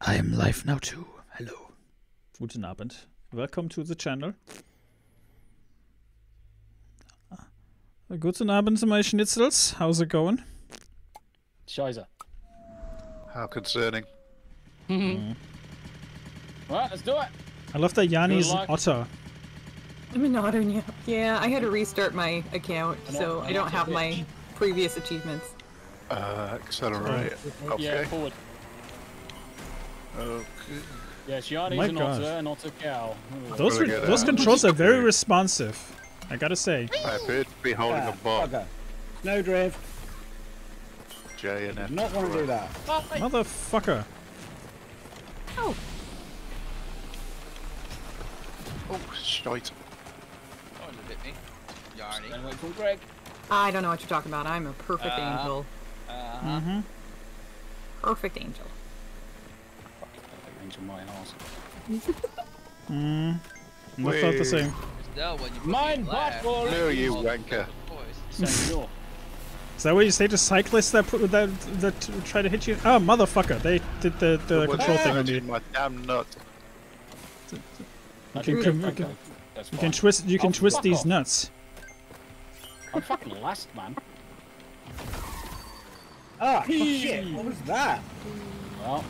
I am live now too. Hello. Guten Abend. Welcome to the channel. Uh, Guten Abend, my schnitzels. How's it going? Scheiße. How concerning. Right, let's do it. I love that Yanni's luck. otter. I'm an otter now. Yeah, I had to restart my account, An so otter- I don't have my previous achievements. Uh, accelerate. Yeah, Okay. forward. Okay. Yes, Yanni's My an God. otter, an otter cow. Ooh. Those Really those uh, controls are very responsive. I gotta say. I appear to be holding Ah, a bomb. bugger. Snowdrift. J and F. Do not want to do that. Motherfucker. Oh, Oh, shite. Oh, look at me. Yarny. And wait for Greg. I don't know what you're talking about. I'm a perfect Uh, angel. Uh-huh. Mm-hmm. Perfect angel. Angel my ass. Mm. I thought the same. No, when you put Mine me in last, butthole. No, you all wanker. boys. Is that what you say to cyclists that put, that that try to hit you? Oh, motherfucker! They did the the What's control thing on touching me. My damn nut. I can do com- think- can- You can twist. You can Oh, twist these off. nuts. I'm fucking last, man. Ah, oh, shit. What was that? Well,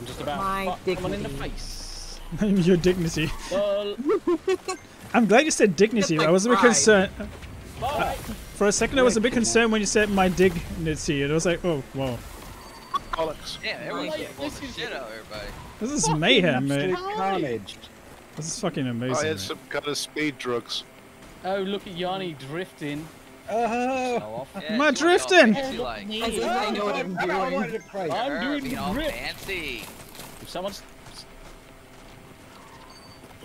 I'm just about My to fuck someone in the dignity. face. Your dignity. Well, I'm glad you said dignity. I was a bit concerned. bye. For a second, I was a bit concerned when you said my dignity, and I was like, oh, whoa. Bollocks. Damn, everyone's Like, getting full this of is- shit out, everybody. This is mayhem, man. Absolute carnage. This is fucking amazing. I had man. some kind of speed drugs. Oh, look at Yanni drifting. Oh, Show. Yeah, Am I drifting? like. As I know what I'm doing. I'm doing the drift. fancy. If someone's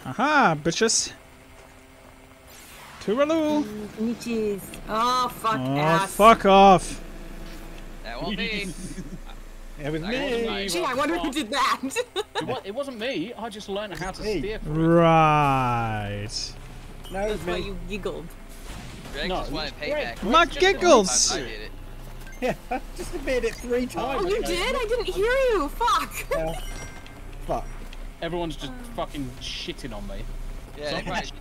Aha, bitches. Tooraloo. Bitches. Oh, fuck Oh, ass. fuck off. That won't be. It was I me. Gee, I wonder who did that. It, wa- it wasn't me. I just learned how to Hey. steer. Right. No, it That's was why you giggled. Greg No, just wanted it's Greg. payback. My Just the only giggles. time I did it. Yeah, I just admitted it three times. Oh, you did? I didn't hear you. Fuck. Uh, fuck. Everyone's just fucking shitting on me. Yeah, So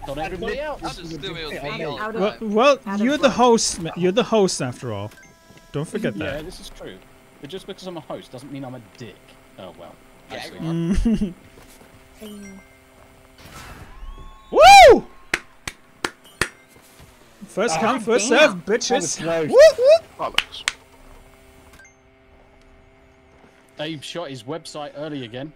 they on everybody else. just assume it was Out me of- all out the of- time. Well, well you're the host. ma- You're the host after all. Don't forget Yeah, that. Yeah, this is true. But just because I'm a host doesn't mean I'm a dick. Oh well. Yeah, Actually. Mm. Woo! First come, God first damn. serve, bitches. That was Woo, close. woo. Bollocks. Abe shot his website early again.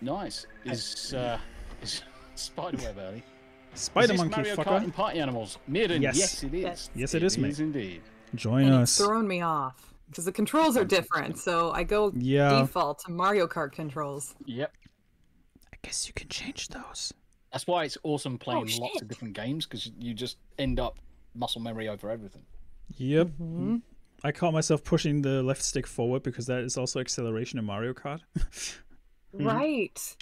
Nice. Is uh, is Spiderweb early? Spider is this monkey Mario Kart and Party Animals. Mirren, Yes. yes. it is. Yes. Yes, it is, mate. indeed. Join and us. it's thrown me off because the controls are different. So I go Yeah. default to Mario Kart controls. Yep. I guess you can change those. That's why it's awesome playing Oh, lots of different games because you just end up muscle memory over everything. Yep. Mm-hmm. I caught myself pushing the left stick forward because that is also acceleration in Mario Kart. Right.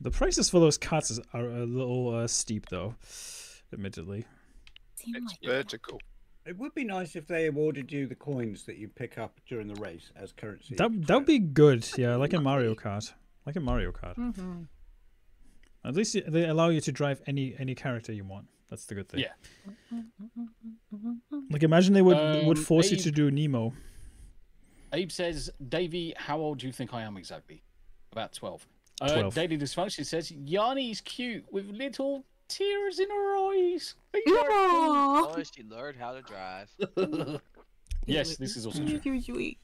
the prices for those carts is, are a little uh, steep, though. Admittedly. Seem It's like vertical. It would be nice if they awarded you the coins that you pick up during the race as currency. That that would be good. Yeah, like in Mario Kart. Like in Mario Kart. Mhm. At least they allow you to drive any any character you want. That's the good thing. Yeah. Like imagine they would would Um, force you to do Nemo. Abe says, Davey, how old do you think I am exactly? About 12. Uh, Daily Dysfunction says, Yanni's cute with little tears in her eyes. Are you Aw. Oh, she learned how to drive. yes, this is also true. Sweet, sweet.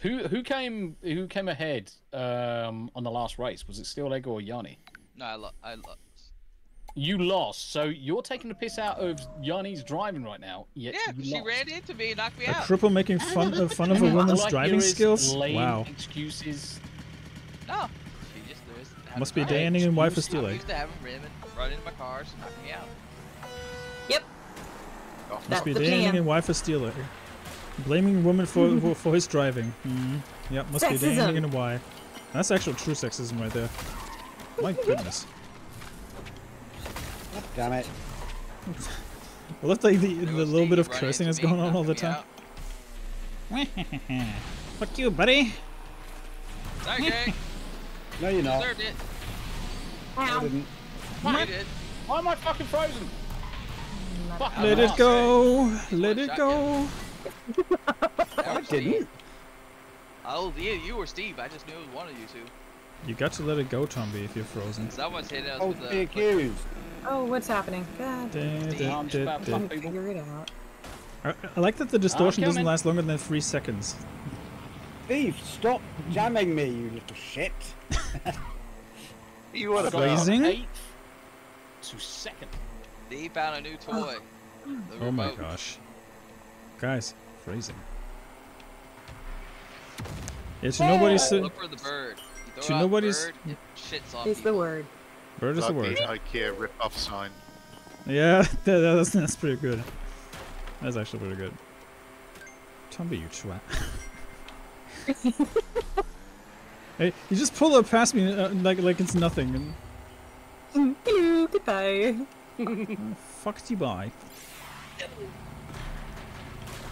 Who who came who came ahead um, on the last race? Was it Steel Leg or Yanni? No, I love. I love. You lost, so you're taking the piss out of Yanni's driving right now. Yet Yeah, she lost. ran into me and knocked me A out. cripple making fun of fun of a woman's I driving skills. lame Wow. Excuses. No, she just there is. had Must be a drive. day ending in wife for excuse- Steel I'm Leg. used to having Raymond run into my cars and knock me out. Yep. Must That's be the day ending plan. in wife for Steel Leg. Blaming woman for for, for his driving. Mm. Yep, must be a day ending in a Y. That's actual true sexism right there. My goodness. Damn it. it love like the, the goes little bit of running cursing into that's going on all the time. Fuck you, buddy. Sorry, Jake. No, you're not. Deserved it. I didn't. You did. Why am I fucking frozen? Fuck Let it go. Let it go. I didn't. Oh, yeah, you or Steve. I just knew it was one of you two. You got to let it go, Tombi, if you're frozen. Someone's hitting us Oh, with be a. accused. Oh, what's happening? God. Da, Steve, da, I'm just da, about to da. fuck people. Figure it out. I, I like that the ah, distortion doesn't last longer than three seconds. Steve, stop jamming me, you little shit. You are to Got Phrasing? eighth to second. Steve found a new oh. toy. The Oh my gosh. Guys, phrasing. Yeah, to nobody's Look for the bird. You throw To nobody's- bird, it shits on It's the word. Bird is the like word. the IKEA rip-off sign. Yeah, that, that's, that's pretty good. That's actually pretty good. Tombi, you twat. hey, you just pull up past me uh, like like it's nothing, and Hello, goodbye. fucked you by.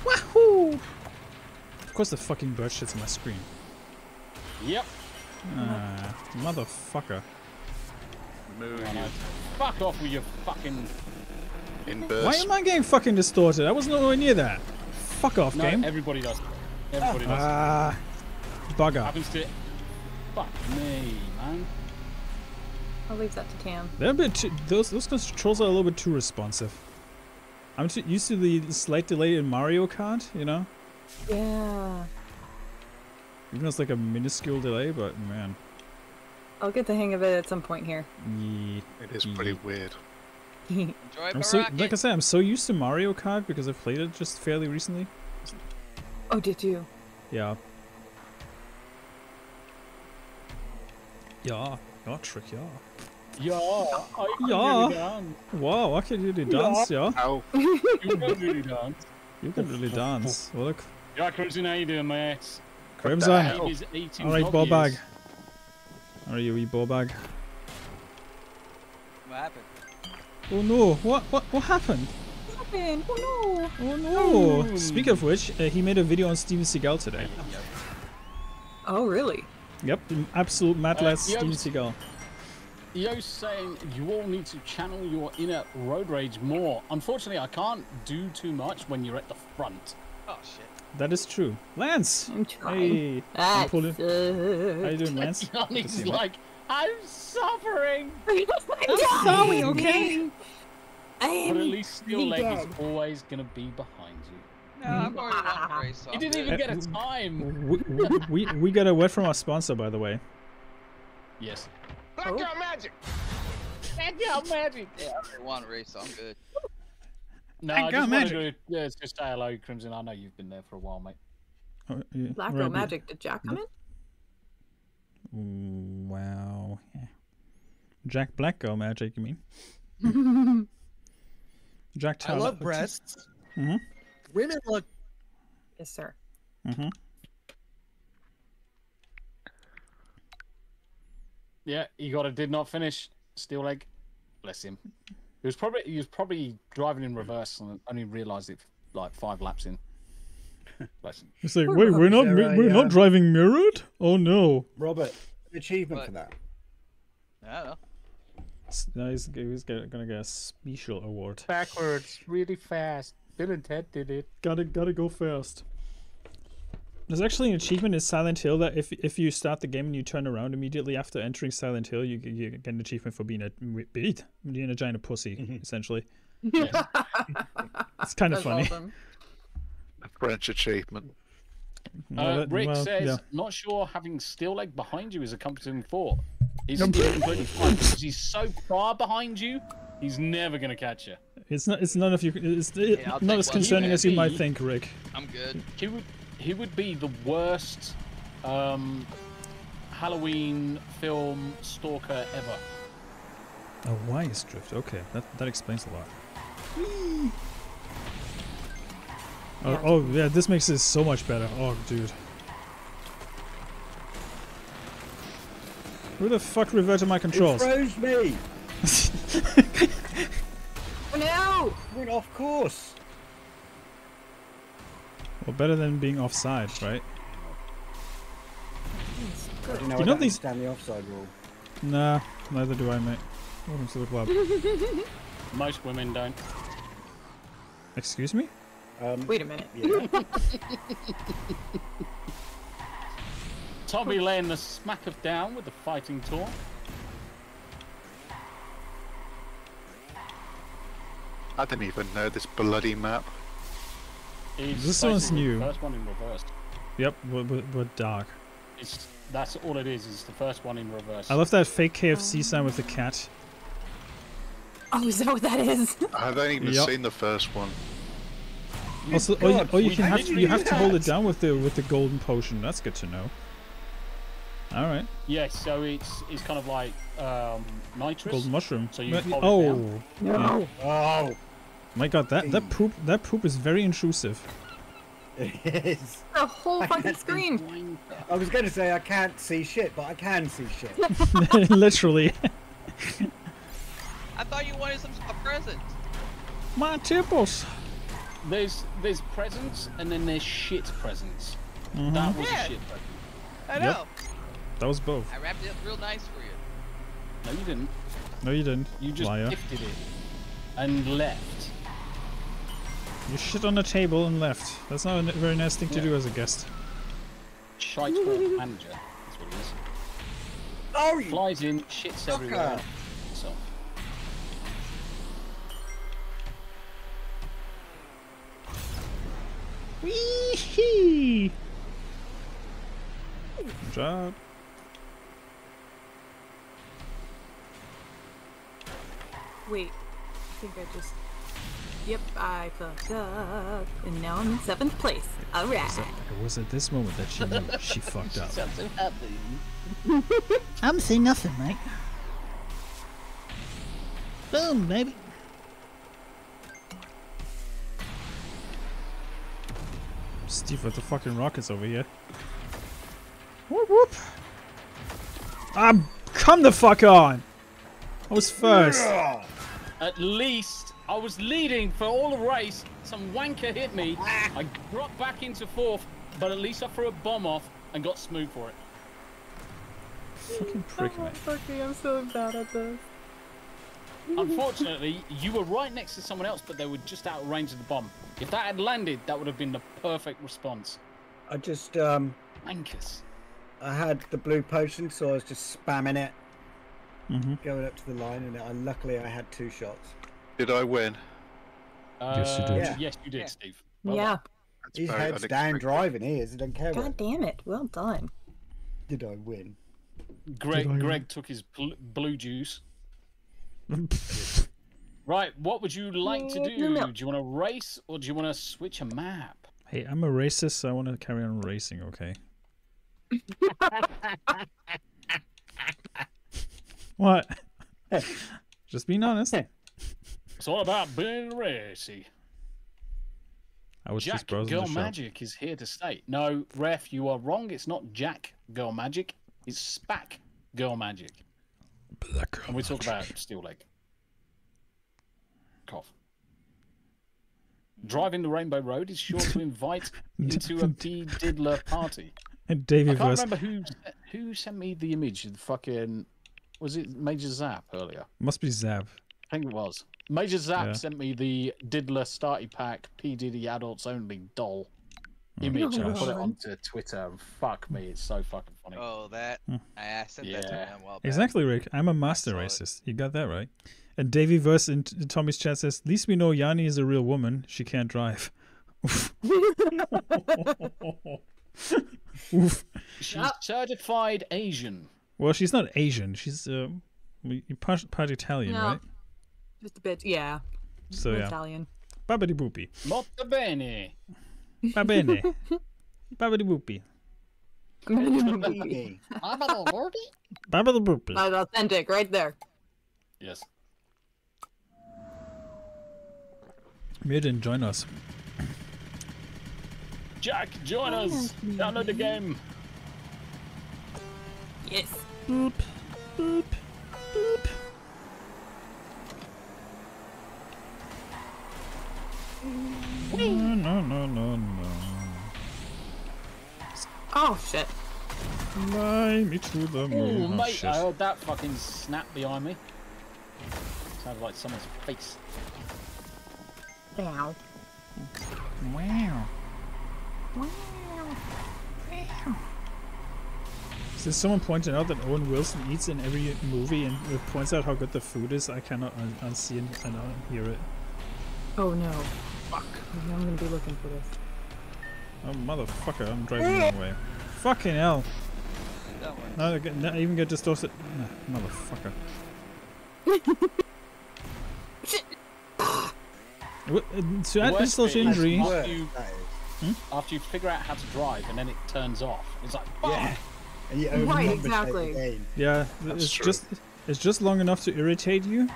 Wahoo! Of course, the fucking bird shits on my screen. Yep. Ah, motherfucker. Moo I you Fuck off with your fucking. in Why burst. am I getting fucking distorted? I wasn't nowhere near that. Fuck off, No, game. everybody does. Everybody does. Ah, bugger. Happens to. Fuck me, man. I'll leave that to Tam. They're a bit too, those those controls are a little bit too responsive. I'm too used to the slight delay in Mario Kart, you know. Yeah. Even though it's like a minuscule delay, but man, I'll get the hang of it at some point here. yeah. It is pretty weird. Enjoy I'm so rocket. like I said, I'm so used to Mario Kart because I've played it just fairly recently. oh, did you? Yeah. Yeah, yeah, trick, yeah. Yeah, I can Yeah. really dance. Wow, I can really dance, yeah. How You can really dance. You can really dance. Well, look, Yeah, Crimson, how you doing, mate? Crimson. hell? Baby's eating All right, dog ball bag. Ears. Are you wee ball bag? What happened? Oh no! What what what happened? What happened? Oh no! Oh no! Oh. Speaking of which, uh, he made a video on Steven Seagal today. no. Oh, really? Yep, the absolute mad Uh, lass yeah, Steven was- Seagal. Yo's saying you all need to channel your inner road rage more. Unfortunately, I can't do too much when you're at the front. Oh shit. That is true. Lance! I'm trying. Hey! I'm That's pulling. How you uh, doing, Lance? Good to Yanni's see you, mate. like, I'm suffering. sorry, okay? I But at am least Steel Leg is always going to be behind you. No, I'm already won the race. You didn't even get a time. We, we, we, we got a word from our sponsor, by the way. Yes. Blackout magic. Blackout magic. Yeah, I already race, so I'm good. No, I just magic. wanted to yeah, just say hello, Crimson. I know you've been there for a while, mate. Oh, yeah, Black right, Girl. Magic. Did Jack come in? Wow. Yeah. Jack Black Girl Magic, you mean? in? Jack I love breasts. Mhm. Women look. yes, sir. Mm-hmm. Yeah, he got a did not finish. Steel Leg. Bless him. He was probably he was probably driving in reverse and only realised it like five laps in. Bless him. It's like, wait, we're not, Is there we're a, not uh, driving mirrored? Oh no. Robert, achievement What? for that. I don't know. S- No, he's, he's gonna get a special award. Backwards, really fast. Bill and Ted did it. Gotta gotta go fast. There's actually an achievement in Silent Hill that if if you start the game and you turn around immediately after entering Silent Hill, you, g- you get an achievement for being a beat, being a giant pussy, essentially. It's kind of That's funny. awesome. A French achievement. Well, Uh, that- Rick well, says, yeah. not sure having Steel Leg behind you is a comforting thought. He's, he's completely fine because he's so far behind you, he's never going to catch you. It's not. It's none of you. It's it, Yeah, not as concerning You as you might think, Rick. I'm good. He would, he would be the worst um, Halloween film stalker ever. Oh, why is drift? Okay, that that explains a lot. Oh, oh yeah, this makes it so much better. Oh, dude. Who the fuck reverted my controls? It controls? froze me. Oh no! Went off course. Well, better than being offside, right? Goodness I don't know. You I know don't these- understand the offside rule. Nah, neither do I, mate. Welcome to the club. Most women don't. Excuse me? Um, Wait a minute. yeah. Tommy laying the smack of down with the fighting tour. I didn't even know this bloody map. It's This one's new. The first one in reverse. Yep, we're, we're, we're dark. It's that's all it is. It's the first one in reverse. I love that fake KFC sign with the cat. Oh, is that what that is? I haven't even Yup. seen the first one. Also, or you, God, or you can have literally you have to hold it down with the with the golden potion. That's good to know. All right, Yes, so it's it's kind of like um, nitrous. golden mushroom. So you Ma- hold it oh down. no. Oh, my god, that that poop that poop is very intrusive. it is. The whole I fucking screen. I was going to say I can't see shit, but I can see shit. Literally, I thought you wanted some a present. my tipples. There's there's presents and then there's shit presents. Mhm. That was Yeah. a shit present. I Yep. know. That was both. I wrapped it up real nice for you. No, you didn't. No, you didn't. You just Liar. gifted it and left. You shit on the table and left. That's not a very nice thing to Yeah. do as a guest. Shite hall manager. That's what it is. Oh, you Flies in, shits everywhere. Fucker. So Wee Good job. Wait. I think I just. Yep, I fucked up. And now I'm in seventh place. Alright. So it was at this moment that she knew she fucked up. Something happened. I'm saying nothing, mate. Boom, baby. Steve with the fucking rockets over here. Whoop whoop. Um, come the fuck on. I was first. At least I was leading for all the race. Some wanker hit me. I dropped back into fourth, but at least I threw a bomb off and got smooth for it. Fucking prick, mate. fuck me, I'm so bad at this. Unfortunately, you were right next to someone else, but they were just out of range of the bomb. If that had landed, that would have been the perfect response. I just um, Wankers. I had the blue potion, so I was just spamming it, Mm-hmm. going up to the line, and I, luckily I had two shots. Did I win? Yes, you Uh, did. Yeah. Yes, you did, Yeah. Steve. Well yeah. done. That's His head's down driving. He is. He doesn't care. God What. damn it. Well done. Did I win? Greg, Did I- Greg took his bl- blue juice. Right, what would you like to do? no, no. Do you want to race or do you want to switch a map? hey, I'm a racist, so I want to carry on racing, okay? what? Just being honest. It's all about being racy. I was Jack Girl. Magic is here to stay. No, ref, you are wrong. It's not Jack Girl Magic. It's Spac Girl Magic. Black girl And we talk magic. about Steel Leg. Cough. Driving the Rainbow Road is sure to invite into a P Diddler party. And I Davey can't was remember who who sent me the image of the fucking was it Major Zap earlier? must be Zab. I think it was. Major Zap Yeah. sent me the Diddler Starty Pack P Diddy Adults Only doll Oh, image and I put it onto Twitter. and Fuck me, it's so fucking funny. Oh, that. Hmm. I asked that to him a while. Exactly, Rick. I'm a master saw it. racist. You got that right. And Davey Verse in in Tommy's chat says, "At least we know Yanni is a real woman. She can't drive." Oof. She's certified Asian. Well, she's not Asian. She's uh, part, part Italian, No. right? Just a bit, yeah. So yeah, Italian. babidi boopy, Molto bene. va bene, babidi boopy, Baby. babidi boopy. That's authentic, right there. Yes. Maybe didn't join us. Jack, join us. Download the game. Yes. Boop, boop, boop. No, no, no, no, no. Oh shit. Fly me to the moon. Oh, mate, shit. I heard that fucking snap behind me. Sounded like someone's face. Wow. Wow. Wow! Since someone pointed out that Owen Wilson eats in every movie and it points out how good the food is, I cannot un- unsee and and unhear it. Oh no. Fuck. I'm gonna be looking for this. Oh motherfucker, I'm driving the wrong way. Fucking hell. That one. Now I get- now I even get distorted. Nah, motherfucker. What- uh, So add worst insult to bit is injury. not- you- that is. After you figure out how to drive and then it turns off, it's like, fuck! Yeah. And you Right, exactly. Yeah, That's it's true. just it's just long enough to irritate you.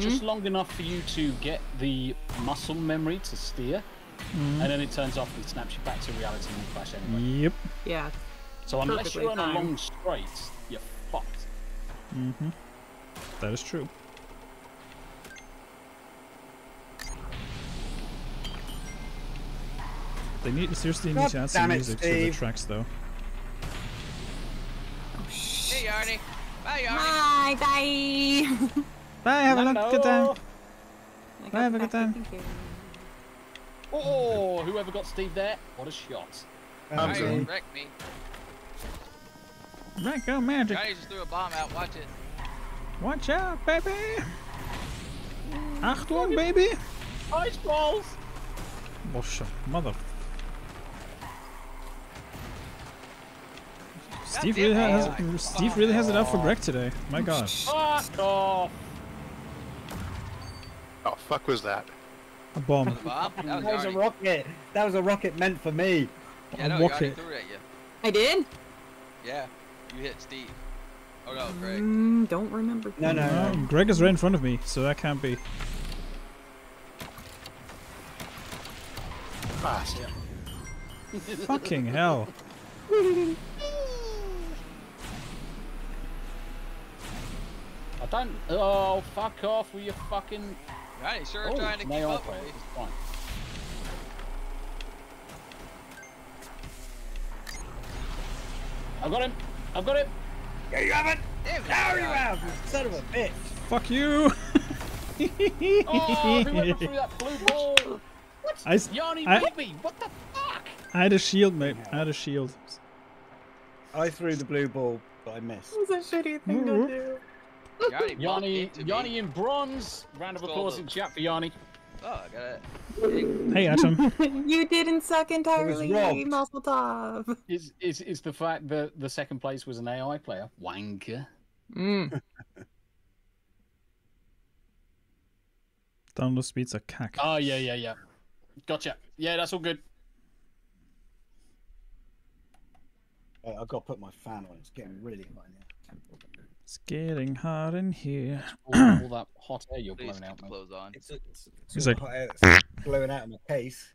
Just long enough for you to get the muscle memory to steer, Mm-hmm. and then it turns off and snaps you back to reality and you crash anyway. Yep. Yeah. So unless Perfectly you're on a long straight, you're fucked. Mm-hmm. That is true. They need seriously need to add some damn it, music to the tracks though. Hey, Yarny. Bye, Yarny. Bye, bye. Bye, have a Hello. good time. I Bye, have a good time. Oh, whoever got Steve there, what a shot. I'm sorry. wreck me. Right, oh, go magic. Yarny just threw a bomb out. Watch it. Watch out, baby. Achtung, baby. Ice balls! Oh, shit. Mother. Steve really has Oh Steve really has it out for Greg today. My gosh. Fuck off! Oh, fuck was that? A bomb. That was That was a rocket. That was a rocket meant for me. Yeah, A no, rocket. threw it at you. I did? Yeah. You hit Steve. Oh no, Greg. Mm, don't remember. No, no, No, no. Greg is right in front of me, so that can't be. Bastard. Fucking hell. I don't. Oh, fuck off with your fucking. Yarny sure Oh, trying to keep nail up player. with me. It's fine. I've got him! I've got him! Yeah, you haven't. Damn it. Now you Yarny. have, you son of a bitch. Fuck you. Oh, whoever threw that blue ball! I, s- Yanni I- beat me! What the fuck? I had a shield, mate. I had a shield. I threw the blue ball, but I missed. That was a shitty thing to do. Yarny Yanni. Yanni in bronze. Round of applause go. in chat for Yanni. Oh, I got it. Hey, Atom. you didn't suck entirely, robbed. Muscle Top. Is is is the fact that the second place was an AI player? Wanker. Mm. Download speeds are cack. Oh yeah, yeah, yeah. Gotcha. Yeah, that's all good. I've got to put my fan on. It's getting really hot in here. It's getting hot in here. All, all that hot air you're Please blowing out, the mate. clothes on. It's, it's, it's He's like- hot air that's blowing out of my case.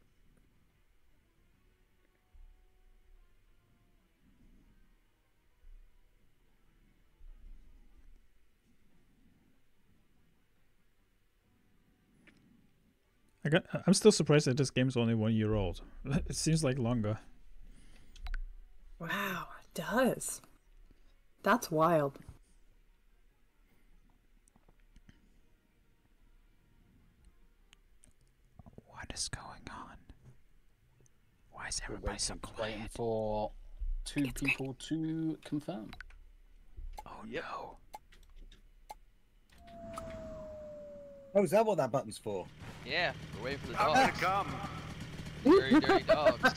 I got. I'm still surprised that this game's only one year old. It seems like longer. Wow, it does. That's wild. Is going on? Why is everybody so waiting, waiting quiet? for two people to confirm. Oh Yep. no. Oh, is that what that button's for? Yeah, we're waiting for the I'm dogs. gonna come. Dirty, dirty dogs.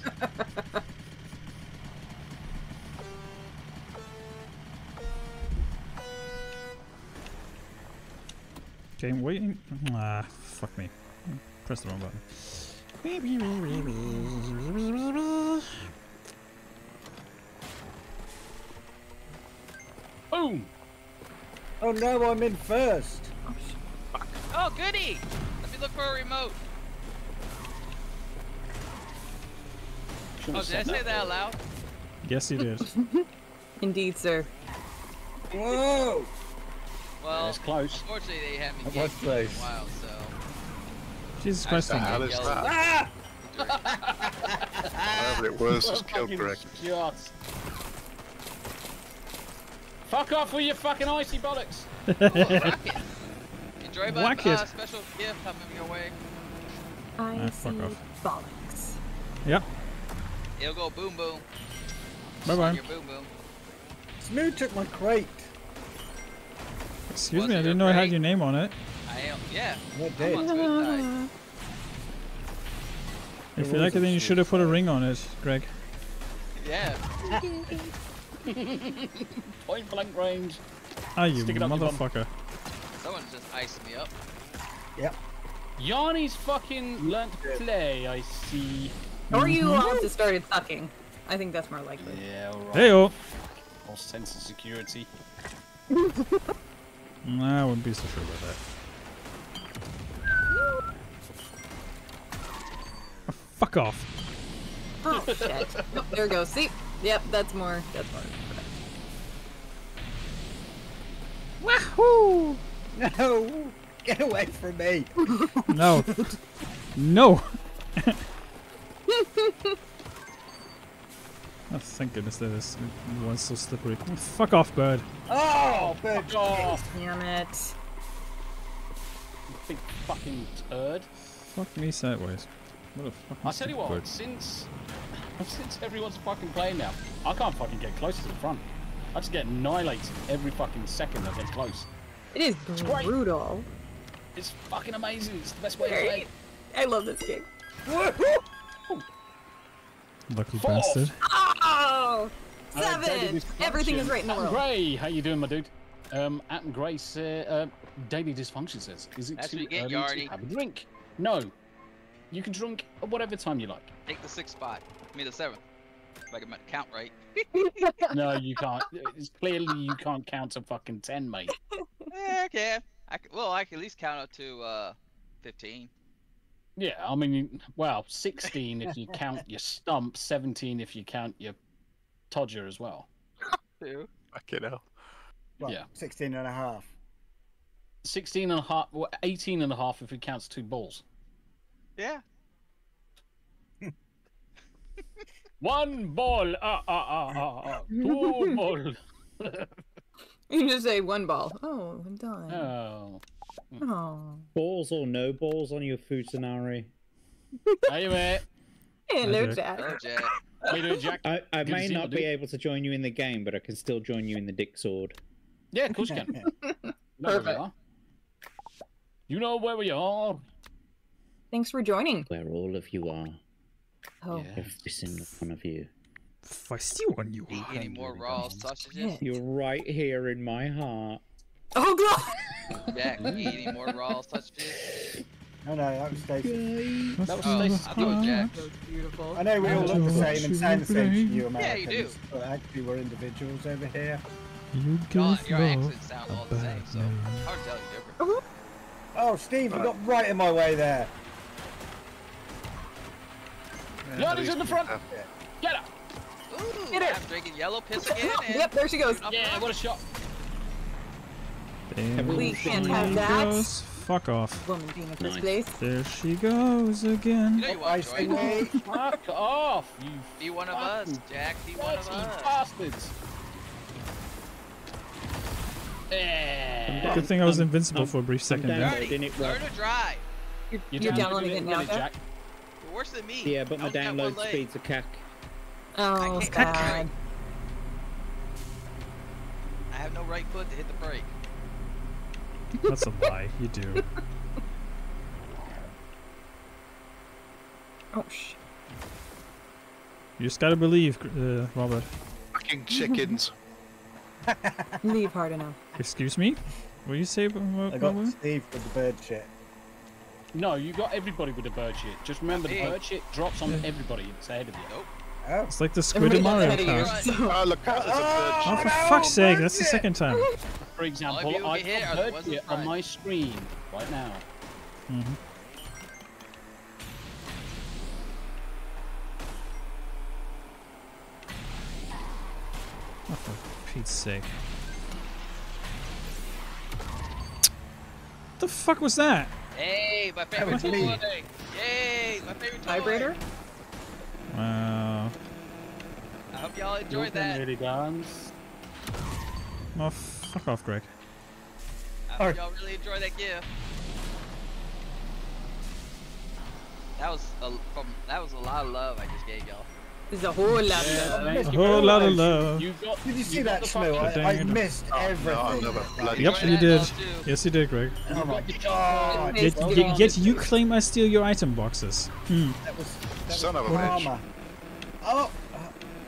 Game waiting. Ah, fuck me. Press the wrong button. Boom! Oh no, I'm in first. Oh, goody! Let me look for a remote. Shouldn't Oh, did I say that out loud? Yes, you did. Indeed, sir. Whoa! Well, It's close. unfortunately, they haven't That gamed was for a close. while, so. Jesus I Christ, just Tom. hell get is that? Ah! Whatever it was, just killed Fucking Greg. Fuck off with your fucking icy bollocks. Enjoy my Whack uh, special gift coming your way. I Ah, fuck see off. bollocks. Yep. It'll go boom boom. Bye bye. Your boom boom. Smooth took my crate. Excuse Was me, I didn't your know I had your name on it. I am. Yeah. What I'm did? on smooth side. If you like it, then you should have put a ring on it, Greg. Yeah. Point blank range. Ah, you Stick it up your bum. motherfucker. Someone's just icing me up. Yep. Yanni's fucking learnt to play, I see. Or you Mm-hmm. also started sucking. I think that's more likely. Yeah, alright. Hey oh. False sense of security. Nah, I wouldn't be so sure about that. Fuck off. Oh shit. Oh, there we go. See? Yep, that's more. That's more. Wahoo! No! Get away from me! No. no. oh, thank goodness that this one's so slippery. Fuck off, bird. Oh, bird Fuck off, Damn it. big fucking turd. Fuck me sideways. What a I tell you what, bird. since since everyone's fucking playing now, I can't fucking get close to the front. I just get annihilated every fucking second I get close. It is great. brutal. It's fucking amazing. It's the best way to play. I love this game. Lucky Four. bastard. Oh! Seven! Everything is right in the world. Gray, how you doing, my dude? Um, Atom Gray, uh, uh, daily dysfunction says, is it That's too what you get, early to have a drink? No. You can drink at whatever time you like. Take the sixth spot. I mean the seventh. If I can count right. No, you can't. It's clearly you can't count to fucking ten, mate. Yeah, I can. I can. Well, I can at least count up to uh, fifteen. Yeah, I mean, well, 16 if you count your stump, 17 if you count your todger as well. Two. Fucking hell. Well, Yeah. 16 and a half. 16 and a half, well, 18 and a half if it counts two balls. Yeah. One ball, ah, ah, ah, ah, ah. Two ball. You can just say one ball. Oh, I'm done. Oh. Oh. Balls or no balls on your Futanari? Hey, mate. Hello, Okay. Jack. Hello, Jack. How you doing, Jack? I, I to may not be dude. able to join you in the game, but I can still join you in the dick sword. Yeah, of course you can. You know where we Perfect. are. You know where we are. Thanks for joining. Where all of you are. Oh. Yeah. Every single one of you. Feisty one, you Eat any more raw sausages? Shit. You're right here in my heart. Oh god! Jack, eat any more raw sausages? No, no, that was Stacey. That was Oh, Stacey. I thought it was Jack. That was beautiful. I know we all look the same and sound the same to you Americans, Yeah, Americans, you do. but actually we're individuals over here. You Your, give your accents sound all the same, so hard to tell you different. Uh-huh. Oh, Steve, you got right in my way there. Yanni's in the front. Get up. Ooh, Get her. I'm drinking yellow piss again. Yep, there she goes. Yeah, front. what a shot. There We can't have that. goes. Fuck off. Woman being in first Nice. place. There she goes You again. know you I want to see Fuck off, you Be one of us, Jack. Be one of dirty us. bastards. Yeah. Good thing I was invincible I'm- for a brief second there. downloading it Learn to drive. You're, You're, you're downloading downloading it now, Jack? You're worse than me. Yeah, but I my only got one download speed's a cack. Oh, I it's can't- I have no right foot to hit the brake. That's a lie. You do. Oh, sh. You just gotta believe, uh, Robert. Fucking chickens. Leave hard enough. Excuse me? What do you say, Ro- I got Robert? Steve with the bird shit. No, you got everybody with the bird shit. Just remember, the Me. bird shit drops on everybody that's ahead of you. Nope. Oh, It's like the squid in Everybody Mario else ahead of you. Kart. Kart. Oh, look out, there's a bird. Oh, for no, fuck's sake, that's the second time. For example, I get hit got bird shit on my screen right now. hmm Oh, for Pete's sake. the fuck was that? Hey, my favorite was toy. Yay, my favorite toy. Vibrator? Wow. I hope y'all enjoyed that. Really guns. Oh, fuck off, Greg. I hope y'all really enjoyed that gift. That was a from that was a lot of love I just gave y'all. There's a whole lot of love. thank A whole lot of love. You got, Did you see got that, the I, I missed Oh, no, everything. another bloody Yep, you did. Yes, you did, Greg. Oh my got god. Yet, well yet, yet you claim I steal your item boxes. Hmm. That was, that Son was of a bitch. karma. Oh,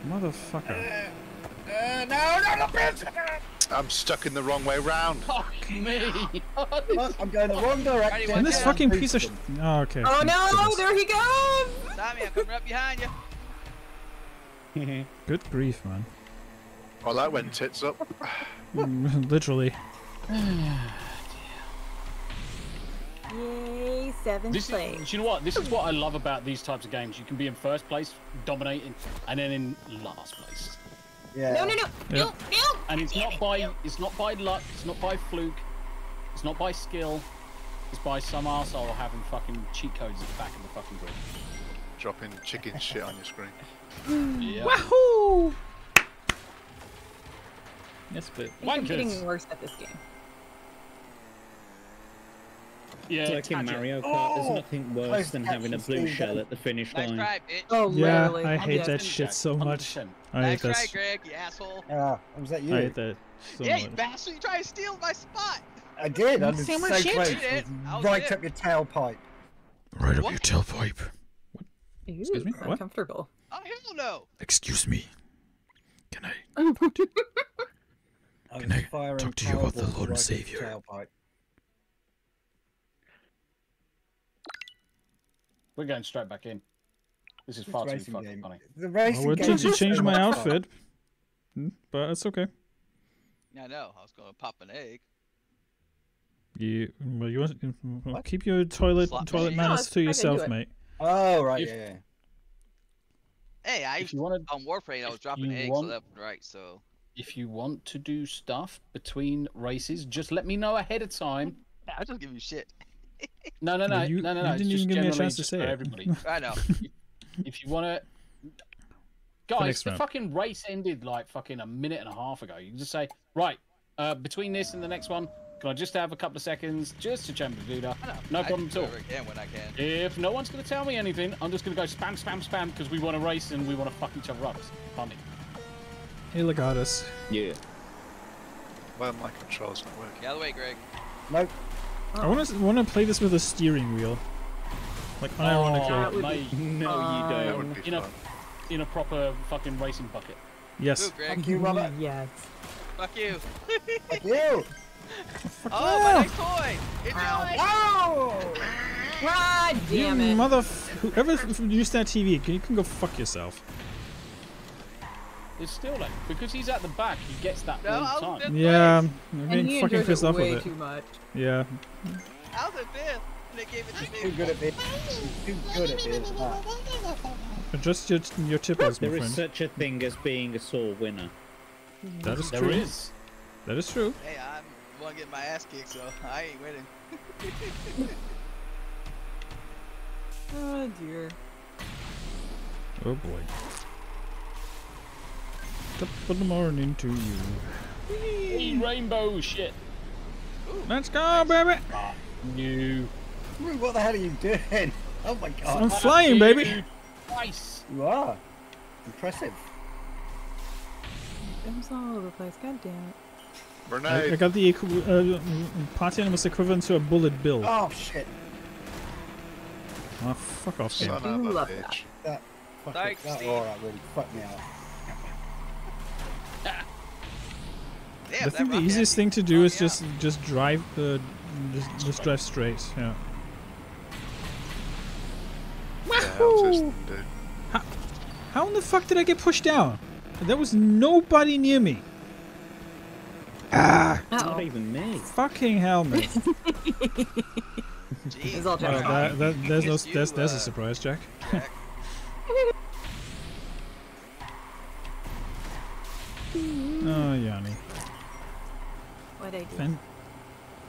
Motherfucker. uh, no, no, no, bitch! I'm stuck in the wrong way round. Fuck me. Look, I'm going the wrong direction. And this fucking piece of sh- Oh, okay. Oh no, goodness. there he goes! Tommy, I'm coming up behind you. Good grief, man. Well, that went tits up. Mm, literally. Yay, seventh This place. is, you know what? This is what I love about these types of games. You can be in first place, dominating, and then in last place. Yeah. No, no, no, no, no! And it's not by it's not by luck, it's not by fluke, it's not by skill. It's by some arsehole having fucking cheat codes at the back of the fucking grid. Dropping chicken shit on your screen. Yeah. Wahoo! Yes, but I think I'm getting worse at this game. Yeah, It's like in Tadger. Mario Kart, there's Oh, nothing worse close than having a blue shell steal. at the finish Nice line. try, bitch. Oh, Yeah, literally. I hate that shit so much. 100%. I hate nice try. Greg, you asshole. Ah, was that you? I hate that so yeah, you much. bastard, you trying to steal my spot. I did. I was Same so close. you did. It I was was right up your tailpipe. Right up What? your tailpipe. Ew, Excuse me? it's What? uncomfortable. Oh hell no. Excuse me. Can I? I Can was I talk to you about the Lord and right up your Savior? tailpipe. We're going straight back in. This is This far too fucking game. funny. The I racing would game to change my outfit, Hmm, but it's okay. Yeah, I know. I was gonna pop an egg. You well, you want well, keep your toilet Slot toilet manners to I can do yourself, mate. Oh right, If- yeah. yeah. Hey, I If you want to, on Warframe I was dropping eggs want- left and right, so if you want to do stuff between races, just let me know ahead of time. I just give you shit. No, no, no, You- no, no, you no. didn't just even give me a chance to say it. everybody. I know. if you want to, guys, next the fucking race ended like fucking a minute and a half ago. You can just say, right, uh, between this and the next one, can I just have a couple of seconds just to chamber Duda? I know. No I problem at all. again when I can. If no one's going to tell me anything, I'm just going to go spam, spam, spam because we want to race and we want to fuck each other up. It's funny. Hey, look at us. Yeah. Well, my control's not working. Get out of the way, Greg. Nope. I want to want to play this with a steering wheel, like unironically. Oh, that would be mate, No, you don't. would be in a in a proper fucking racing bucket. yes. Ooh, Greg. Thank you, Robert. Yes. Fuck you. Thank you. Oh, my oh. nice toy. Enjoy. Oh! God You damn it. mother. Whoever used that TV, you can go fuck yourself. It's still like because he's at the back, he gets that No, all the time. Yeah. I'm and getting fucking pissed off way with it. too much. Yeah. I was in fifth. They gave it to me. Too good at being too good at being. Ah. Adjust your your tippers, my There is friend. such a thing as being a sore winner. That is There true. is. That is true. Hey, I'm want to get my ass kicked, so I ain't winning. Oh dear. Oh boy. Top of the morning to you. Hey, rainbow shit. Let's go, baby. New. What the hell are you doing? Oh my god. I'm flying, baby. Twice. You are. Impressive. Jumps all over the place. God damn it. I, I got the equi- uh, party animals equivalent to a bullet bill. Oh shit. Oh, fuck off. Son do of a love bitch. That fuck Thanks, that Steve. aura really fucked me out. Damn, I think the easiest thing to do bummed is me just just drive uh, just, just drive straight. Yeah. Yeah, autism, dude. How in the fuck did I get pushed down? There was nobody near me. Ah, It's Uh-oh. not even me. fucking helmet. Jeez, It's all Well, Jack. that, that, there's no, you, there's, there's a uh, surprise, Jack. Jack. Oh, Yanni. What'd I do? Fan-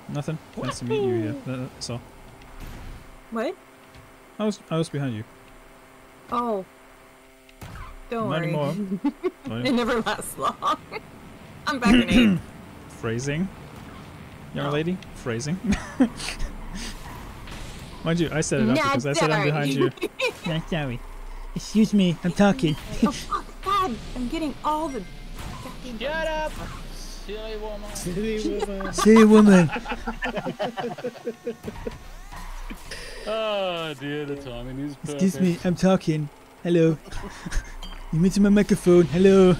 Nothing. Nice to meet you. Yeah, that- that's all. What? I was I was behind you. Oh. Don't Not worry. anymore. Not it never lasts long. I'm back in eight. Phrasing. Young No. lady, phrasing. Mind you, I set it up because I said I'm behind you. Yeah, sorry. Excuse me, I'm talking. oh fuck, God! I'm getting all the. goddamn Shut up, silly woman. Silly woman. Silly woman. Oh dear, the timing is perfect. Excuse me, I'm talking. Hello. you into my microphone. Hello.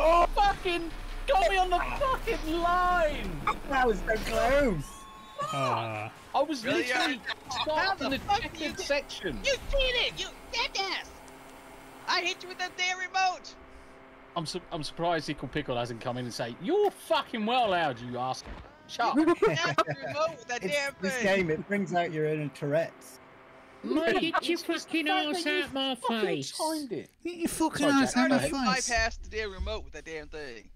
Oh, fucking got me on the fucking line. That was so close. Ah. I was Really? literally How stopped the in the fuck you checkered did- section. You cheated! You jackass! I hit you with that damn remote! I'm su- I'm surprised Ickle Pickle hasn't come in and say, "You're fucking well allowed, you ass." Shut up. You had the remote with that It's, damn this game, it brings out your inner Tourette's. Mate, get your fucking the fact you out my fucking face. timed it. Get your fucking ass out go of ahead. my You face. bypassed the damn remote with that damn thing.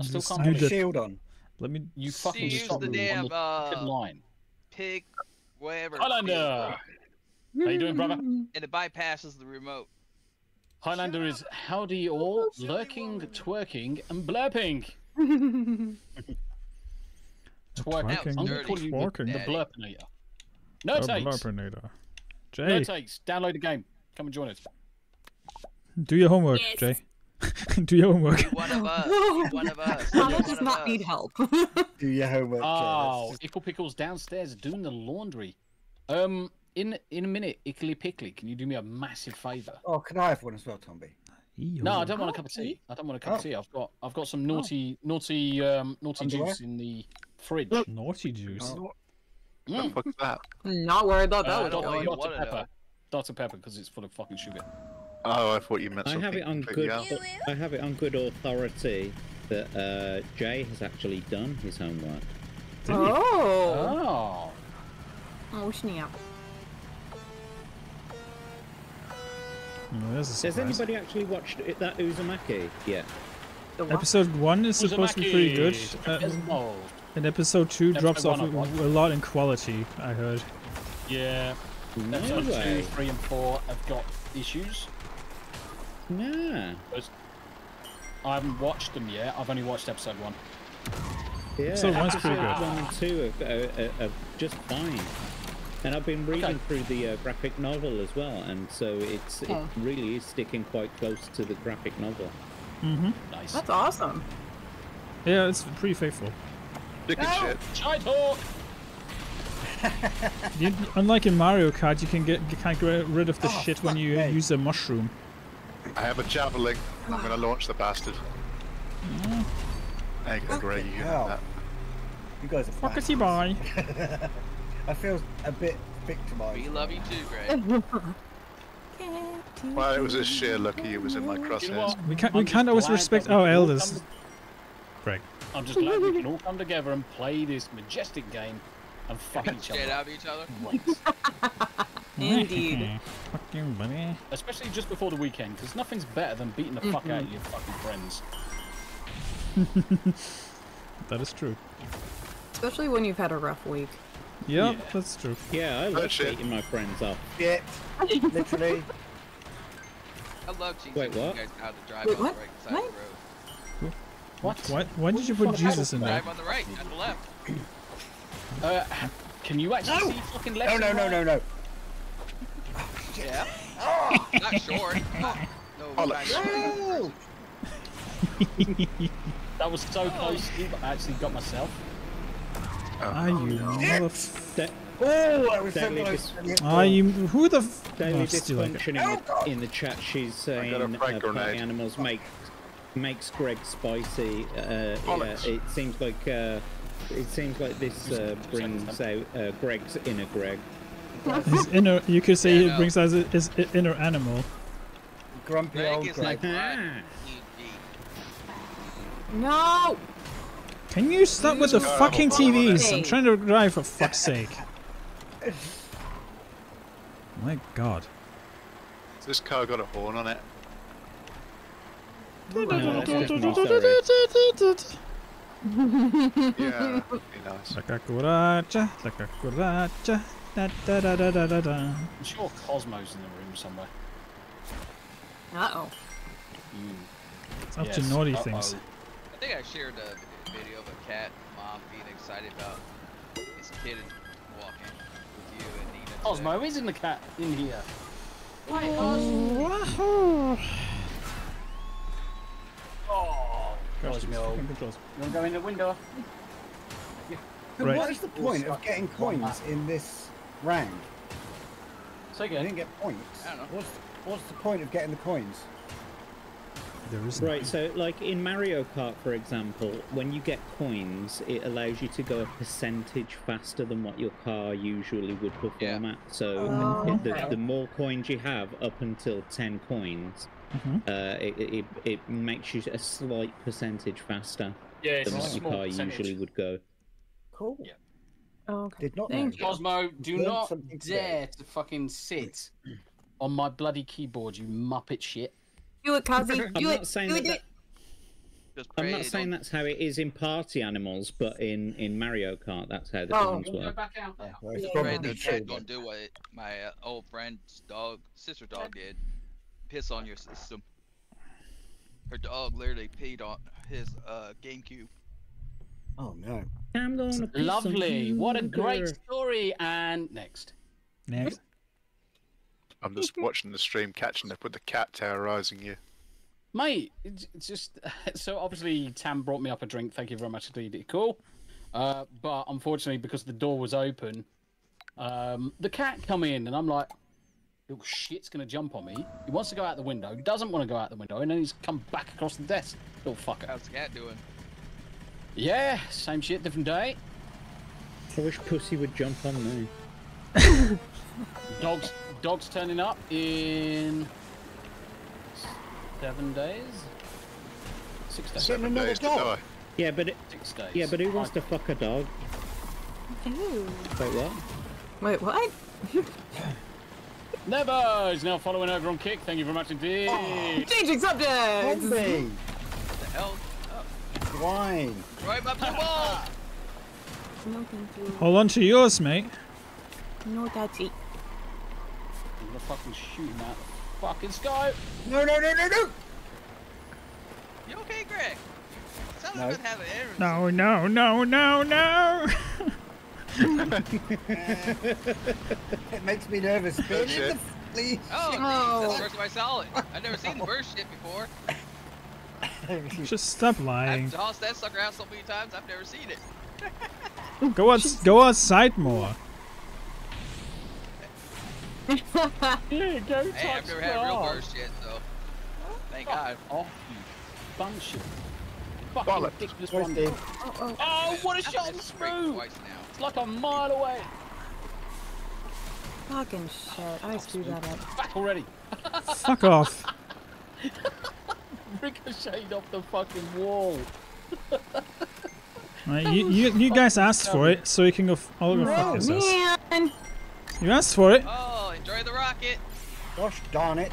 I still can't do Put the- shield on. Let me. You You fucking used stopped the me on damn the uh, fucking line. pig, whatever. Highlander. How you doing, brother? And it bypasses the remote. Highlander is howdy all, lurking, twerking, and blurping. Twerking. Twerking, I'm gonna dirty, call you the, twerking. the Daddy. blurpinator. No Oh, takes. Blurpinator. No Jay, takes. Download the game. Come and join us. do your homework, Yes. Jay. do your homework. Be one of us. Be one of us. be Mama does not need help. Do your homework. Joe. Oh, That's just- Ickle Pickle's downstairs doing the laundry. Um, in in a minute, Ickly Pickly, can you do me a massive favour? Oh, can I have one as well, Tombi? No, I don't want a cup of tea. I don't want a cup of Oh. tea. I've got I've got some naughty naughty um naughty Underwear? juice in the fridge. Naughty juice. Oh. What Mm. the fuck's that? not worried about Uh, that. I don't Dr. know one. what Dr. you wanna know. Pepper. Dr. Pepper, because it's full of fucking sugar. Oh, I thought you meant I have it on good. else. I have it on good authority that uh, Jay has actually done his homework. Oh. Oh. Oh, snap. No, there's a Has anybody actually watched it, that Uzumaki yet? Episode one is supposed to be pretty good, uh, Gizmo. And episode two Episode drops off one a, I watched. a lot in quality. I heard. Yeah. No Episode two, three, and four have got issues. Nah. I haven't watched them yet. I've only watched episode one. Yeah, Episode one's pretty good. One and two are, are, are, are just fine. And I've been reading Okay. through the uh, graphic novel as well, and so it's it Oh. really is sticking quite close to the graphic novel. Mm-hmm. Nice. That's awesome. Yeah, it's pretty faithful. Chicken shit. Chai talk. You, unlike in Mario Kart, you can get you can't get rid of the Oh, shit when you me. use a mushroom. I have a javelin. I'm going to launch the bastard. There you go, Greg. You can hell. have that. You guys are Fuckity bastards. bye. I feel a bit victimized. We love you too, Greg. Well, it was a sheer lucky it was in my You know crosshairs. We can't we can't always respect our elders. Greg. I'm just glad we can all come together and play this majestic game and fuck each Get other. out of each other. Right. Indeed. Fucking buddy. Especially just before the weekend, because nothing's better than beating the fuck out of your fucking friends. That is true. Especially when you've had a rough week. Yep, Yeah. that's true. Yeah, I oh, love shit. beating my friends up. Shit. Literally. I love teaching Wait, you what? guys how to drive Wait, on what? the right side What? of the road. What? Why, why did you put Jesus in there? Drive on the right, not the left. Uh, can you actually No! see fucking left? No, no, no, no, no. Yeah. not short. No, Oh, not look. No! That was so close, Steve. I actually got myself. Are you motherf... Da- Oh, that was so Daily close. dis- Are you... Who the f... Daily Oh, still like in the, chat. She's saying got uh, frag party grenade. animals make makes Greg spicy. Uh, yeah, it seems like uh, it seems like this uh, brings out uh, Greg's inner Greg. His inner... You could say Yeah, it no. brings out his his inner animal. Grumpy Greg old Greg. like right. Ah. EG. No! Can you stop with the Terrible. fucking TVs? I'm trying to drive for fuck's sake. My god. Has this car got a horn on it? No, that's just me, sorry. Yeah, that'd be nice. Like a cucaracha, like a cucaracha. Da, da, da, da, da, da, da. I'm sure Cosmo's in the room somewhere. Uh oh. It's up to Yes, naughty uh-oh. things. I think I shared a video of a cat mom being excited about his kid walking with you and Nina. today. Cosmo is in the cat in here. Oh, Cosmo. Fucking close. You want to go in the window? So Right. what is the point of getting coins in this round? Say You didn't get points. I don't know. What's what's the point of getting the coins? There is Right, so like in Mario Kart, for example, when you get coins, it allows you to go a percentage faster than what your car usually would perform at. So Oh. it- the, the more coins you have, up until 10 coins, Mhm. uh, it, it, it makes you a slight percentage faster Yeah, it's than a what your small car percentage. usually would go. Cool. Yeah. Oh, okay. Did not Thank know. Cosmo, do Learned not something today. dare to fucking sit on my bloody keyboard, you muppet shit. Do it, Kazi. I'm Do it. not saying do that, it. that Just I'm pray not saying don't- that's how it is in Party Animals, but in, in Mario Kart, that's how the Oh. coins work. back out there. Well, it's Yeah. pray probably the true. cat don't do what my uh, old friend's dog, sister dog did. Piss on your system. Her dog literally peed on his uh, GameCube. Oh no. I'm going to Lovely. What a great story. And next. Next. I'm just watching the stream, catching up with the cat terrorizing you. Mate, it's it's just so obviously Tam brought me up a drink. Thank you very much indeed. Cool. Uh, but unfortunately, because the door was open, um, the cat come in, and I'm like, "Little shit's gonna jump on me." He wants to go out the window. Doesn't want to go out the window, and then he's come back across the desk. Little fucker. How's the cat doing? Yeah, same shit, different day. I wish Pussy would jump on me. Dogs, dogs turning up in seven days. Six days. Getting another Days to dog. die. Yeah, but it, Six days. yeah, but who wants to fuck a dog? Ew. Wait, what? Wait, what? Never is now following over on kick. Thank you very much indeed. Oh. Changing subjects. Zombie. What the hell? Wine. Right up the wall! No, thank you. Hold on to yours, mate. No, daddy. I'm gonna fucking shoot him out the fucking sky. No, no, no, no, no. You okay, Greg? Sounds No. like been having errands. No, no, no, no, no. It makes me nervous. Spin in shit. the please. Oh, Oh. that's the first I saw it. I've never seen the burst shit before. Just stop lying. I've lying. tossed that sucker out so many times, I've never seen it. Go out, go outside more. Yeah, go Hey, touch I've never had real stars. burst yet, so thank God. Off you bunch of fucking Bollocks. ridiculous one. Steve? Oh, oh. Oh, oh what a I've shot been on the straight screw! twice now. It's like a mile away. Fucking shit. I screwed that up. Back already. Fuck off. Ricocheted off the fucking wall. Right, you, you, you guys asked for it, so you can go. F- I'll go fuck oh, yourselves. Man. You asked for it. Oh, enjoy the rocket. Gosh darn it.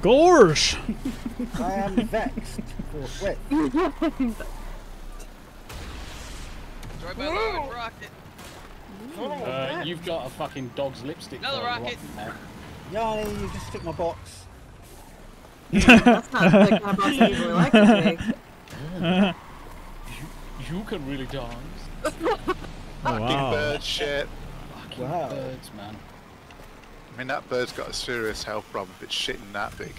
Gorsh. I am vexed forthwith. Enjoy my large rocket. Uh, you've got a fucking dog's lipstick. Another rocket. now. Yanni, you just took my box. That's not the kind of box I usually like to take. You can really dance. Oh, Fucking wow. bird shit. Fucking Wow. birds, man. I mean, that bird's got a serious health problem if it's shitting that big.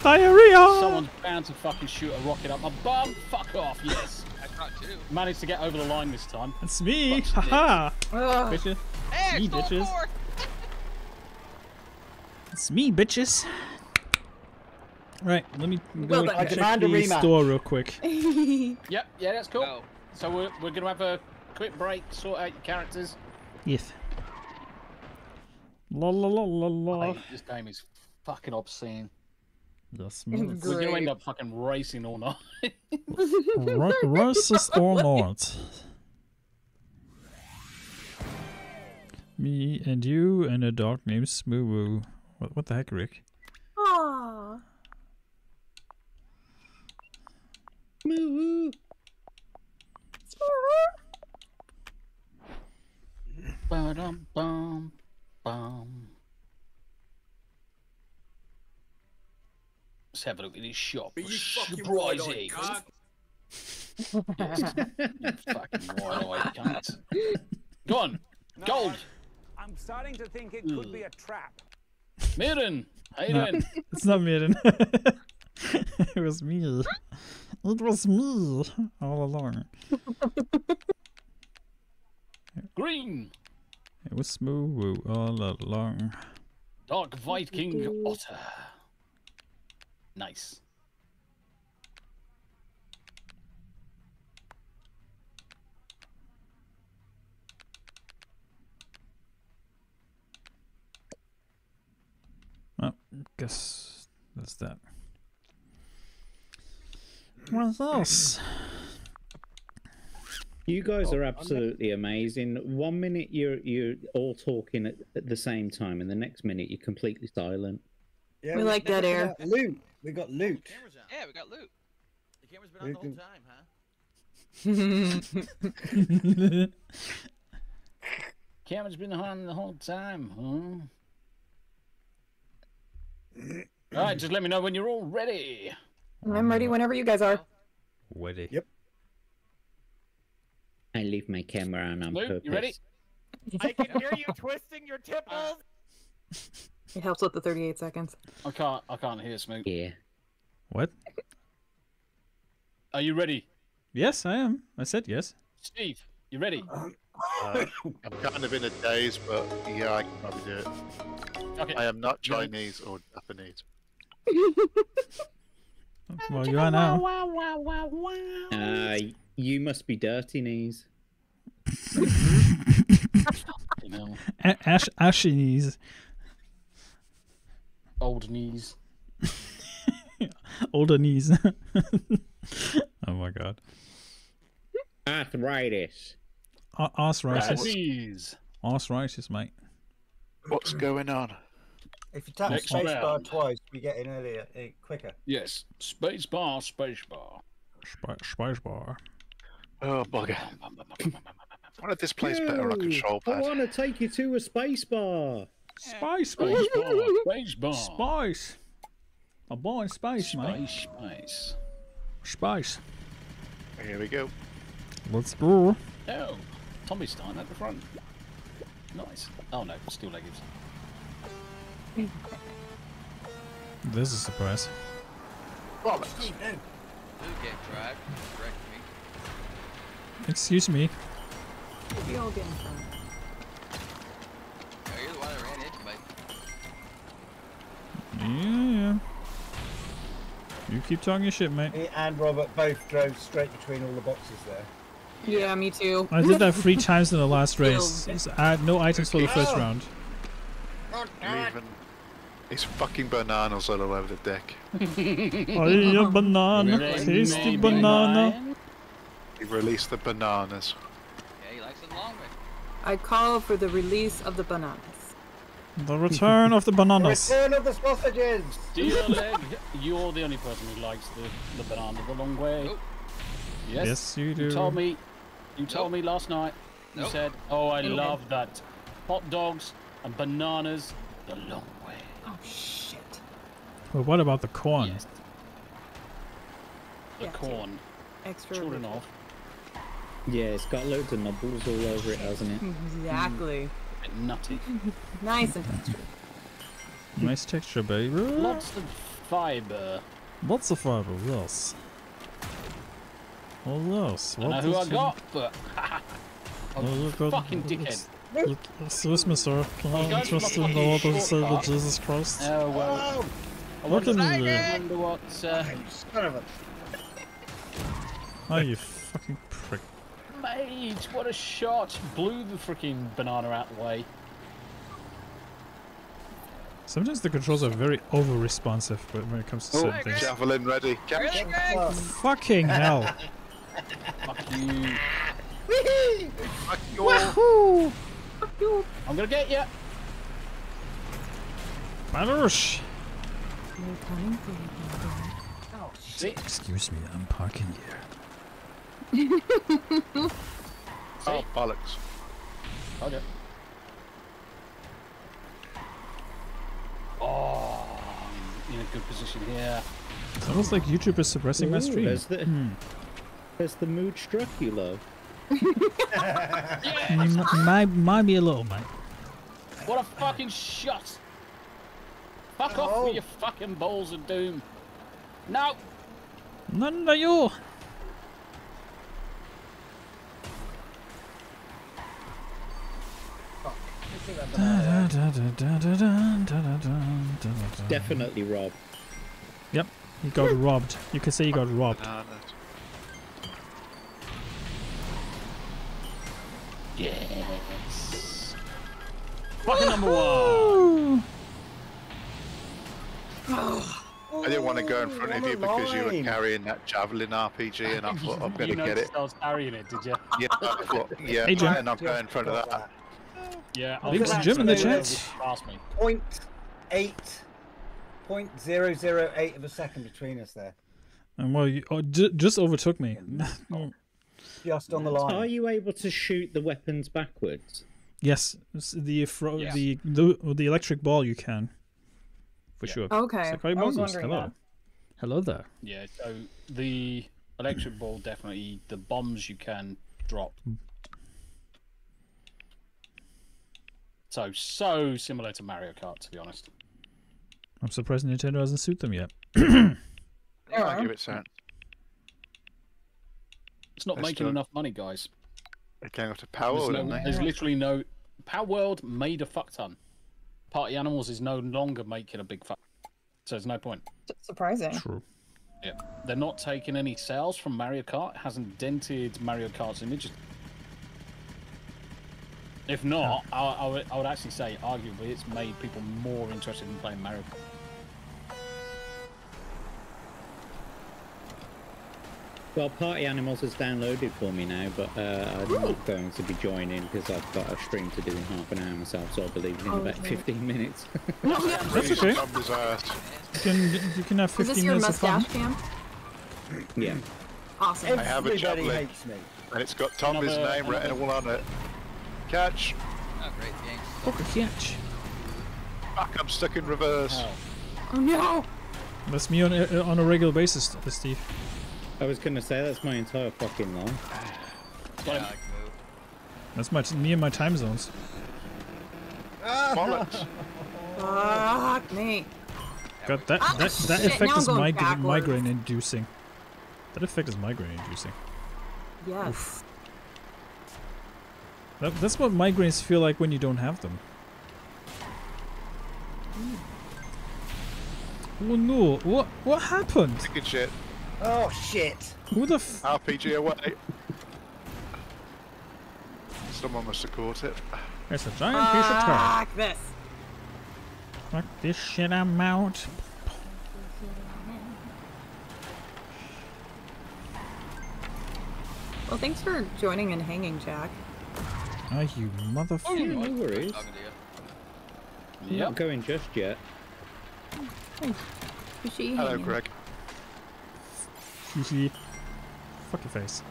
Diarrhea. Someone's bound to fucking shoot a rocket up my bum. Fuck off, yes. I. Managed to get over the line this time. It's me. Haha. Ugh. Bitches. Hey, Me, bitches. four. It's me, bitches. Right, let me go done. I check demand a the rematch. store real quick. Yep, yeah, that's cool. Go. So we're, we're going to have a quick break, sort out your characters. Yes. La la la la la. Hey, this game is fucking obscene. Yes, We're going to end up fucking racing all night. Ra- racist or not. Me and you and a dog named Smu. What, what the heck, Rick? Aw. Ba-dum, bum, bum. Let's have a look at his shop. Are you fucking Surprising. wide-eyed, cunt? Yes. you fucking wide-eyed cunt. Go on. No, Gold. I'm starting to think it could be a trap. Mirren. How you No, doing? it's not Mirren. it was me. It was me all along. Green. It was smooth all along. Dark Viking Otter. Nice. Oh, guess that's that. What else? You guys are oh, absolutely amazing. One minute you're you're all talking at, at the same time, and the next minute you're completely silent. Yeah, We like dead air. got Loot. We got loot. Camera's out. Yeah, we got loot. The camera's been on the whole time, huh? Cameron's been on the whole time, huh? All right, just let me know when you're all ready. I'm ready mm. whenever you guys are. Ready. Yep. I leave my camera on on Luke, purpose. you ready? I can hear you twisting your tipples. It helps with the 38 seconds. I can't. I can't hear Smoot. Yeah. What? Are you ready, Yes, I am. I said yes. Steve? You ready? Uh, I'm kind of in a daze, but yeah, I can probably do it. Okay. I am not Chinese or Japanese. Well, you are now. Uh, you must be dirty knees. You know, Ash Ashy knees. Old knees. Older knees. oh my god. Arthritis. A- arthritis. Knees. Arthritis, mate. What's going on? If you tap Next space bar round. twice, we get in earlier, eh, quicker. Yes. Space bar. Space bar. Sp- Spice bar. Oh bugger! One of this plays better on a Yo, control I want to take you to a space bar. Spice, Space bar. Space bar. Spice. I'm buying space, mate. Space. Space. Spice. Here we go. Let's go. Oh, Tombi's starting at the front. Nice. Oh no, steel leggings. This is a surprise. Bollocks. Loot get dragged. Correct me. Excuse me. We all Yeah, yeah. You keep talking your shit, mate. Me and Robert both drove straight between all the boxes there. Yeah, me too. I did that three times in the last race. So I had no items for the first Oh. round. Even these fucking bananas all over the deck. Oh, a banana, tasty banana. mine. We released the bananas. Yeah, he likes it the long. I call for the release of the bananas. The return of the bananas. The return of the sausages! Steel leg. You're the only person who likes the, the banana the long way. Oh. Yes. Yes, you do. You told me. You told oh. me last night. You Nope. said, "Oh, I Nope. love that. Hot dogs and bananas the long way." Oh, shit. But what about the corn? Yes. The Yeah, too. corn. Extra. Children rich. off. Yeah, it's got loads of nubbles all over it, hasn't it? Exactly. Bit nutty. Nice and textured. Nice texture, baby. Lots of fiber. Lots of fiber, yes. Oh, yes. I don't know What who I is it? got, but Oh, you got- fucking dickhead. it's- it- Excuse me, sir. Can I You interest got in the fucking Lord and short Savior part. Jesus Christ? Oh well. Oh, I Look wonder, at me I wonder what. Uh, you son of a... Oh, you fucking prick. Mate, what a shot! Blew the freaking banana out the way. Sometimes the controls are very over-responsive but when it comes to Oh, certain things. javelin ready. Catch. Oh, Fucking hell. Fuck you. Fuck your- I'm gonna get you. Banush! You're coming for you, baby. Oh. Excuse me, I'm parking here. oh, bollocks. Okay. Oh, in a good position here. Sounds like YouTube is suppressing Ooh, my stream. There's the, hmm. there's the mood struck you love. yes! might be a little, mate. What a fucking shot! Fuck oh. off with oh. your fucking balls of doom. No! None of you! Definitely Rob. Yep, he got robbed. You can say he got robbed. Ah, yes! Fucking number one! I didn't want to go in front of you because you were carrying that javelin RPG, and I thought I'm going to get it. noticed I was carrying it, did you? Yeah, I thought, yeah, Hey, and I'll go in front of that. Yeah. Big was Jim in the actually- chat. Past me. Point eight, point zero zero eight of a second between us there, And well, you oh, ju- just overtook me. Hmm. just on the line. Are you able to shoot the weapons backwards? yes, the fro- Yeah. the the the electric ball you can, for Yeah. sure. Okay. It's like, "Hey, I was wondering hello. that. Hello there. Yeah, so the electric ball definitely, the bombs you can drop. So, so similar to Mario Kart, to be honest. I'm surprised Nintendo hasn't sued them yet. Yeah, I'll give it sense. It's not Let's making do it. enough money, guys. They came off to Power, There's, didn't no, they? there's literally no. Palworld made a fuck ton. Party Animals is no longer making a big fuck. So there's no point. Surprising. True. Yeah. They're not taking any sales from Mario Kart. It hasn't dented Mario Kart's image. If not, I, I, would, I would actually say, arguably, it's made people more interested in playing Mario Kart. Well, Party Animals is downloaded for me now, but uh, I'm not going to be joining because I've got a stream to do in half an hour myself, so I'll be leaving in Oh, about right. 15 minutes. That's okay. You can you can have Is 15 this your minutes of fun. mustache cam? yeah. Awesome. I have a Everybody javelin. hates. And it's got Tombi's Another- name written another- all on it. Catch. Oh, great game. Poker catch. Fuck, I'm stuck in reverse. Hell. Oh no! That's me on a, on a regular basis, uh, Steve. I was going to say that's my entire fucking life. Yeah, I like move. That's my me and my time zones. Bollocks. Fuck me. God, that Ah, that, that effect is mig- backwards. migraine inducing. That effect is migraine inducing. Yes. That, that's what migraines feel like when you don't have them. Oh no! What what happened? Good shit. Oh shit! Who the f- RPG away. Someone must have caught it. There's a giant piece of trash. Fuck this. Fuck this shit, I'm out. Well, thanks for joining and hanging, Jack. Ah, you motherfucker. no worries. Talking to you. I'm Yep. not going just yet. Appreciate Hello, hanging. Greg. Hee Fuck your face.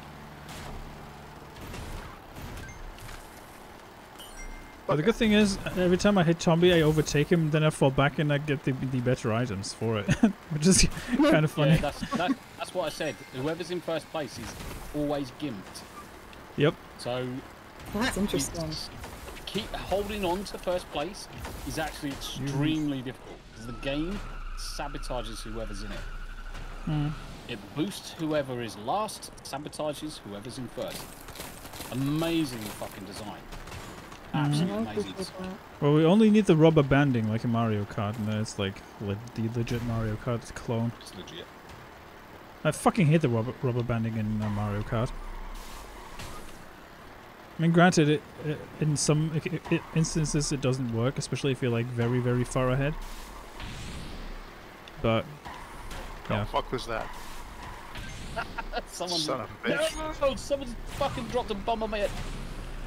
But the good thing is, every time I hit Tombi, I overtake him, then I fall back and I get the, the better items for it, which is kind of funny. Yeah, that's, that, that's what I said. Whoever's in first place is always gimped. Yep. So That's interesting. s- keep holding on to first place is actually extremely difficult because the game sabotages whoever's in it. Hmm. It boosts whoever is last, sabotages whoever's in first. Amazing fucking design. Absolutely I amazing. appreciate. Well, we only need the rubber banding like in Mario Kart, and then it's like le- the legit Mario Kart clone. It's legit. I fucking hate the rubber, rubber banding in uh, Mario Kart. I mean, granted, it, it in some i- i- instances it doesn't work, especially if you're like very, very far ahead. But What Yeah. the fuck was that? Someone, Son of a bitch. no, someone fucking dropped a bomb on my head.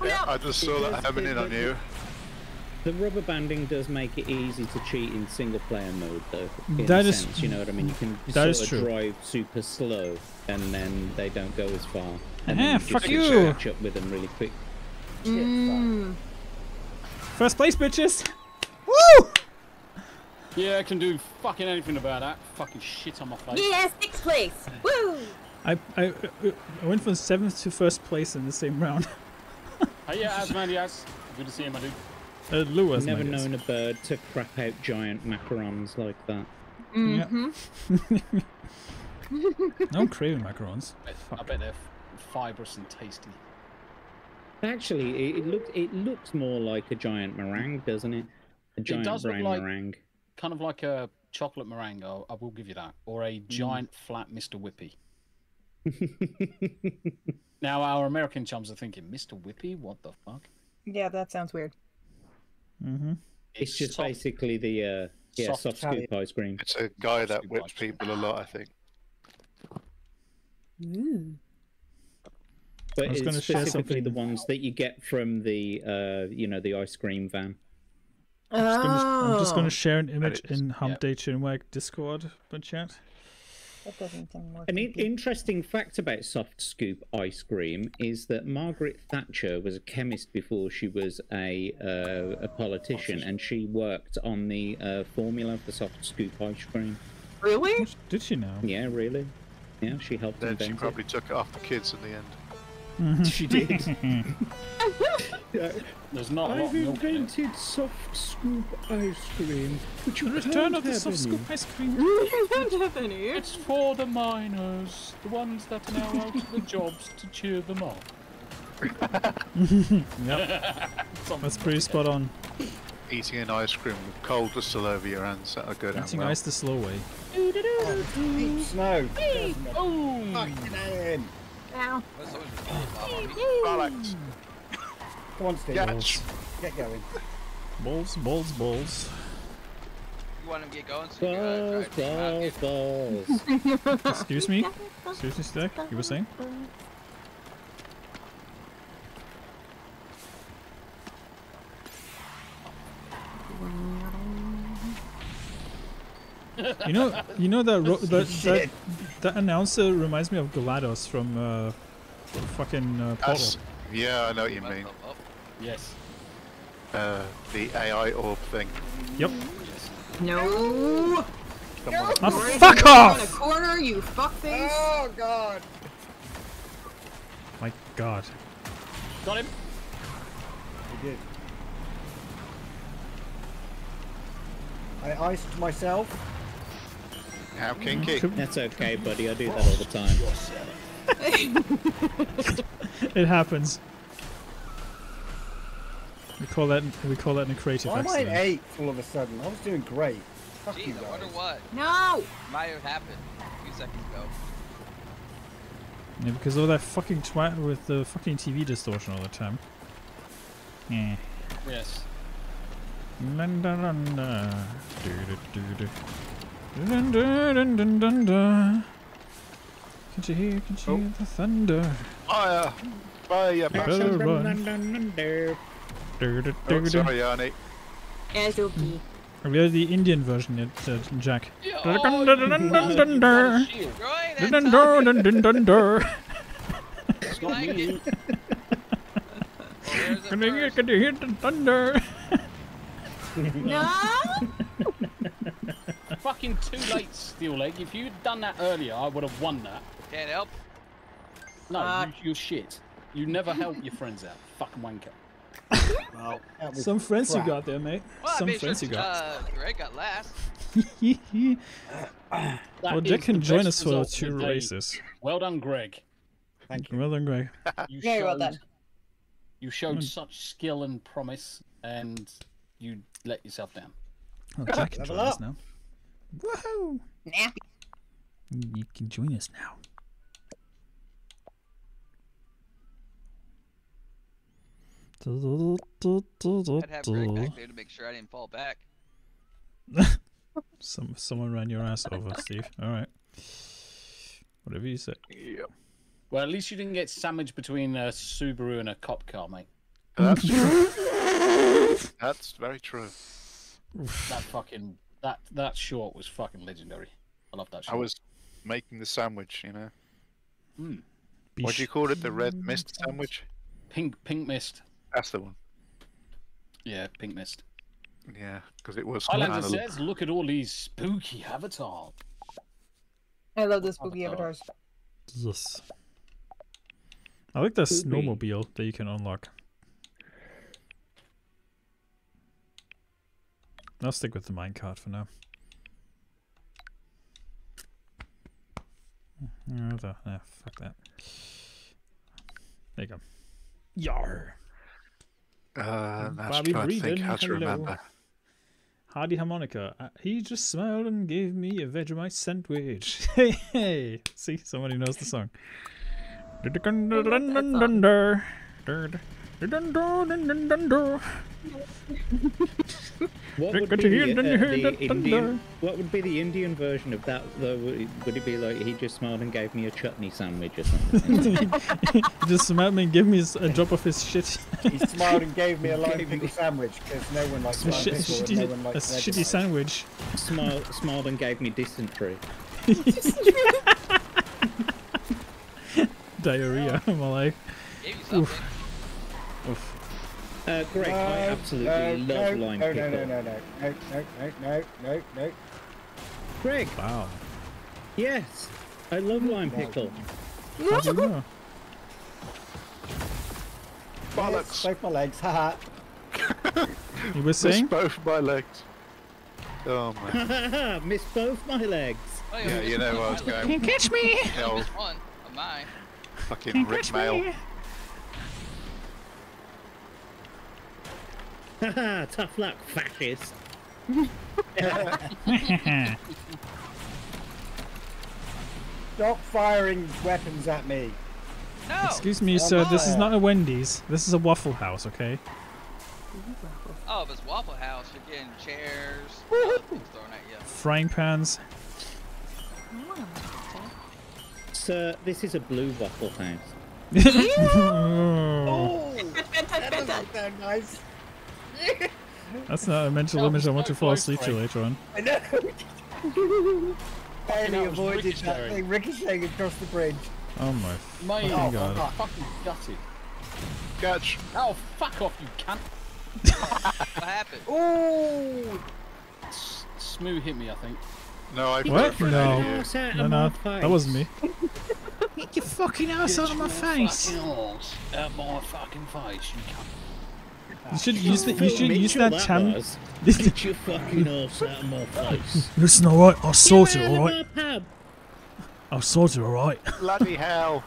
Yeah, I just saw that happening on you. The rubber banding does make it easy to cheat in single player mode, though. In That a is- sense, you know what I mean. You can that sort is of true. drive super slow, and then they don't go as far. And Ah, then you fuck just you. catch up with them really quick. Mm. first place, bitches! Woo! Yeah, I can do fucking anything about that. Fucking shit on my face. Yeah, sixth place. Woo! I, I I went from seventh to first place in the same round. Hey, yeah, Asmandias. Good to see you, my dude. Uh, Lewis, Never known a bird to crap out giant macarons like that. Mm-hmm. I'm craving macarons. I bet they're f- fibrous and tasty. Actually, it, it looks it looks more like a giant meringue, doesn't it? A giant does look brown like- meringue. Kind of like a chocolate meringue, I I will give you that. Or a giant flat Mr. Whippy. Now, our American chums are thinking, Mr. Whippy? What the fuck? Yeah, that sounds weird. Mm-hmm. It's just soft- basically the uh, yeah soft soft scoop ice cream. It's a guy that whips people a lot, I think. Ooh. But I was it's gonna share specifically the ones that you get from the uh, you know the ice cream van. I'm just, gonna, I'm just Oh. gonna share an image is- in Hump Day Chinwag Discord, but chat. That doesn't sound more An in- interesting fact about soft scoop ice cream is that Margaret Thatcher was a chemist before she was a uh, a politician, and she worked on the uh, formula for soft scoop ice cream. Really? Did she know? Yeah, really. Yeah, she helped Then she invent probably took it off the kids in the end. Mm-hmm. She did. There's not a lot of I've milk in it. invented soft scoop ice cream, which you The return of the soft any. scoop ice cream. you don't have any. It's for the miners, the ones that are now out of the jobs to cheer them up. Yep, that's pretty spot on. Eating an ice cream with cold still over your hands, that'll go down Eating well. ice the slow way. Deep snow. Boom! Fucking in. Ow. That's always a problem. Alex, Come on, Steve. yes. Get going. Balls, balls, balls. You want to get going so you can uh, Balls, try to take him out, balls, balls. Excuse me? Excuse me, Stack? You were saying? You know, you know that ro- that, that that announcer reminds me of GLaDOS from uh, fucking uh, Portal. That's, yeah, I know what you mean. Oh, Yes. Uh, the AI orb thing. Yep. No. Come on. Ah, Right fuck here In a off! corner, you fuck fuckface. Oh God. My God. Got him. We did. I iced myself. How kinky. Mm-hmm. That's okay, buddy. I do that all the time. It happens. We call that we call that in a creative Why am I at accident. eighth all of a sudden? I was doing great. Fuck you Jeez, I wonder guys. what No. might have happened a few seconds ago. Yeah, because of that fucking twat with the fucking TV distortion all the time. Yeah. Yes. Dun, dun, dun, dun. Dun, dun, dun, dun, dun, dun. Can't you hear, can't you hear the thunder? Fire! Fire, Better bastard! run. Oh, do. sorry, Yarny. Azuki. We are the Indian version, yet, uh, Jack. Oh. It's it? Oh, can you hear the thunder? No. Fucking too late, Steel Leg. If you'd done that earlier, I would have won that. Can't help. No, Fuck. you, you're shit. You never help your friends out. Fucking wanker. Well, that Some friends crap. you got there, mate. Well, Some I mean, friends you got. Uh, Greg got last. Well, Dick can join us for result two the races. Well done, Greg. Thank you. Well done, Greg. You Very well showed- done. You showed such skill and promise, and you let yourself down. Oh, Jack can join us now. Woohoo! Nappy. You can join us now. I'd have Greg back there to make sure I didn't fall back. Some someone ran your ass over, Steve. All right. Whatever you say. Yeah. Well, at least you didn't get sandwiched between a Subaru and a cop car, mate. That's true. That's very true. That fucking that that short was fucking legendary. I love that short. I was making the sandwich, you know. Hmm. Be What do you call it? The red mist sandwich? pink pink mist. That's the one. Yeah, pink mist. Yeah, because it was. Highlander says, "Look at all these spooky avatars." I love the spooky avatars. Yes. I like the Spooky. snowmobile that you can unlock. I'll stick with the minecart for now. Oh, the, ah, fuck that. There you go. Yar. Uh, I'm Bobby just trying to think Breeden, how to hello. remember. Hardy Harmonica. Uh, he just smiled and gave me a Vegemite sandwich. Hey, hey. See, somebody knows the song. What would be the, uh, the? Indian? What would be the Indian version of that? Though, would it, be like he just smiled and gave me a chutney sandwich or something? he just smiled and gave me a drop of his shit. He smiled and gave me a lime pickle sandwich because no one likes a lime shit, pickle and no one a likes shitty Vegemite. sandwich. smiled, smiled and gave me dysentery. Diarrhea. I'm all like, something. oof. Uh, Greg, I No, absolutely no, love no, lime no, pickle. no, no, no, no, no, no, no, no, no, no. Greg, Wow. yes, I love lime pickle. How do you know? Bollocks! Both my legs, haha. You were Missed saying? both my legs. Oh man. Missed both my legs. Oh, Yeah, we you know where I was of my going. legs. Catch me! Hell, Missed one of mine. fucking Rick Mail. Haha, tough luck, fascist. Stop firing weapons at me. No. Excuse me, Oh, sir. This is not a Wendy's. This is a Waffle House, okay? Oh, if it's Waffle House, you're getting chairs, other thrown at you. Frying pans. Sir, this is a blue waffle house. Oh, That doesn't sound nice. That's not a mental image I want to fall asleep to Frank. later on. I know. Barely hell, it was avoided that thing ricocheting across the bridge. Oh my Mate, fucking oh, god. fucking gutted. Catch! Oh, fuck off, you cunt. What happened? Ooh! S- Smu hit me, I think. No, I What? No. at you. Ass out No, no, that wasn't me. Get your fucking ass out of my face! Fucking arse out my fucking face, you cunt. You should use the, you should use that tam. was. Get your fucking ass out of my face. Listen, alright, I'll sort Get it, alright? my. I'll sort it, alright? Bloody hell!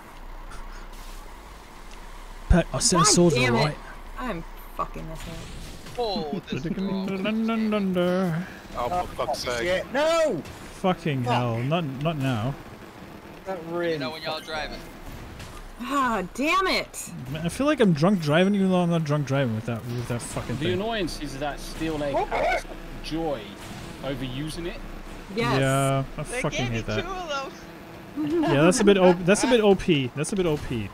Pet, I said God sort it, damn it. alright? I'm fucking this up. Oh, this is wrong. Oh, for oh, fuck's sake. No! Fucking hell, not not now. That really. You know when y'all driving. Ah, damn it! Man, I feel like I'm drunk driving, even though I'm not drunk driving with that with that fucking The thing. annoyance is that Steel Leg has joy over using it. Yes. Yeah, I They fucking gave me hate two that. of those. Yeah, that's a bit o- that's a bit OP. That's a bit OP.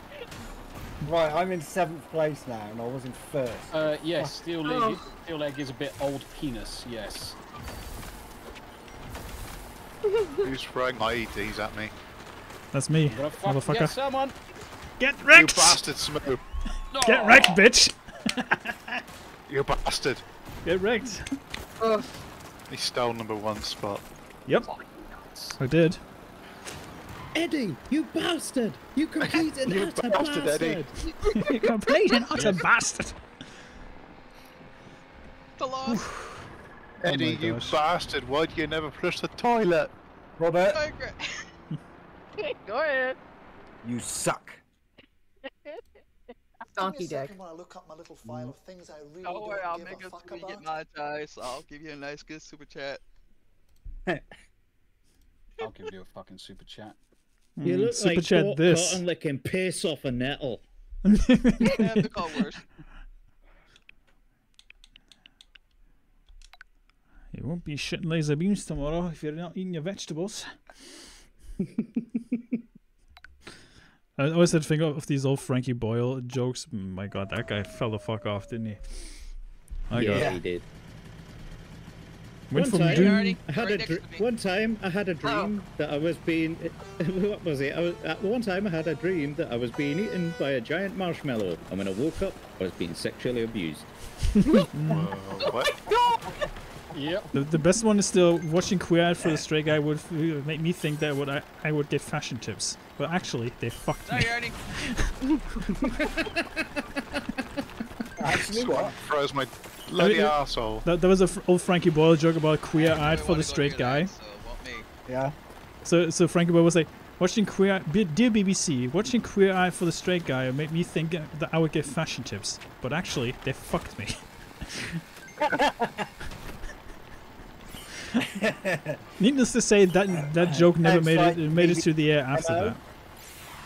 Right, I'm in seventh place now, and I was in first. Uh, yes, steel leg, Oh. steel leg is a bit old penis, yes. Who's throwing IEDs at me? That's me, I'm gonna fucking motherfucker. get someone. Get wrecked! You bastard, Smu! Get wrecked, bitch! You bastard! Get wrecked. Ugh. He stole number one spot. Yep, I did. Eddie, you bastard! You complete and You utter bastard, You bastard! Eddie. Complete and utter bastard. The loss. Eddie, oh you bastard! Why do you never flush the toilet? Robert, Oh. Go ahead. you suck. Donkey dick. When I look up my little file of things I really Don't worry, don't I'll give make a it fuck when you get about. monetized. I'll give you a nice, good super chat. I'll give you a fucking super chat. You Mm, look super like chat caught this. cotton licking piss off a nettle. Yeah, they call worse. You won't be shitting laser beams tomorrow if you're not eating your vegetables. I always had to think of these old Frankie Boyle jokes. My god, that guy fell the fuck off, didn't he? My yeah, god. he did. Went one time, doing I had Right a next dr- one time I had a dream that I was being what was it? I was, at one time I had a dream that I was being eaten by a giant marshmallow, and when I woke up, I was being sexually abused. Uh, what? Yep. the, the best one is still watching Queer Eye for the Straight Guy would make me think that would I, I would get fashion tips, but actually they fucked me. Sorry, Ernie. Actually, what? Throws my bloody uh, arsehole. That, that was a f- old Frankie Boyle joke about queer Eye eyed for the straight guy. that, so want me. Yeah. So so Frankie Boyle was like, watching queer Eye, dear BBC, watching Queer Eye for the Straight Guy made me think that I would get fashion tips, but actually they fucked me. Needless to say, that that joke never Thanks, made it, like, it made it maybe- to the air after Hello?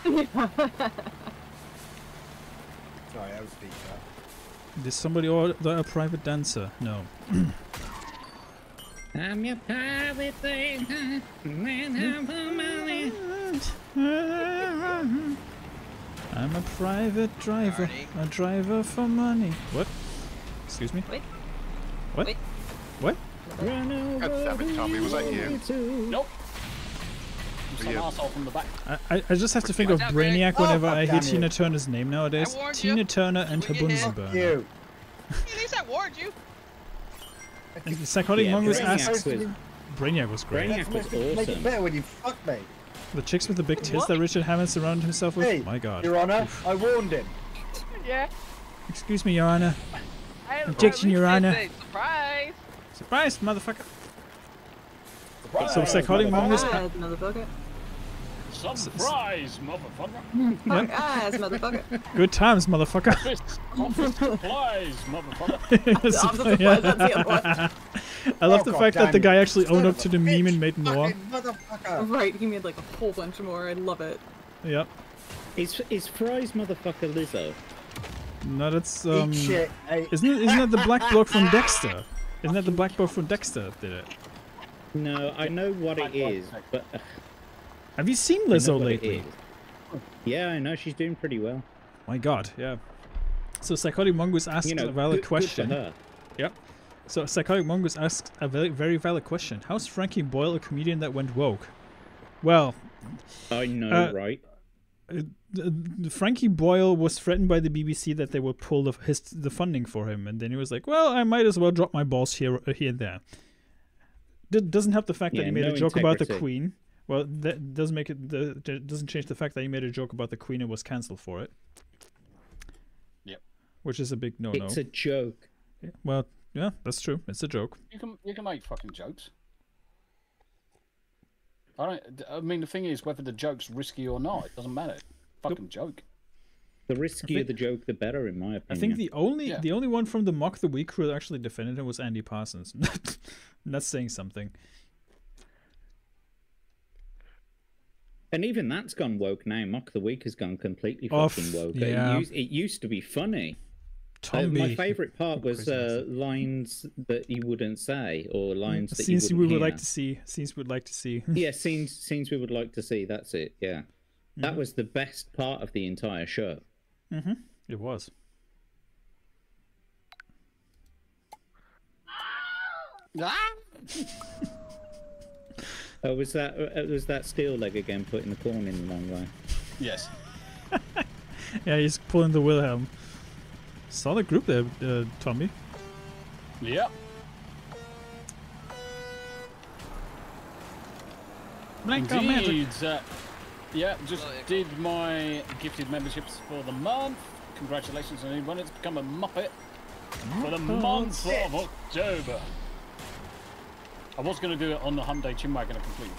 that. Sorry, I was deep. Uh, Did somebody order a private dancer? No. I'm your private thing. I'm a private driver, Arnie. a driver for money. What? Excuse me? Wait. What? Wait. What? Run God damn it, Tommy, was that you? Nope. Some Yeah. arsehole from the back. I, I- I just have to think of Watch out, Brainiac Oh, whenever fuck I hear Tina. Turner's name nowadays. Tina you. Turner and her Swing your head. You. At least I warned you. And the Psychotic Yeah, Mongoose Brainiac asks. was- Brainiac was great. Brainiac was Make it, make it better when you fuck me. The chicks with the big tits that Richard Hammond surrounded himself with. Hey, My god. Your Honor, I warned him. Yeah. Excuse me, Your Honor. I, Objection, Your Honor. Surprise! Surprise, motherfucker. So Surprise, Psychotic motherfucker. Mongoose. Surprise, motherfucker. Surprise, motherfucker. Surprise, motherfucker. Good times, motherfucker. Fist, office supplies, motherfucker. Officer supplies, that's the other one. I love Oh, the God fact that the guy actually owned up to the meme and made more. Right, he made like a whole bunch more. I love it. Yep. Is is Fry's motherfucker Lizzo? No, that's um. Eat shit. Hey, Isn't it, isn't that the black block from Dexter? Isn't that the black bloke from Dexter that did it? No, I know what it is, but Have you seen Lizzo lately? Yeah, I know she's doing pretty well. My God, yeah. So Psychotic Mongoose asked You know, a valid good, good question. her. Yep. So Psychotic Mongoose asked a very, very valid question. How's Frankie Boyle a comedian that went woke? Well, I know, Uh, right? uh, Frankie Boyle was threatened by the BBC that they would pull the, his, the funding for him, and then he was like, "Well, I might as well drop my balls here, uh, here and there." D- doesn't help the fact that he made no a joke about the. Queen. Well, that doesn't make it. The, doesn't change the fact that he made a joke about the Queen and was cancelled for it. Yep. Which is a big no-no. It's a joke. Yeah, Well, yeah, that's true. It's a joke. You can you can make fucking jokes. I don't. I mean, the thing is, whether the joke's risky or not, it doesn't matter. Fucking joke. The riskier think- the joke, the better, in my opinion. I think the only Yeah. the only one from the Mock the Week crew that actually defended him was Andy Parsons. That's saying something. And even that's gone woke now. Mock the Week has gone completely Off, fucking woke. yeah. It, used, it used to be funny. Uh, my favourite part was uh, lines that you wouldn't say or lines that scenes you we wouldn't would hear. like to see. Scenes we'd like to see. yeah, scenes scenes we would like to see. That's it. Yeah. That was the best part of the entire show. it was. Oh, was that uh, was that steel leg again putting the corn in the wrong way? Yes. Yeah, he's pulling the Wilhelm. Solid group there, uh, Tommy. Yep. Blanco Magic. Indeed. Yeah, just Oh, yeah. did my gifted memberships for the month. Congratulations on anyone that's become a Muppet for the month of October. I was going to do it on the Hyundai Chinwagoner complete.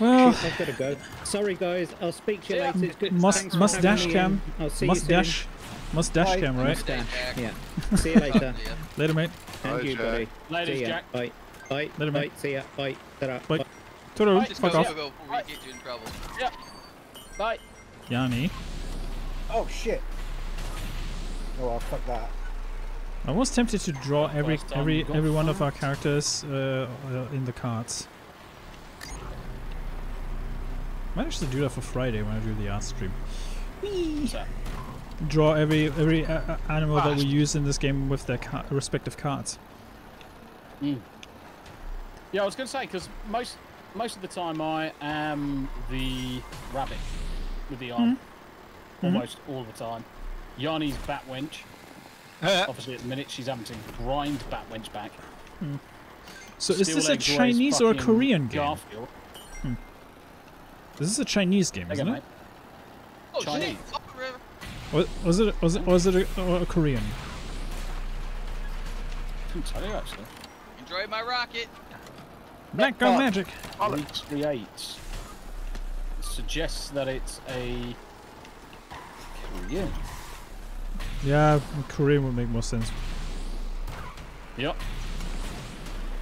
Well, I've got to go. Sorry, guys. I'll speak to you Yeah. later. It's good- must must dash cam. I'll see Must you soon. dash. Must dash Bye. cam, right? Must dash. Yeah. See you later. Later, mate. and Bye, you, Jack. buddy. Ladies, See ya. Jack. Bye. Bye. Later, Bye. mate. See ya. Bye. Ta-ra. Bye. Bye. Toodle, Just fuck go, off. go before we get you in trouble. Yep. Bye. Yanni. Oh shit. Oh, I'll fuck that. I'm almost tempted to draw every every every one of our characters uh, uh, in the cards. Might actually do that for Friday when I do the art stream. What's that? Draw every every uh, uh, animal that we use in this game with their ca- respective cards. Mm. Yeah, I was going to say because most most of the time I am the rabbit with the arm, Mhm. almost all the time. Yanni's bat wench. Uh. Obviously, at the minute she's having to grind bat wench back. Hmm. So is this a Chinese or a fucking Korean game? Garfield. Hmm. This is a Chinese game, isn't you it? Oh Chinese. shit! Up. Was, was it was it was it a, a Korean? Couldn't tell you actually. Enjoy my rocket. Black Gun Magic. Recreates. Suggests that it's a Korean. Yeah, Korean would make more sense. Yep.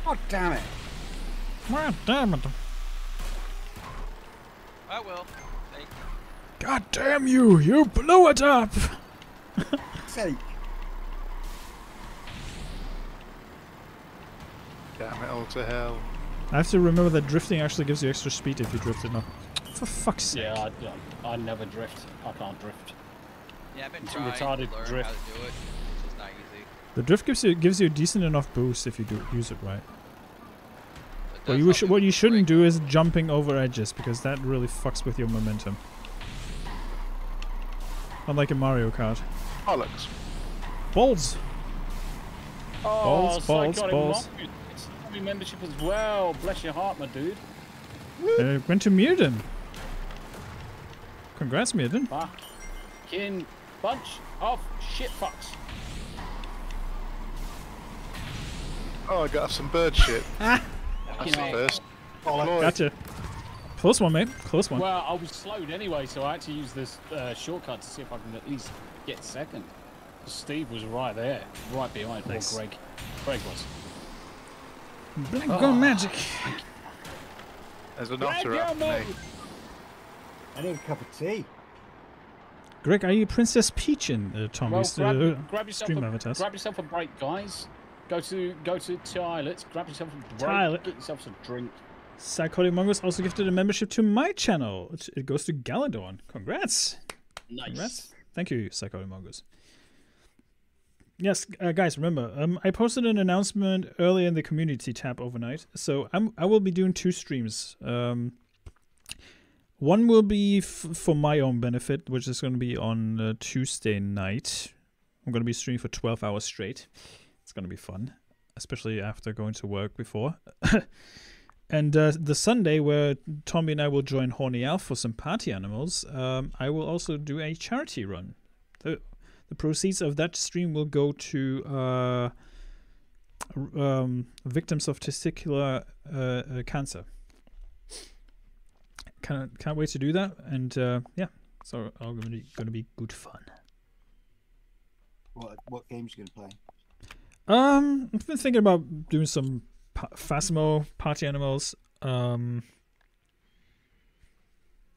Oh damn it! God damn it! I will. Thank God damn you! You blew it up! Sake. Damn it all to hell. I have to remember that drifting actually gives you extra speed if you drift enough. For fuck's sake. Yeah, I, I never drift. I can't drift. Yeah, I've been too trying retarded to to learn drift. how to do it. It's just not easy. The drift gives you gives you a decent enough boost if you do use it right. But What you sh- what you shouldn't break. do is jumping over edges because that really fucks with your momentum. Unlike in Mario Kart. Bollocks. Balls. Oh, Balls, balls, Psychotic balls. Monk, membership as well. Bless your heart, my dude. Uh, went to Muirden. Congrats, Muirden. Fucking bunch of shit fucks. Oh, I got some bird shit. That's You the know, first. Gotcha. Close one, mate. Close one. Well, I was slowed anyway, so I had to use this uh, shortcut to see if I can at least get second. Steve was right there, right behind poor Nice. Greg. Greg was. Black Oh. Gun Magic. There's an Greg, otter up for me. I need a cup of tea. Greg, are you Princess Peach in uh, Well, Tommy's grab, uh, grab yourself stream a, avatars? grab yourself a break, guys. Go to go to toilets. Grab yourself a break. Toilet. Get yourself some drink. Psychotic Mongoose also gifted a membership to my channel. It- It goes to Galadorn. Congrats. Nice. Congrats. Thank you, Psychotic Mongoose. Yes, uh, guys, remember, um, I posted an announcement earlier in the community tab overnight. So I'm I will be doing two streams. Um, one will be for my own benefit, which is going to be on uh, Tuesday night. I'm going to be streaming for 12 hours straight. It's going to be fun, especially after going to work before. and uh, the Sunday, where Tommy and I will join Horny Elf for some party animals, um, I will also do a charity run. The, proceeds of that stream will go to uh, um, victims of testicular uh, uh, cancer. Can't, can't wait to do that. And uh, yeah, so all going to be, going to be good fun. What what games you gonna play? Um, I've been thinking about doing some pa- Phasmo party animals. Um,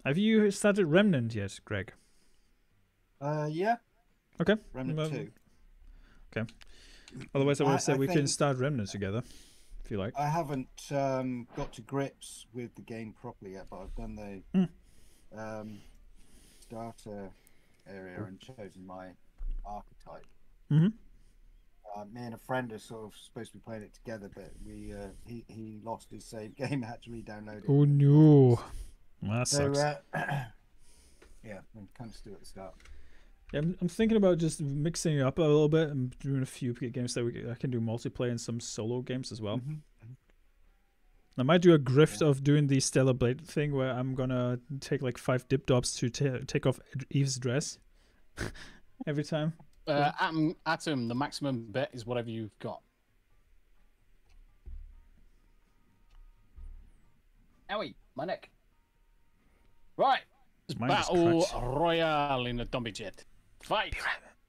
have you started Remnant yet, Greg? Uh, yeah. Okay. Remnant um, two. Okay. Otherwise, I would have said I we can start Remnant together, if you like. I haven't um, got to grips with the game properly yet, but I've done the Mm. um, starter area and chosen my archetype. Mhm. Uh, me and a friend are sort of supposed to be playing it together, but we uh, he he lost his save game, had to re-download it. Oh no, that So sucks. uh, yeah, I'm kind of still at the start. Yeah, I'm, I'm thinking about just mixing it up a little bit and doing a few games that we, I can do multiplayer and some solo games as well. I might do a grift of doing the Stellar Blade thing where I'm gonna take like five dip dobs to ta take off Eve's dress every time. Uh, atom, atom. The maximum bet is whatever you've got. Owie, my neck. Right. It's Mine just Battle. Royale in the Dumby Jet. Fight.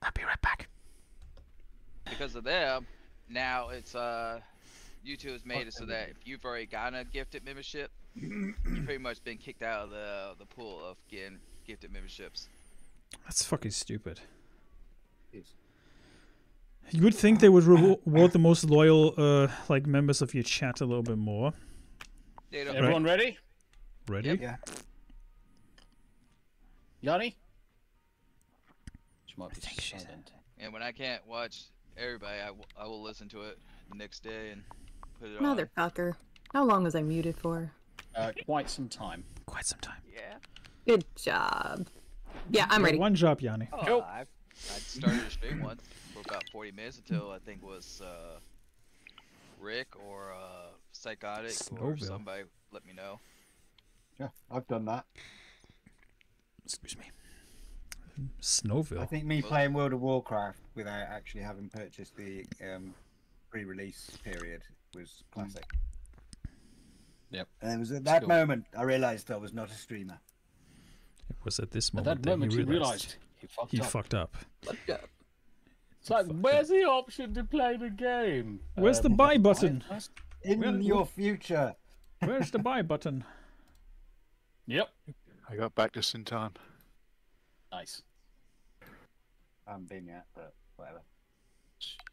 I'll be right back. because of them, now it's uh, YouTube has made it so that if you've already gotten a gifted membership, you've pretty much been kicked out of the the pool of getting gifted memberships. That's fucking stupid. It's- You would think they would reward the most loyal, uh, like members of your chat a little bit more. They don't. Everyone ready? Ready? Yeah. Yanni? She might be silent. And when I can't watch everybody, I, w- I will listen to it the next day and Put it on. Motherfucker. How long was I muted for? Uh, quite some time. Quite some time. Yeah. Good job. Yeah, I'm ready. One job, Yanni. Oh, Cool. I, I started a stream once for about 40 minutes until I think was uh, Rick or uh, Psychotic or somebody let me know. Yeah, I've done that. Excuse me. Snowville. I think me playing World of Warcraft without actually having purchased the um, pre-release period was classic. Yep. And it was at that Cool. moment I realised I was not a streamer. It was at this At moment that moment, he he realized, realized he fucked he up. fucked up. It's like, where's the option to play the game? Where's the Um, buy button? In Well, your future. Where's the buy button? Yep. I got back just in time. Nice. I haven't been yet, but whatever.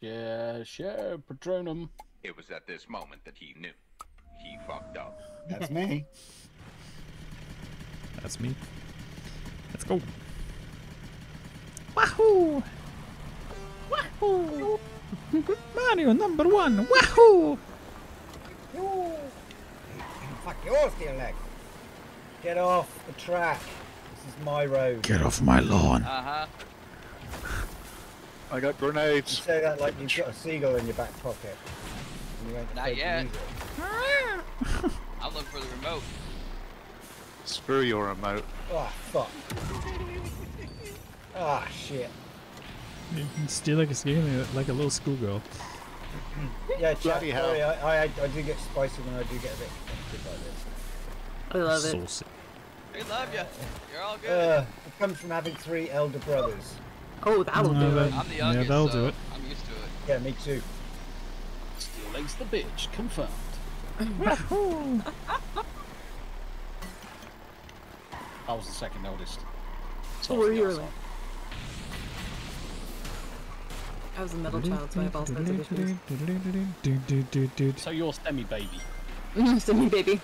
Yeah, sure, Patronum. It was at this moment that he knew. He fucked up. That's me. That's me. Let's go. Wahoo! Wahoo! Mario number one! Wahoo! Fuck yours, dear leg. Get off the track. This is my road. Get off my lawn. Uh huh. I got grenades. You grenades. say that like you've got a seagull in your back pocket. And you ain't Not yet. I'm looking for the remote. Screw your remote. Oh, fuck. Ah, shit. You can steal like a skin like a little schoolgirl. Yeah, chat, Bloody hell. sorry, I, I, I do get spicy when I do get a bit competitive like this. I love it. Saucy. We love you. You're all good. Uh, it comes from having three elder brothers. Oh, that'll No, do that- it. I'm the yeah, youngest, that'll so do it. I'm used to it. Yeah, me too. Steel legs the bitch. Confirmed. I was the second eldest. So Oh, I were you outside. really? I was a middle child, so I have all sorts of issues. So you're semi baby. Send me, baby.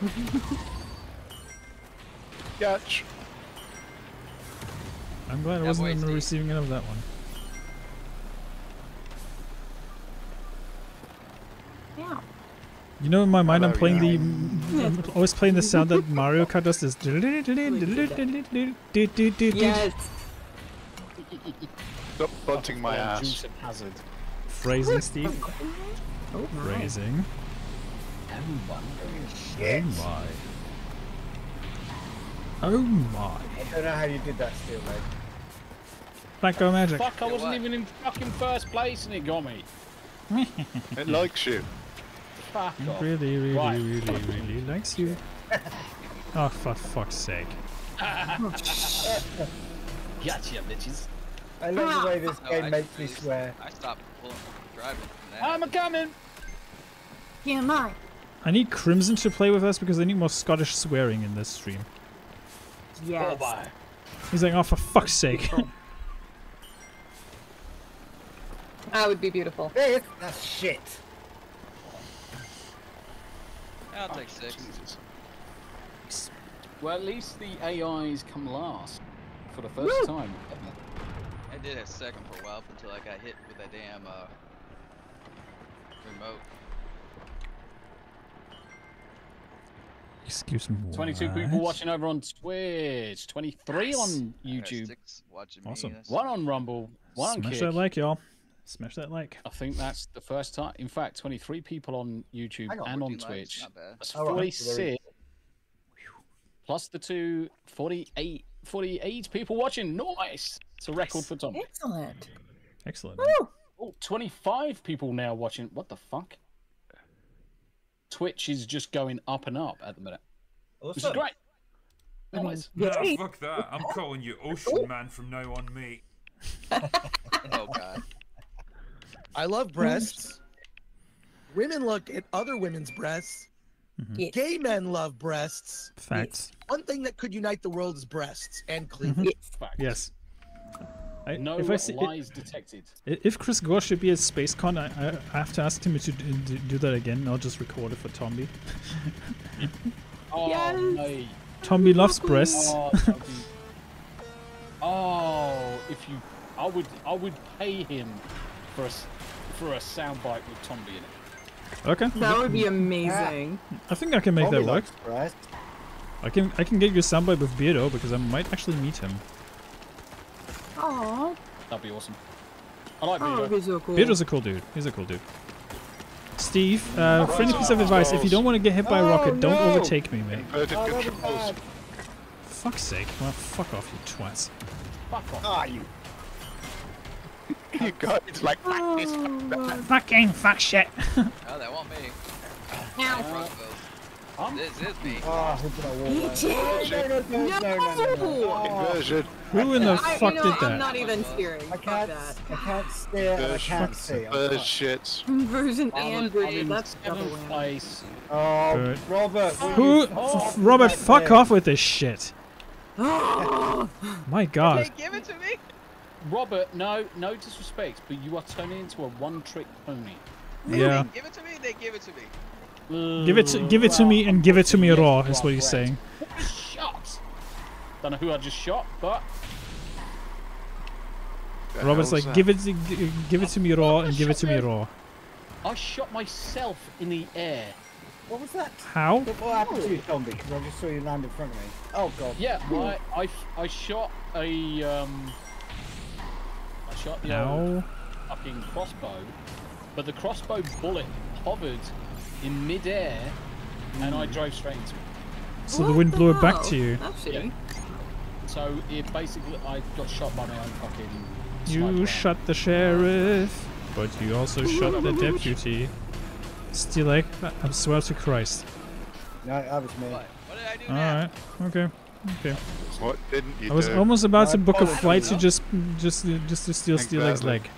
Catch. I'm glad I wasn't boy, on the receiving end of that one. Yeah. You know, in my mind, I'm playing the. I'm always playing the sound that Mario Kart does. This. Yes. Stop bunting my ass. Juice of hazard. Phrasing, Steve. Oh. Phrasing. Oh my. Oh my. I don't know how you did that still, mate. Black Girl Magic. Fuck, I wasn't what? even in fucking first place and it got me. It likes you. Fuck It off. really, really, Right. really, really likes you. Oh, for fuck's sake. Gotcha, bitches. I love the way this No, oh, game I, makes me swear. I stopped pulling, driving from that. I'm a coming. Yeah, mine. I need Crimson to play with us because I need more Scottish swearing in this stream. Yes. Oh, bye. He's like, oh, for fuck's sake. That would be beautiful. This, that's shit. I'll take six. Well, at least the AIs come last for the first time. I did have second for a while until I got hit with that damn uh, remote. Excuse me. 22 people watching over on Twitch, 23 on YouTube, watching Awesome. me. that's- one on Rumble, one on Smash Kick. that like, y'all. Smash that like. I think that's the first time. In fact, 23 people on YouTube on, and on Twitch. That's All right, 46. Plus the two, 48, 48 people watching. Nice. It's a record for Tom. Excellent. Excellent. Woo! Oh, 25 people now watching. What the fuck? Twitch is just going up and up at the minute, which is great. I Nice. Nah, fuck that. I'm calling you Ocean Man from now on, mate. Oh god. I love breasts. Women look at other women's breasts. Mm-hmm. Yes. Gay men love breasts. Facts. One thing that could unite the world is breasts and mm-hmm. cleavage. Yes. Fact. Yes. I, No if I see, lies detected. i- if Chris Gore should be at SpaceCon, I, I, I have to ask him to do, do- do that again. I'll just record it for Tommy. Oh, Yes. mate. Tombi loves breasts. Oh, be- oh, if you, I would, I would pay him for a s- for a soundbite with Tombi in it. Okay. That would be amazing. I think I can make that work. likes breast. I can I can get you a soundbite with Beardo because I might actually meet him. Aww. That'd be awesome. I like Oh, Beardo. he's so cool. Beardo's a cool dude. He's a cool dude. Steve, uh, friendly piece of advice: if you don't want to get hit by a Oh, rocket, don't no. overtake me, mate. Inverted Oh, that was controls. bad. Fuck's sake! Well, fuck off, you twats. Fuck off. Ah, you. You guys like like this. Fucking fuck shit. Oh, that won't me. Ow. I'm- This is me. Ah, who I walk He by? did. No. Oh, Inversion. Who in the I, fuck you know, did I'm not even steering. I can't, that. I can't steer and I can't Inversion. see. I'm Inversion fucked. shits. Inversion I'm, and in- in That's double seventh place. Oh, Good. Robert. Who? you- f- Robert, fuck off with this shit. Oh, My They god. give it to me. Robert, no, no disrespect, but you are turning into a one-trick pony. Yeah. Give it to me. They give it to me. Give it to, give it to me and give it to me raw, you is what he's correct. saying. Shot. Don't know who I just shot, but The Robert's like, that? give it, to, give it to me raw and give it to me raw. I shot myself in the air. What was that? How? What what happened to you, Zombie? Because I just saw you land in front of me. Oh, God. Yeah, I, I, I shot a um, I shot the old fucking crossbow, but the crossbow bullet hovered in midair, and I hmm. drove straight into it. So the What wind blew it back to you. That's shitty. So it basically, I got shot by my own fucking. You shot the sheriff, but you also shot the deputy. Still like, I swear to Christ. No, that was me. What? What did I do now? Alright, okay. Okay. What didn't you I was do? almost about to book a flight to just just just to steal Steel Leg's leg.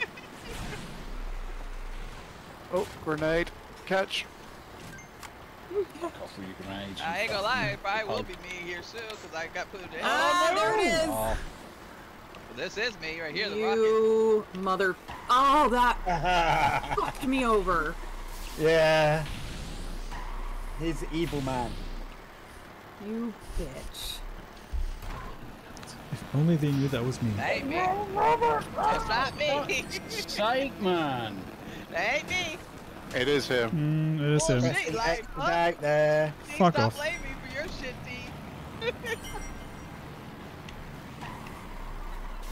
Oh, grenade. Catch. Fuck off with your grenades. I ain't gonna lie. It probably will be me here soon because I got put in. Ah, there it is. Oh, This is me right here. The rocket. You mother. Oh, that fucked me over. yeah. He's evil man. You bitch. If only they knew that was me. That ain't me. It's not me. sake, man. that ain't me. It is him. Mm, it is him. Bullshit. Like, huh? back there. D, Fuck stop off. blaming me for your shit, D.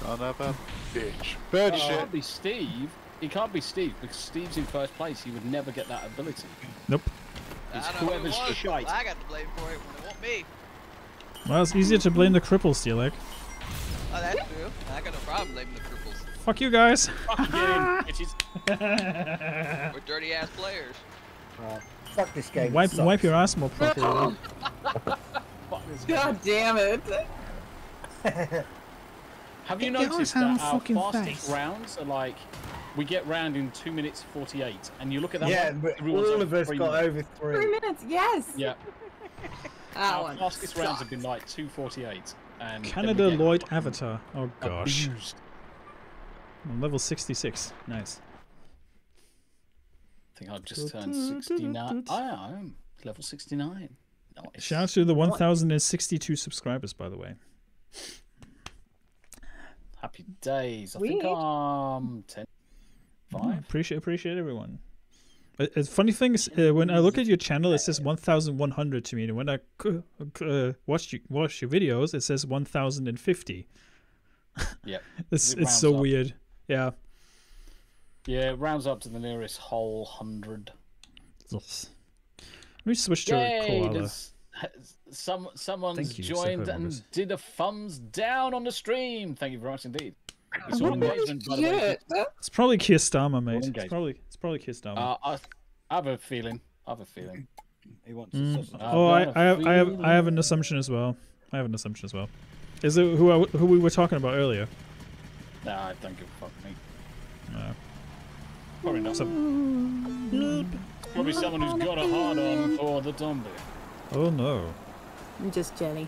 Son of a bitch. Bird It shit. can't be Steve. It can't be Steve because Steve's in first place. He would never get that ability. Nope. It's I don't know who it whoever's was, shite. I got the blame for it when it won't me. Well, it's easier to blame the cripple, Steel Leg. Oh, that's true. I got no problem blaming the cripples. Fuck you guys. Fuck again, bitches. We're dirty ass players. Right. Fuck this game. Wipe wipe your ass more properly. Fuck this. God damn it. Have you Get yours noticed that our fastest face. rounds are like we get round in two minutes forty-eight, and you look at that Yeah, one, all of us got minutes. over Three three. minutes, yes. Yeah, our one. fastest rounds have been like two forty-eight, and Canada Lloyd Avatar. Oh gosh. abused. I'm level 66. Nice. I think I've just turned sixty-nine. I am level sixty-nine. Nice. Shout out to the 1062 subscribers, by the way. Happy days. I think I'm ten. Five. Appreciate appreciate everyone. A, a funny thing is, uh, when I look at your channel, it says 1,100 to me, and when I uh, watch you watch your videos, it says 1,050. Yeah, It's It it's so up. weird. Yeah. Yeah, it rounds up to the nearest whole hundred. Let me switch to Yay! koala. there's- Some someone's you, joined and did a thumbs down on the stream. Thank you very much indeed. It's all engagement, by the way. It's probably Keir Starmer, mate. It's engaged. probably it's probably Keir Starmer. Uh, I, I have a feeling. I have a feeling. He wants Mm. a sausage. I've Oh, I, got have I have I have an assumption as well. I have an assumption as well. Is it who I, who we were talking about earlier? Nah, I don't give a fuck me. No. Probably not. So- Probably someone who's got a hard on for the zombie. Oh no. I'm just Jenny.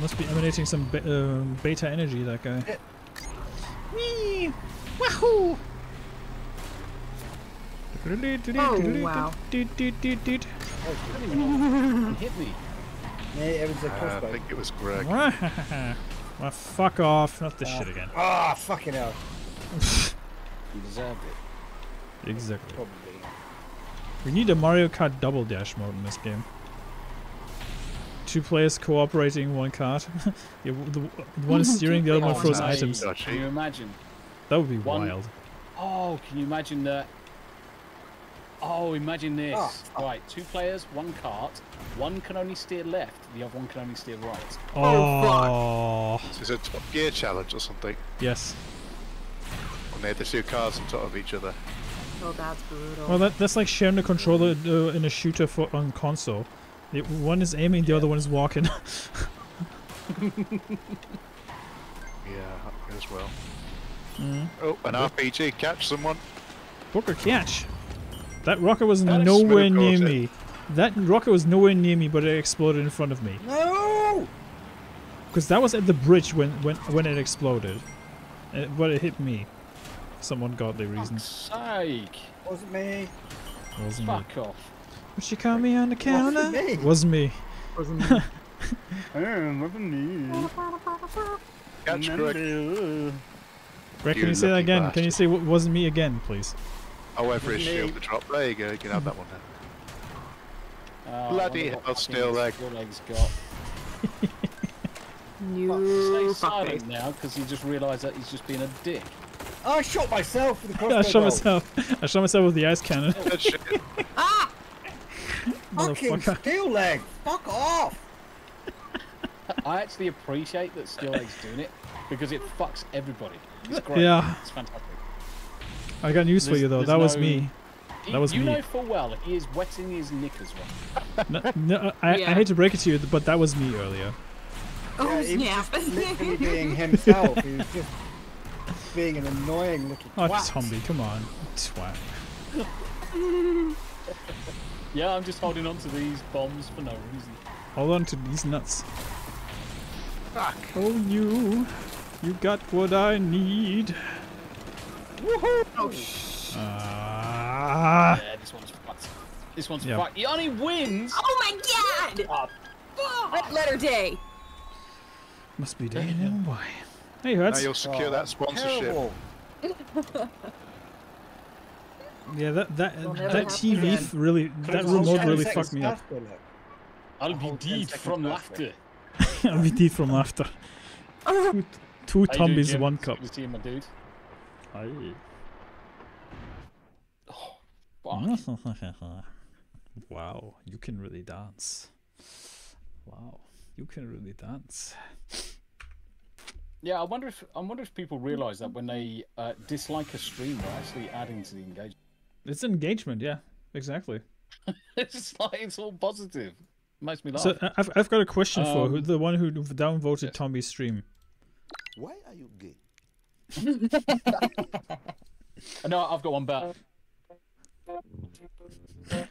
Must be emanating some be- um, beta energy, that guy. Whee! Wahoo! Oh, wow. What hit me. Yeah, it was a Uh, I think it was Greg. well, fuck off. Not this shit again. Ah, fucking hell. You deserved it. Exactly. Probably. We need a Mario Kart double dash mode in this game. Two players cooperating one kart. yeah, the, the one is steering, the other one throws items. Can you imagine? That would be One- wild. Oh, can you imagine that? Oh, imagine this. Oh, Right, two players, one cart. One can only steer left, the other one can only steer right. Oh, This is a Top Gear challenge or something. yes. And they had the two cars on top of each other. Oh, that's brutal. Well, that, that's like sharing the controller uh, in a shooter for on console. The- one is aiming, the other one is walking. Yeah, as well. Mhm. Oh, an RPG, catch someone. Booker catch. That rocket was That is nowhere near course, me. That rocket was nowhere near me, but it exploded in front of me. No! Because that was at the bridge when when when it exploded, uh, but it hit me. For some ungodly reason. Sake! Wasn't me. Wasn't me. Fuck off. Would you call me on the counter? me. Wasn't me. Wasn't me. Catch Greg. Greg, You can you say that lucky again? Can you say "Wa- wasn't me again, please? Oh, his Me. shield to drop. There you go. You can have that one now. I Bloody hell, still steel leg. Steel leg's got. You Stay silent fuckface. now because he just realised that he's just being a dick. I shot myself with the crossbow I shot myself. I shot myself with the ice cannon. Good shit. Ah! Fucking steel leg. Fuck off. I actually appreciate that Steel Leg's doing it because it fucks everybody. It's great. Yeah. It's fantastic. I got news for you though. there's That was me. He- That was you me. know full well he is wetting his knickers right. No, no, I, I hate to break it to you, but that was me earlier. Oh, Yeah, he was snap. just literally being himself. He was just being an annoying little Oh, twat. Tombi, come on, twat. Yeah, I'm just holding on to these bombs for no reason. Hold on to these nuts. Fuck. Oh, you, you got what I need. Woohoo! Oh, sh- Ah. Yeah, this one's fucked. This one's Yeah. fucked. He only wins. oh my god! Red letter day. Must be day and why. Hey, Hurts. Now you'll secure that sponsorship. Terrible. Yeah, that that It'll that happen TV again. really, that remote really fucked me up. I'll be Hold 10 deed seconds from faster. laughter. I'll be dead from laughter. Two, two How you doing, Tombies, one cup. Good see my dude. Aye. Fuck. wow, you can really dance. Wow, you can really dance. Yeah, I wonder if I wonder if people realise that when they uh, dislike a stream, they're actually adding to the engagement. It's engagement, yeah, exactly. it's like it's all positive. Makes me laugh. So I- I've I've got a question for who, Um, the one who downvoted Tombi's stream. Why are you gay? no, I've got one better.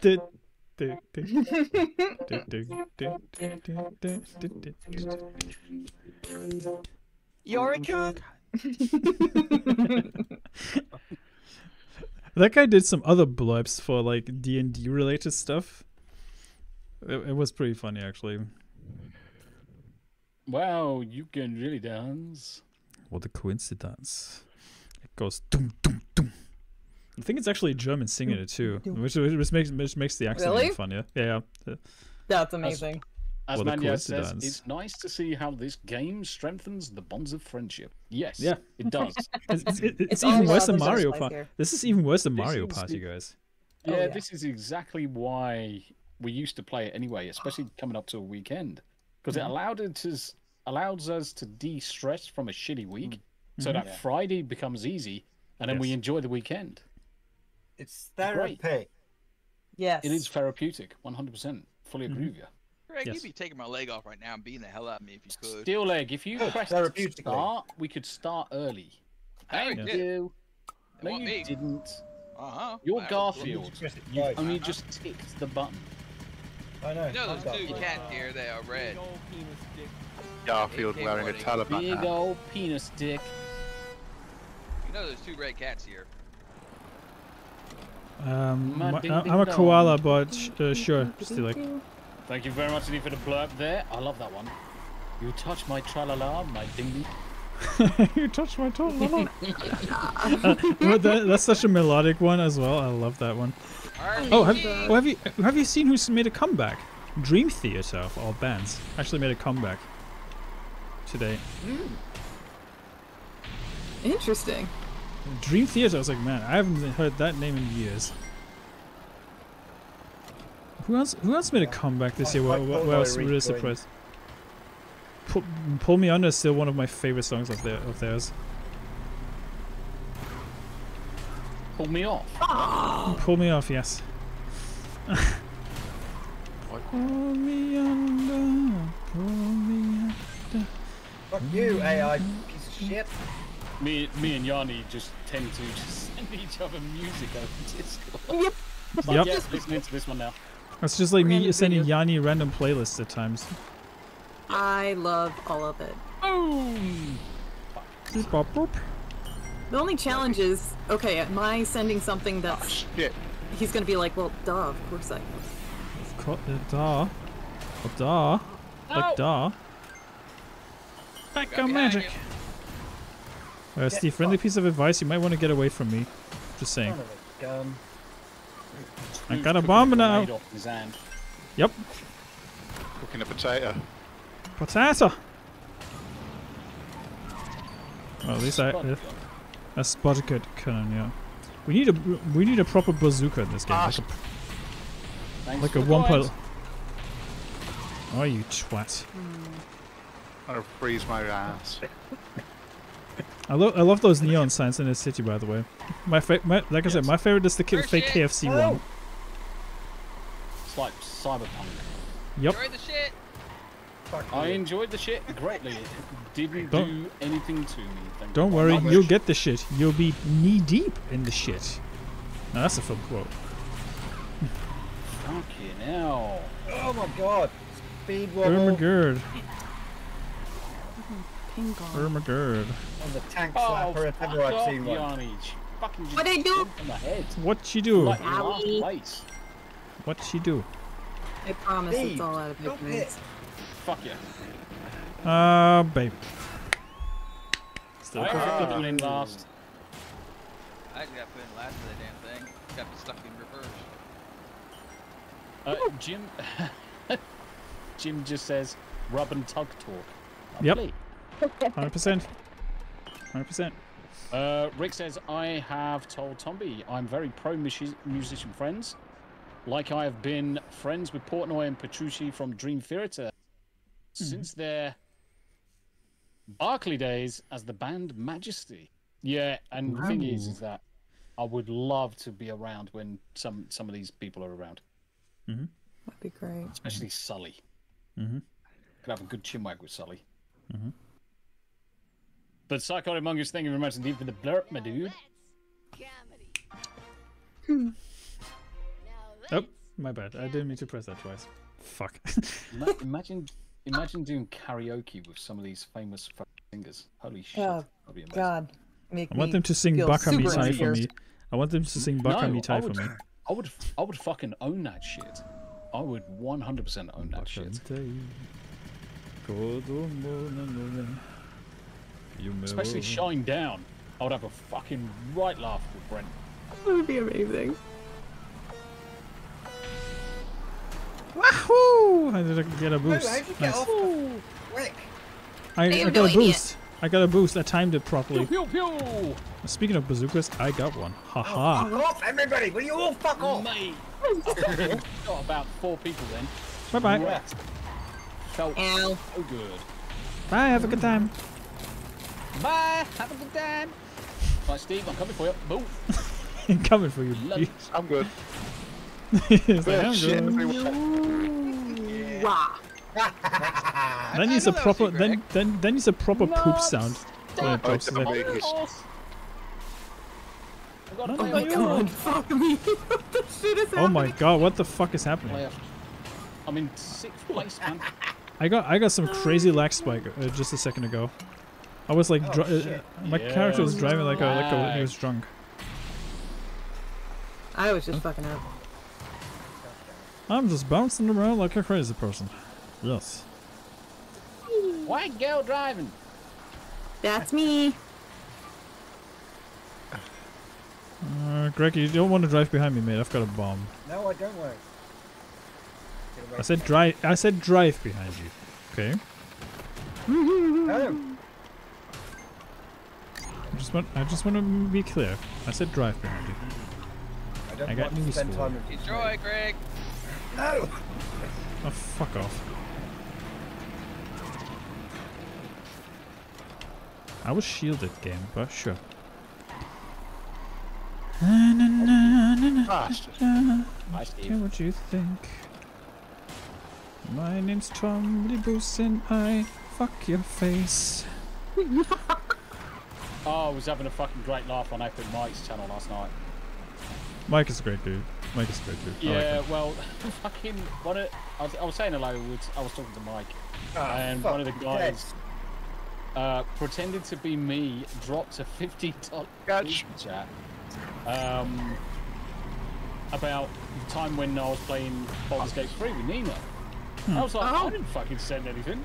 Did- did- That guy did some other blurbs for like D and D related stuff. It, it was pretty funny actually. Wow, you can really dance. What a coincidence! It goes dum dum dum. I think it's actually a German singing it too, which, which makes which makes the accent Really? even funnier. Yeah, yeah. That's amazing. As What Manya says, it's nice to see how this game strengthens the bonds of friendship. Yes, Yeah. it does. It's, it's, it's, It's even worse than Mario Party. This is even worse than This Mario Party, the- guys. yeah, yeah. this is exactly why we used to play it anyway, especially coming up to a weekend, because it mm-hmm. allowed it to allows us to de-stress from a shitty mm-hmm. week, so mm-hmm. that Friday becomes easy, and then we enjoy the weekend. It's Great. therapy. Yes. It is therapeutic, one hundred percent. Fully agree with you. Greg, Yes. you'd be taking my leg off right now and beating the hell out of me if you could. Steel leg, if you Good, pressed therapeutically. start, we could start early. I already Thank did. you. They No, you me. didn't. Uh-huh. You're I Garfield. Press it You twice. only just ticked the button. I know. You know I'm those two Garfield. you can't hear, they are red. Garfield AK wearing a warning. Taliban Big hat. old penis dick. You know there's two red cats here. Um, My my- ding I- ding I'm a koala, but uh, sure, still like. Thank you very much indeed for the blurb there. I love that one. You touch my tra-la-la, my ding ding. you touched my toe. Lala. uh, that, that's such a melodic one as well. I love that one. Oh, have, oh, have you have you seen who's made a comeback? Dream Theater of all bands actually made a comeback today. Interesting. Dream Theater. I was like, man, I haven't heard that name in years. Who else? Who else made a comeback this year? Where, where, where I was really surprised. Pull, Pull Me Under is still one of my favorite songs of their of theirs. Pull me off. Pull me off, yes. pull me under, pull me under. Fuck you, AI piece of shit. Me, me and Yanni just tend to just send each other music over Discord. Yep. Like, Yep. yeah, listening to this one now. It's just like me sending videos. Yanni random playlists at times. I love all of it. Boom! Boop, bop, boop. The only challenge is, okay, am I sending something that's... Shit. He's gonna be like, well, duh, of course I... Co- uh, da. Oh, da. Like da. Back on magic. you. Uh, Steve, friendly piece of advice. You might want to get away from me. Just saying. Son of a gun. I got a bomb grenade now. off his hand? Yep. Cooking a potato. Potato. Well, at least I. Spot Uh, gun. a spotted cannon, yeah. We need a we need a proper bazooka in this game. Like a, Thanks like a the one coins. Oh, you twat. I'm gonna freeze my ass. I love I love those neon signs in the city, by the way. My, fa- my like I said, my favorite is the ki- fake shit. KFC Oh. one. It's like cyberpunk. Yep. Enjoy the shit. Fuck I you. enjoyed the shit greatly. It didn't Don't- do anything to me. Thank Don't worry, very much. you'll get the shit. You'll be knee deep in the shit. Now that's a film quote. Fucking hell. Oh my god. Speed wobble Ermagerd. Ping pong. Ermagerd. on the tank Oh, slapper if fuck ever I've off, seen one. Yanni. Fucking just What'd I do? jumped on the head. What you do? Like last Owie. place. What she do? I promise it's all out of don't ignorance. Fuck yeah. Uh, babe. Still I perfect. got put in last. I just got put in last of the damn thing. Got me stuck in reverse. Uh, Jim. Jim just says rub and tug talk. Yep. 100%. 100%. Uh, Rick says, I have told Tombi I'm very pro musician friends. Like I have been friends with Portnoy and Petrucci from Dream Theater since their Berklee days as the band Majesty. Yeah, and the thing is, is that I would love to be around when some some of these people are around, Mm-hmm. That'd be great. especially Sully. Mm-hmm. Could have a good chinwag with Sully. Mm-hmm. But Psychotic Mongoose, thank you very much indeed for the blurb, my dude. Oh, my bad. I didn't mean to press that twice. Fuck. Imagine, imagine doing karaoke with some of these famous singers. Holy shit! Oh, that'd be amazing. God. Make I want them to sing feel Baka super for me. I want them to sing Baka No, I for me. I would, I would fucking own that shit. I would 100% own that shit. Especially Shinedown. I would have a fucking right laugh with Brent. That would be amazing. Wahoo! I did get a Oh, boost. how'd you get Nice. off the Rick? I, I I got a idea. boost. I got a boost. I timed it properly. Pew pew! Speaking of bazookas, I got one. Oh, fuck off, everybody! Will you all fuck off? Mate, got about four people then. Bye bye. Right. Felt Ow. so good. Bye. Have a good time. Bye. Have a good time. Right, Steve, I'm coming for you. Move. Coming for you. I'm good. It's like, Shit, good. everyone. Wah. Then needs a proper then then then needs a proper poop sound. When it Oh, drops it's in a there. big- I've got a Oh my player. god, fuck me. what the shit is Oh my god, what the fuck is happening? I'm in sixth place, man. I got I got some crazy lag spike uh, just a second ago. I was like, dri- uh, shit. my character was driving like a like a, he was drunk. I was just fucking up. I'm just bouncing around like a crazy person. Yes. White girl driving. That's me. Uh, Greg, you don't want to drive behind me, mate. I've got a bomb. No, I don't worry. Get I said drive. I said drive behind you. Okay. from- I just want. I just want to be clear. I said drive behind you. I don't I got want to news spend for time you. with you. Enjoy, Greg. No. Oh, fuck off. I was shielded game, but sure. Na, na, na, na, na, Bastard. na. Hi, Care Steve. what you think. My name's Tom Boos and I fuck your face. Oh, I was having a fucking great laugh on Epic Mike's channel last night. Mike is a great dude. Mike is a great dude. I like Yeah, well, fucking one of I was, I was saying hello. With, I was talking to Mike, Ah, and one of the yes. guys uh, pretended to be me. Dropped a fifty dollar chat um, about the time when I was playing Baldur's Gate 3 with Nina. I was like, I didn't fucking send anything.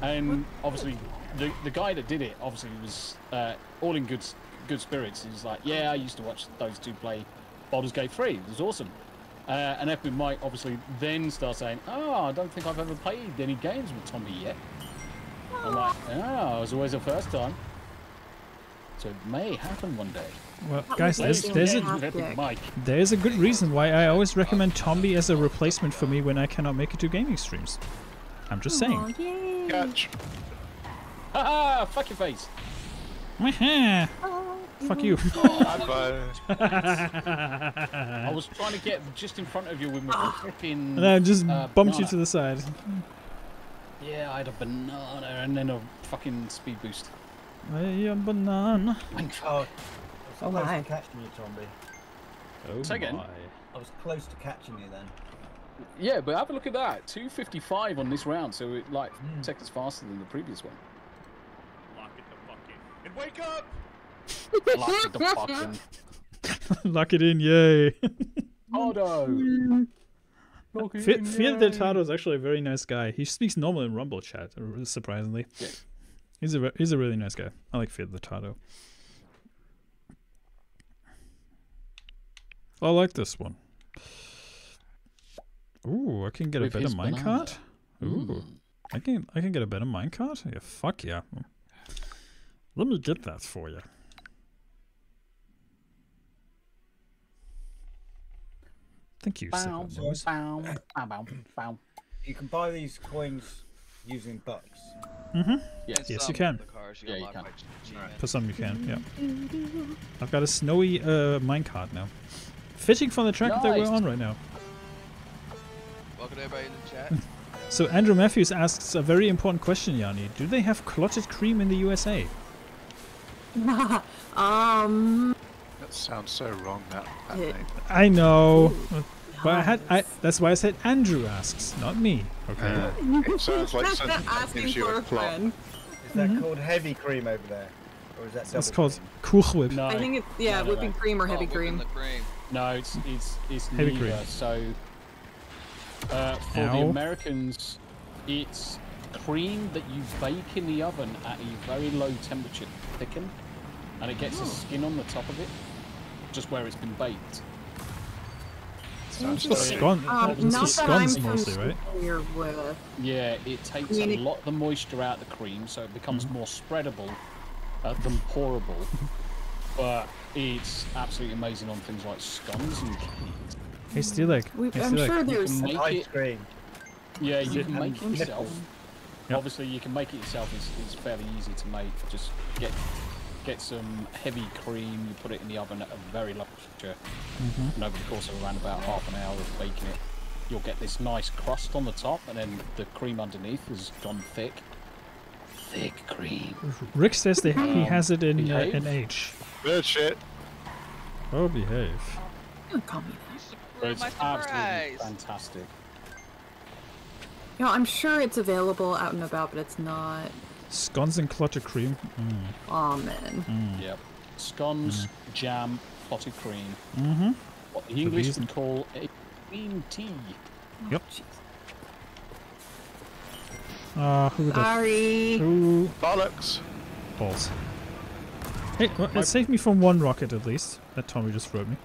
And obviously, the the guy that did it obviously was uh, all in good good spirits. He was like, Yeah, I used to watch those two play Baldur's Gate 3. It was awesome. Uh, and Epic Mike obviously then start saying, Oh, I don't think I've ever played any games with Tommy yet. I'm like, Oh, it was always the first time. So it may happen one day. Well, That guys, there's amazing. there's a Games with Epic Mike. there's a good reason why I always recommend Tombi as a replacement for me when I cannot make it to gaming streams. I'm just saying. Aw, yay. Catch. Haha, fuck your face. Mwah. Fuck you. I was trying to get just in front of you with my freaking. and I just uh, bumped you to the side. Yeah, I had a banana and then a fucking speed boost. Hey, a banana. Oh, I was Oh close my. to catching you, Tombi. Oh Say again? my. I was close to catching you then. Yeah, but have a look at that. 255 on this round, so it like Hmm. seconds faster than the previous one. Lock it the fuck in. And wake up! Like the fucking Lock it in, yay. Hardo. Fe- Fiat del Taro is actually a very nice guy. He speaks normal in Rumble chat, uh, surprisingly. Yeah. He's a re- he's a really nice guy. I like Fiat del Taro. I like this one. Ooh, I can get With a better his banana. minecart. Ooh, Mm. I can I can get a better minecart. Yeah, fuck yeah. Let me get that for you. Thank you, Bow, bow, bow, bow, bow. You can buy these coins using bucks. Mm-hmm. Yeah. And Yes, you can. of the cars Yeah, you can. by achievement. For some you can, yeah. I've got a snowy uh, minecart now. Fitting for the track that we're on right now. Welcome to everybody in the chat. So Andrew Matthews asks a very important question, Yanni. Do they have clotted cream in the USA? um. That sounds so wrong. That, that Yeah. name. I know. But I had I that's why I said Andrew asks, not me. Okay. Uh, it sounds like something that Asking gives you for a a plot. friend. Is that called heavy cream over there? Or is that. It's called cream? Cool Whip. No, I think it's yeah, no, no, whipping no. cream or Oh, heavy cream. Cream. No, it's it's it's Heavy neither. cream. So uh, for the Americans, it's cream that you bake in the oven at a very low temperature, to thicken, and it gets a skin on the top of it, just where it's been baked. It's just scone, Um, it's not that I'm scones mostly, right? familiar with. Yeah, it takes mean, a lot of the moisture out of the cream, so it becomes Mm-hmm. more spreadable uh, than pourable. but it's absolutely amazing on things like scones and cakes. Hey Steel Leg. We, Hey I'm sure there's. can make Ice it. cream. Yeah, you can make it yourself. Yep. Obviously, you can make it yourself. It's, it's fairly easy to make. Just get get some heavy cream. You put it in the oven at a very low temperature. Mhm. And over the course of around about half an hour of baking it, you'll get this nice crust on the top, and then the cream underneath has gone thick. Thick cream. Rick says that he Um, has it in uh, behave? in H. Good shit. Oh, behave. Don't call me that. It's absolutely fantastic. You know, I'm sure it's available out and about, but it's not. Scones and clotted cream. Mm. Oh man. Mm. Yep. Scones, jam, clotted cream. Mm-hmm. What the English reason- would call a cream tea. Yep. Jeez. Uh, who the Sorry. who Bollocks. Balls. Hey, well, it saved me from one rocket at least. That Tommy just threw at me.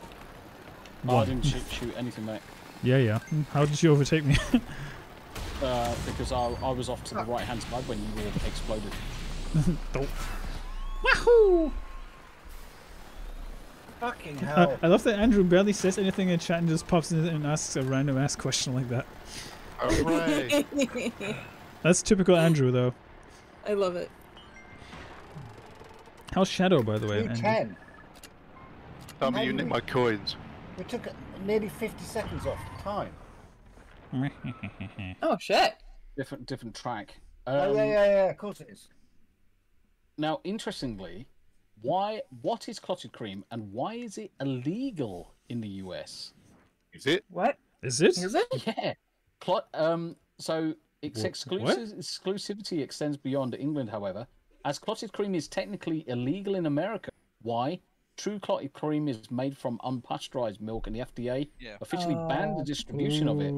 Oh, I didn't shoot, shoot anything, mate. Yeah, yeah. How did you overtake me? Uh, because I, I was off to the right hand side when you all exploded. Dope. Wahoo! Fucking hell. I love that Andrew barely says anything in chat and just pops in and asks a random ass question like that. Hooray! That's typical Andrew, though. I love it. How's Shadow, by the way? Andy? 10. Tommy, you nicked my coins. We took nearly 50 seconds off time. Oh shit. Different different track. oh, yeah, Um, yeah, yeah, of course it is. Now, interestingly, why? What is clotted cream, and why is it illegal in the US? Is it? What? Is it? Is it? Yeah. Clot. Um. So its exclusive exclusivity extends beyond England, however, as clotted cream is technically illegal in America. Why? True clotted cream is made from unpasteurized milk, and the FDA Yeah. officially banned the distribution of it.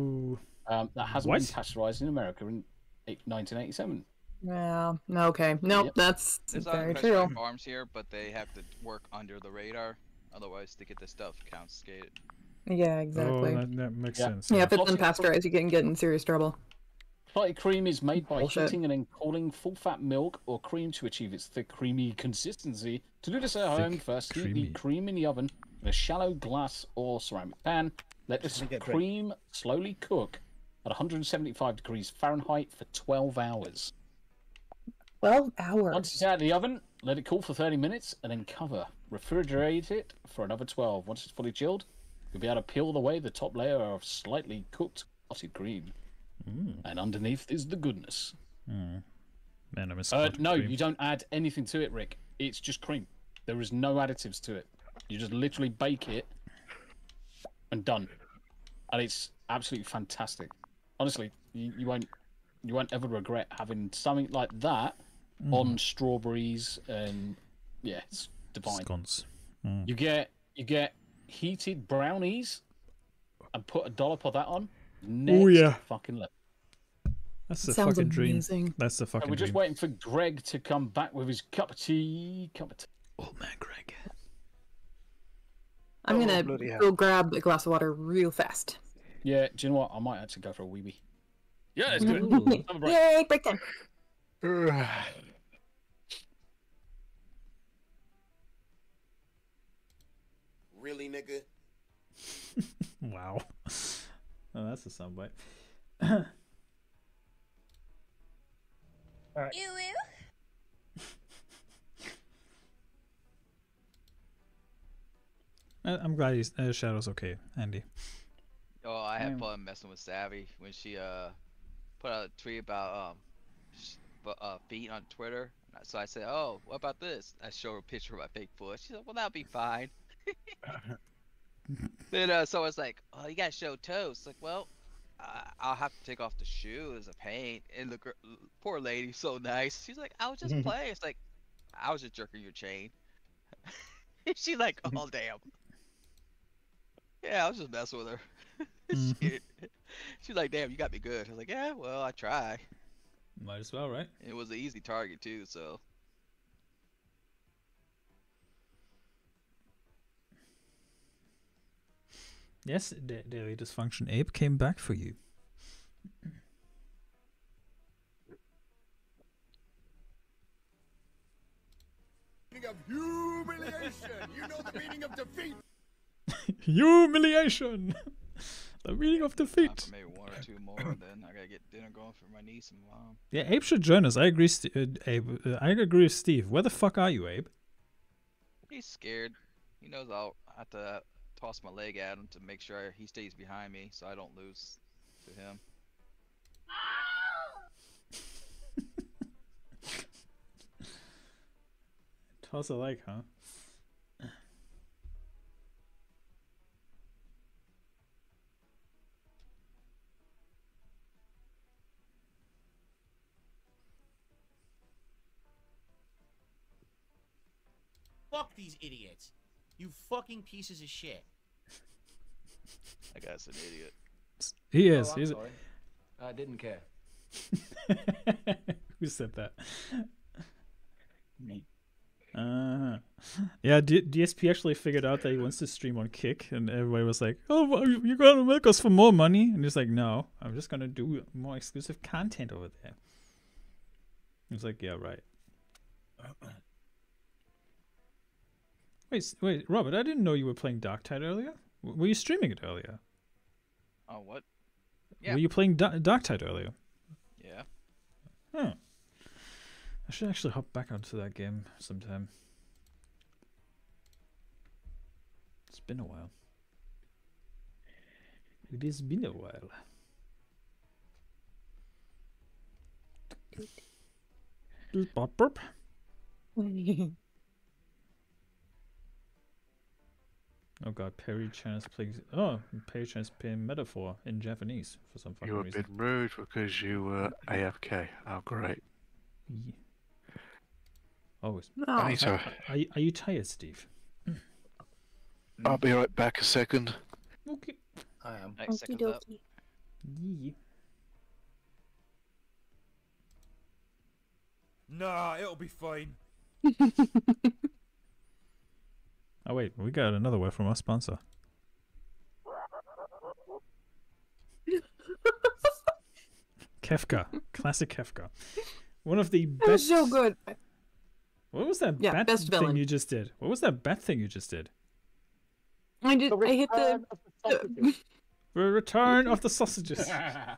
Um, that hasn't What? been pasteurized in America in 1987. Yeah. No. Okay. Nope. Yep. That's There's very other true. farms here, but they have to work under the radar. Otherwise, they get the stuff confiscated. Yeah. Exactly. Oh, that, that makes Yeah. sense. yeah. If it's unpasteurized, you can get in serious trouble. Clotted cream is made by Bullshit. heating and then cooling full fat milk or cream to achieve its thick, creamy consistency. To do this at home, Thick, first heat the cream in the oven in a shallow glass or ceramic pan. Let this cream slowly cook at 175 degrees Fahrenheit for 12 hours. Twelve hours. Once it's out of the oven, let it cool for 30 minutes and then cover. Refrigerate it for another 12. Once it's fully chilled, you'll be able to peel away the top layer of slightly cooked clotted cream. Mm. And underneath is the goodness. Mm. Man, I miss Uh, no, cream. you don't add anything to it, Rick. It's just cream. There is no additives to it. You just literally bake it and done. And it's absolutely fantastic. Honestly, you, you won't you won't ever regret having something like that Mm. on strawberries and yeah, it's divine. Scones. Mm. You get you get heated brownies and put a dollop of that on. Next Oh, yeah. fucking level. That's the Sounds fucking dream. That's the And fucking we're just dream. waiting for Greg to come back with his cup of tea. Cup of tea. Old man Greg. I'm Oh, gonna bloody hell. go grab a glass of water real fast. Yeah, do you know what? I might actually go for a wee wee. Yeah, let's do it. Have a break. Yay, break time. Really, nigga? Wow. Oh, that's a soundbite. Uh, I'm glad he's, uh, Shadow's okay, Andy. Oh, I had Yeah. fun messing with Savvy when she uh put out a tweet about um uh feet on Twitter. So I said, "Oh, what about this?" I showed her a picture of my fake foot. She said, "Well, that'll be fine." then uh, so I was like, "Oh, you gotta show toes." Like, well, uh, I'll have to take off the shoe as a pain. And the gir- poor lady, so nice. She's like, "I was just playing." It's like, I was just jerking your chain. She's like, "Oh, damn." Yeah, I was just messing with her. Shit. She's like, damn, you got me good. I was like, yeah, well, I try. Might as well, right? It was an easy target too, so. Yes, the, Daily Dysfunction Ape came back for you. Meaning of humiliation. You know the meaning of defeat. Humiliation! the meaning of defeat. for maybe one or two more, then I gotta get dinner going for my niece and mom. Yeah, Abe should join us. I agree, St- uh, Abe. Uh, I agree with Steve. Where the fuck are you, Abe? He's scared. He knows I'll have to toss my leg at him to make sure he stays behind me so I don't lose to him. Toss a leg, huh? Fuck these idiots. You fucking pieces of shit. That guy's an idiot. He is. Oh, I'm he's sorry. I didn't care. Who said that? Me. Uh, yeah, D- DSP actually figured out that he wants to stream on Kick, and everybody was like, "Oh, you- you're gonna make us for more money," and he's like, "No, I'm just gonna do more exclusive content over there." He's like, "Yeah, right." Wait, wait, Robert, I didn't know you were playing Darktide earlier. W- Were you streaming it earlier? Oh, what? Yeah. Were you playing Da- Darktide earlier? Yeah. Huh. I should actually hop back onto that game sometime. It's been a while. It has been a while. Bop, bop. Oh god, Perry Chan is playing. Oh, Perry Chan is playing metaphor in Japanese for some fucking You were reason. being rude because you were AFK. Oh, great. Ye- Oh, it's- I need to- Are, you, are you tired, Steve? I'll be right back a second. Okay. I am. Next second up. Yeah. Nah, it'll be fine. Oh wait, we got another word from our sponsor. Kefka, classic Kefka. One of the best. That was best. so good. What was that Yeah, bat best thing villain. you just did? What was that bat thing you just did? I did. I hit the. the The return of the sausages. I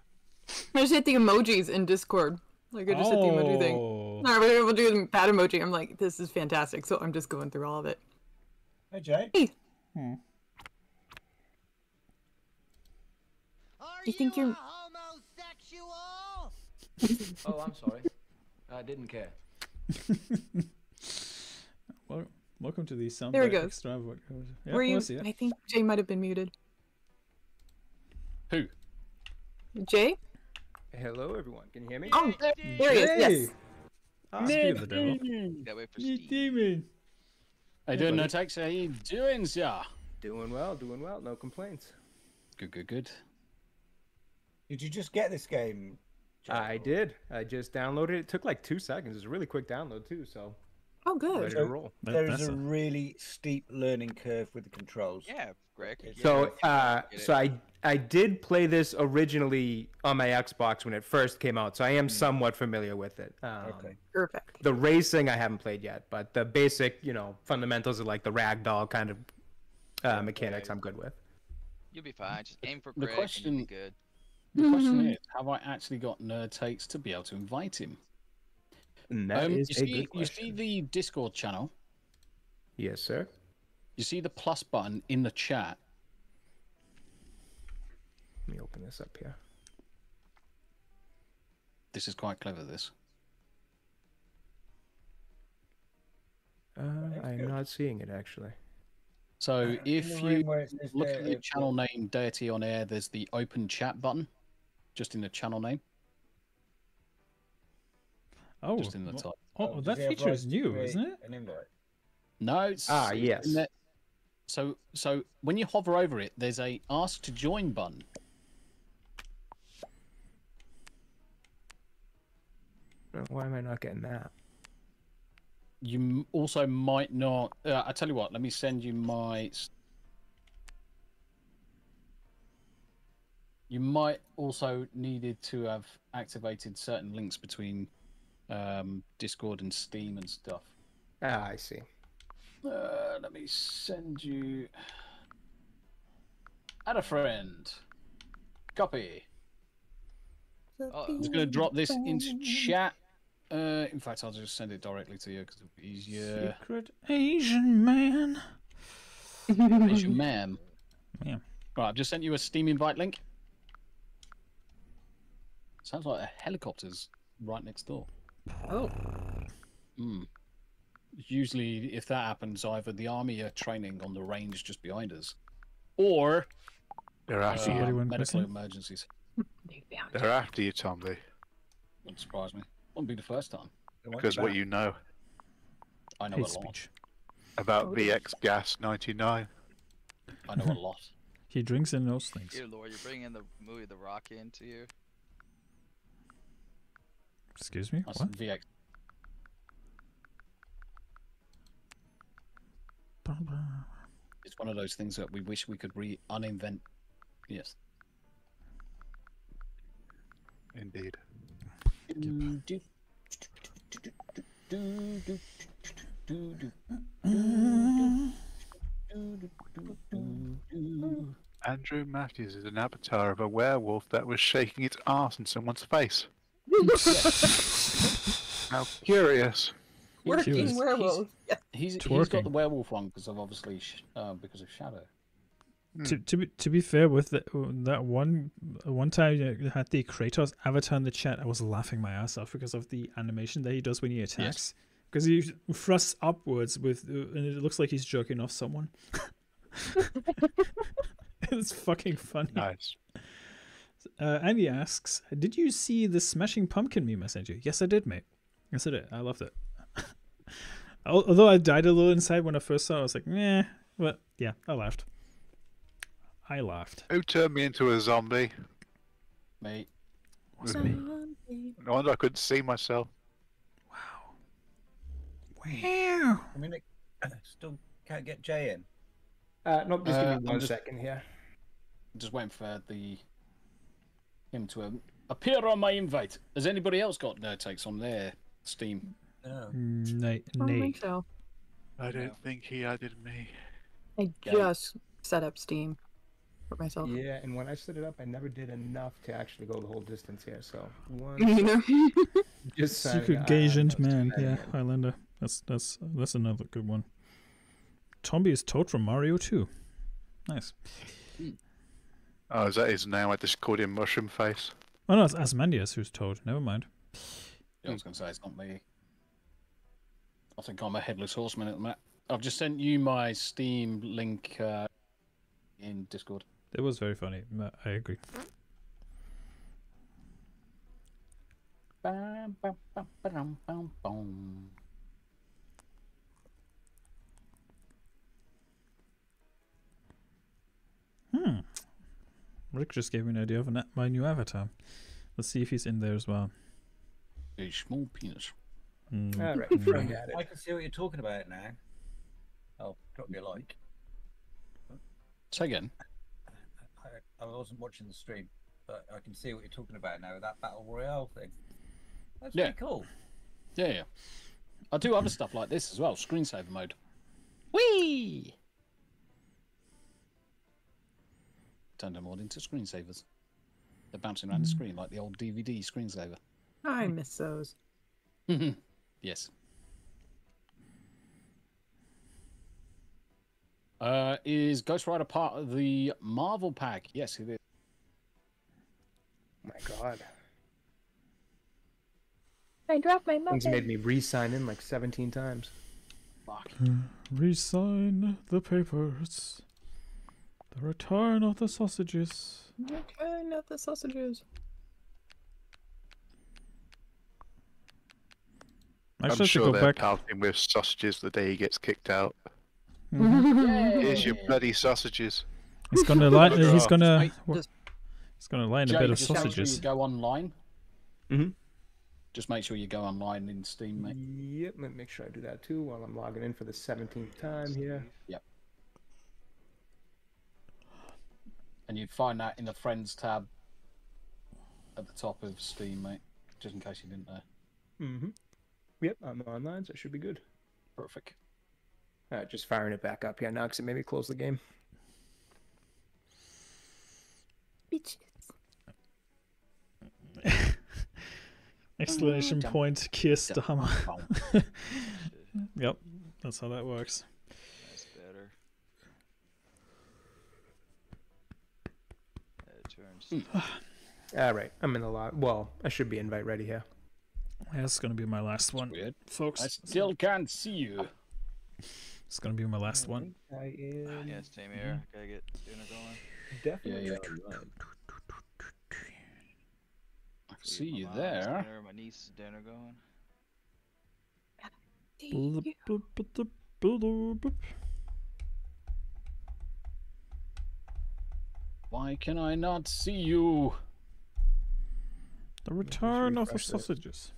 just hit the emojis in Discord. Like I just hit the emoji thing. Oh. No, but we'll do the bad emoji. I'm like, this is fantastic. So I'm just going through all of it. Hey, Jay. Hey. Hmm. You think you're? Oh, I'm sorry. I didn't care. Well, welcome to the sound. There he bite goes. extrava- Yeah, Were I you? I think Jay might have been muted. Who? Jay? Hello, everyone. Can you hear me? Oh, there he is. Yes. Ah, Speaking of the devil. Gotta wait for You Steve. demon. How you doing, Nerd Takes? How you doing, sir? Doing well, doing well. No complaints. Good, good, good. Did you just get this game? I did. I just downloaded it. It took like two seconds. It's a really quick download too. So Oh, good. ready to roll. That- There is a a- really steep learning curve with the controls. Yeah, Greg. It's- So, uh, so I I did play this originally on my Xbox when it first came out, so I am somewhat familiar with it. Um, Okay. Perfect. The racing I haven't played yet, but the basic, you know, fundamentals of like the ragdoll kind of uh, mechanics, I'm good with. You'll be fine. Just aim for The Greg and question- you'll be good. The question is, have I actually got Nerd Takes to be able to invite him? And that Um, is you a see, good you see the Discord channel. Yes, sir. You see the plus button in the chat. Let me open this up here. This is quite clever. This. Uh, I'm not seeing it actually. So if you room where it says look at the channel name Deity on Air, there's the open chat button, just in the channel name, Oh, just in the well- top. oh, does that feature is new, isn't it? An invite. No, it's Ah, yes. in there. So so when you hover over it, there's a ask to join button. Why am I not getting that? You also might not. Uh, I tell you what. Let me send you my. You might also needed to have activated certain links between um, Discord and Steam and stuff. Ah, I see. Uh, let me send you. Add a friend. Copy. I'm just going to drop this into chat. Uh, in fact, I'll just send it directly to you because it'll be easier. Secret Asian man. Asian man. Yeah. Right, I've just sent you a Steam invite link. Sounds like a helicopter's right next door. Oh. Hmm. Usually, if that happens, either the army are training on the range just behind us, or They're after Somebody you. medical missing? emergencies. They're after you, Tom Lee. Wouldn't surprise me. Wouldn't be the first time. Because what you know I know Hate a lot. speech. about VX Gas 99. I know a lot. He drinks and knows things. Dear Lord, you're bringing the movie The Rock into you. Excuse me. That's What? VX. It's one of those things that we wish we could re uninvent. Yes. Indeed. Andrew Matthews is an avatar of a werewolf that was shaking its ass in someone's face. How curious. Working werewolf. Yeah. He's, he's Twerking. got the werewolf one because of obviously sh- uh, because of Shadow. To, to be to be fair, with the, that one one time you had the Kratos avatar in the chat, I was laughing my ass off because of the animation that he does when he attacks. Because he thrusts upwards with, uh, and it looks like he's jerking off someone. it's fucking funny. Nice. Uh, Andy asks, "Did you see the Smashing Pumpkin meme I sent you?" Yes, I did, mate. Yes, I did. I loved it. Although I died a little inside when I first saw it, I was like, "Meh," but yeah, I laughed. I laughed. Who turned me into a zombie? Mate. Was me. No wonder I couldn't see myself. Wow. I mean, it, still can't get Jay in. Uh, nope, just give Uh, me I'm one just- second here. Just waiting for the him to um, appear on my invite. Has anybody else got Nerd Takes on their Steam? No. No. I don't think so. I don't think he added me. I just set up Steam for myself. Yeah, and when I set it up, I never did enough to actually go the whole distance here. So one. You know? just signing Secret on. Gagent man, yeah, Highlander. That's that's that's another good one. Tombi is Toad from Mario 2. Nice. Oh, is that his name? I just called him Mushroom Face. Oh no, it's Asmandius who's Toad. Never mind. I was going to say it's not me. I think I'm a headless horseman at the minute. I've just sent you my Steam link uh, in Discord. It was very funny. I agree. Bam, bam, bam, ba-dum, bam, bum. Hmm. Rick just gave me an idea of an, my new avatar. Let's see if he's in there as well. A small penis. Mm, All right, mm. I can see what you're talking about now. I'll drop you a like. Say again. I, I wasn't watching the stream, but I can see what you're talking about now. With that battle royale thing. That's Yeah. pretty cool. Yeah, yeah. I do other stuff like this as well. Screensaver mode. Whee! Turn them all into screensavers. They're bouncing around the screen like the old DVD screensaver. I miss those. yes. Uh, is Ghost Rider part of the Marvel pack? Yes, it is. my God. I dropped my Things muffin. made me re-sign in like 17 times. Fuck. Resign the papers. The return of the sausages. Okay, not the sausages. I I'm sure they're back. pelting with sausages the day he gets kicked out. Mhm. Here's your bloody sausages. He's gonna lie. Fuck He's gonna. Just wha- He's gonna lie in a Jay, bit of just make sure sausages. you go online. Mhm. Just make sure you go online in Steam, mate. Yep, let me make sure I do that too while I'm logging in for the 17th time here. Yep. And you'd find that in the Friends tab at the top of Steam, mate. Just in case you didn't know. Mm-hmm. Yep, I'm online, so it should be good. Perfect. All right, just firing it back up here now because it made me close the game. Bitches. Exclamation point, kiss the hammer. yep, that's how that works. That's better. That turns. All ah, right, I'm in the lot. Well, I should be invite ready here. That's gonna be my last one, Weird. folks. I still can't see you. It's gonna be my last one. I ah, am Yeah, same here. Gotta get dinner going. definitely yeah. online. I can see you mom's there. Dinner, my niece's dinner going. Bloop, bloop, Why can I not see you? The return of the refresh this. sausages.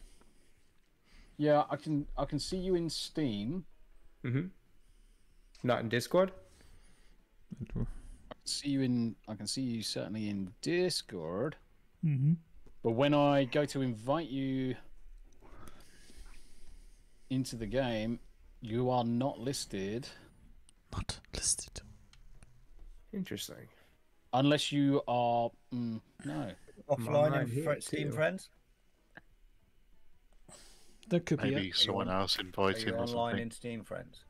Yeah, I can. I can see you in Steam. Mm-hmm. Not in Discord. I can See you in. I can see you certainly in Discord. Mm-hmm. But when I go to invite you into the game, you are not listed. Not listed. Interesting. Unless you are. Mm, no. Offline right in fr- Steam friends. That could be Maybe someone on- else Are invited you him or online something. in Steam friends?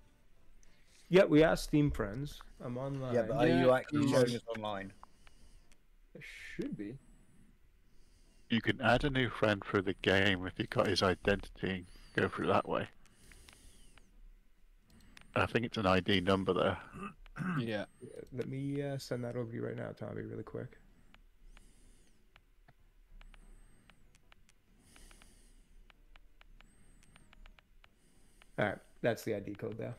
Yeah, we are Steam friends. I'm online. Yeah, but are Yeah, you actually showing us online? It should be. You can add a new friend through the game if you got his identity and go through that way. I think it's an ID number there. Yeah. Yeah, let me uh, send that over to you right now, Tommy, really quick. All right, that's the ID code there.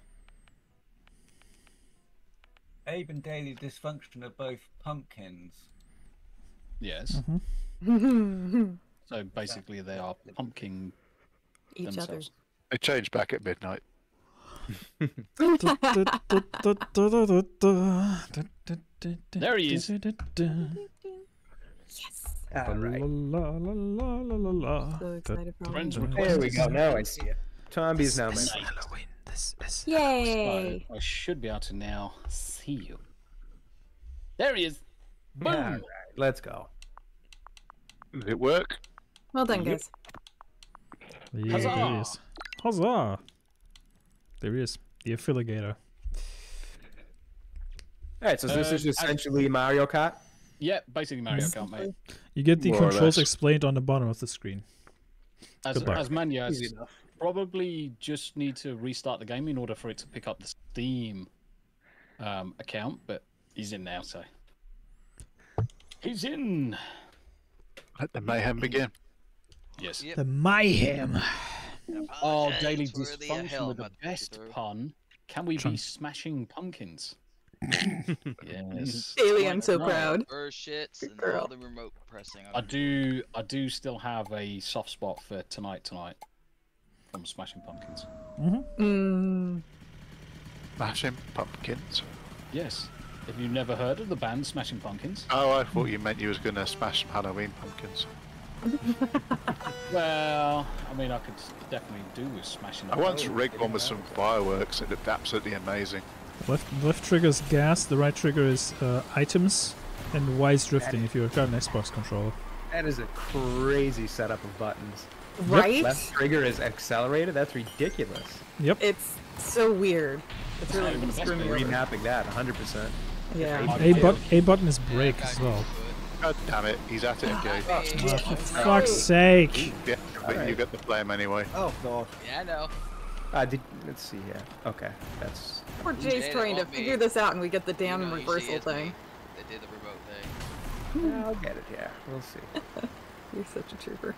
Abe and Daily Dysfunction are both pumpkins. Yes. Mm-hmm. So basically, they are pumpkin Each other. themselves. They changed back at midnight. There he is. Yes. All right. La, la, la. So excited for Friends request. There we go. Now I see it. Tommy is now my Halloween. This is Yay! So I should be able to now see you. There he is. All Boom. right, let's go. Did it work? Well done, Yep. guys. Yeah, Huzzah! is. Huzzah! There he is. The affiliator. All right, so this Uh, is I- essentially Mario Kart. Yeah, basically Mario Kart, mate. You get the More controls explained on the bottom of the screen. As, Good as Mania Easy probably just need to restart the game in order for it to pick up the Steam um, account, but he's in now, so he's in. Let the mayhem begin. Yes. Yep. The mayhem. Oh, daily dysfunction hell with the best pun. Can we be smashing pumpkins? yes. Daily, I'm so proud. Burr and girl. all the remote pressing. I do. I do still have a soft spot for tonight. Tonight from Smashing Pumpkins. Mm, hmm. Smashing pumpkins. Yes. Have you never heard of the band Smashing Pumpkins? Oh, I thought you meant you was gonna smash some Halloween pumpkins. Well, I mean, I could definitely do with smashing. I once rigged one with some fireworks. It looked absolutely amazing. Left left trigger is gas, the right trigger is uh, items, and Y is drifting if you've got an Xbox controller. That is a crazy setup of buttons. right? Left trigger is accelerated. That's ridiculous. Yep. It's so weird. It's really even the best screwing. Remapping that 100%. Yeah. A, but A button is break as well. God damn it, he's at it again. Oh, for fuck's sake! Yeah, but you get the flame anyway. Oh god. Yeah, I know. Uh, did, let's see here. Okay, that's. Poor Yeah, Jay's they trying to want me. figure this out, and we get the You damn know, reversal it's me thing. That did the remote thing. Yeah, I'll get it. Yeah, we'll see. You're such a trooper.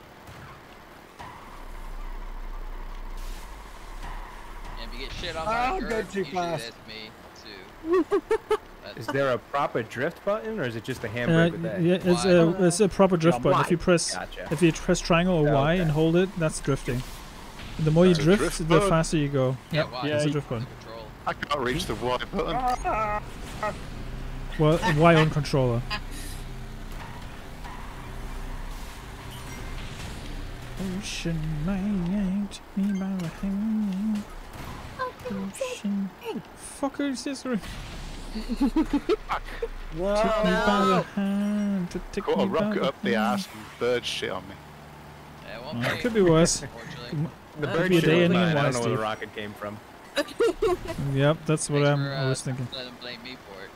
And if you get shit on my go girth, too usually fast. that's me too. Is there a proper drift button, or is it just a Uh, handbrake with that? yeah, it's a it's a proper drift Yeah, button. If you press Gotcha. if you press triangle or Yeah, Y okay. and hold it, that's drifting. The more you drift, drift the faster you go. Yeah, Yep, Y. it's a Yeah, drift button. I can't reach the Y button. Well, Y on controller. Ocean light me by the hand. Ocean. Fucker, is this right? Take me by the hand to take Got me a rocket up the ass and bird shit on me. Yeah, it Well, be. it could be worse. The Could bird be a shit day was ending in mine. I Y, don't know where the rocket came from. Yep, that's what Thanks I'm for, uh, always thinking. Let them blame me for it.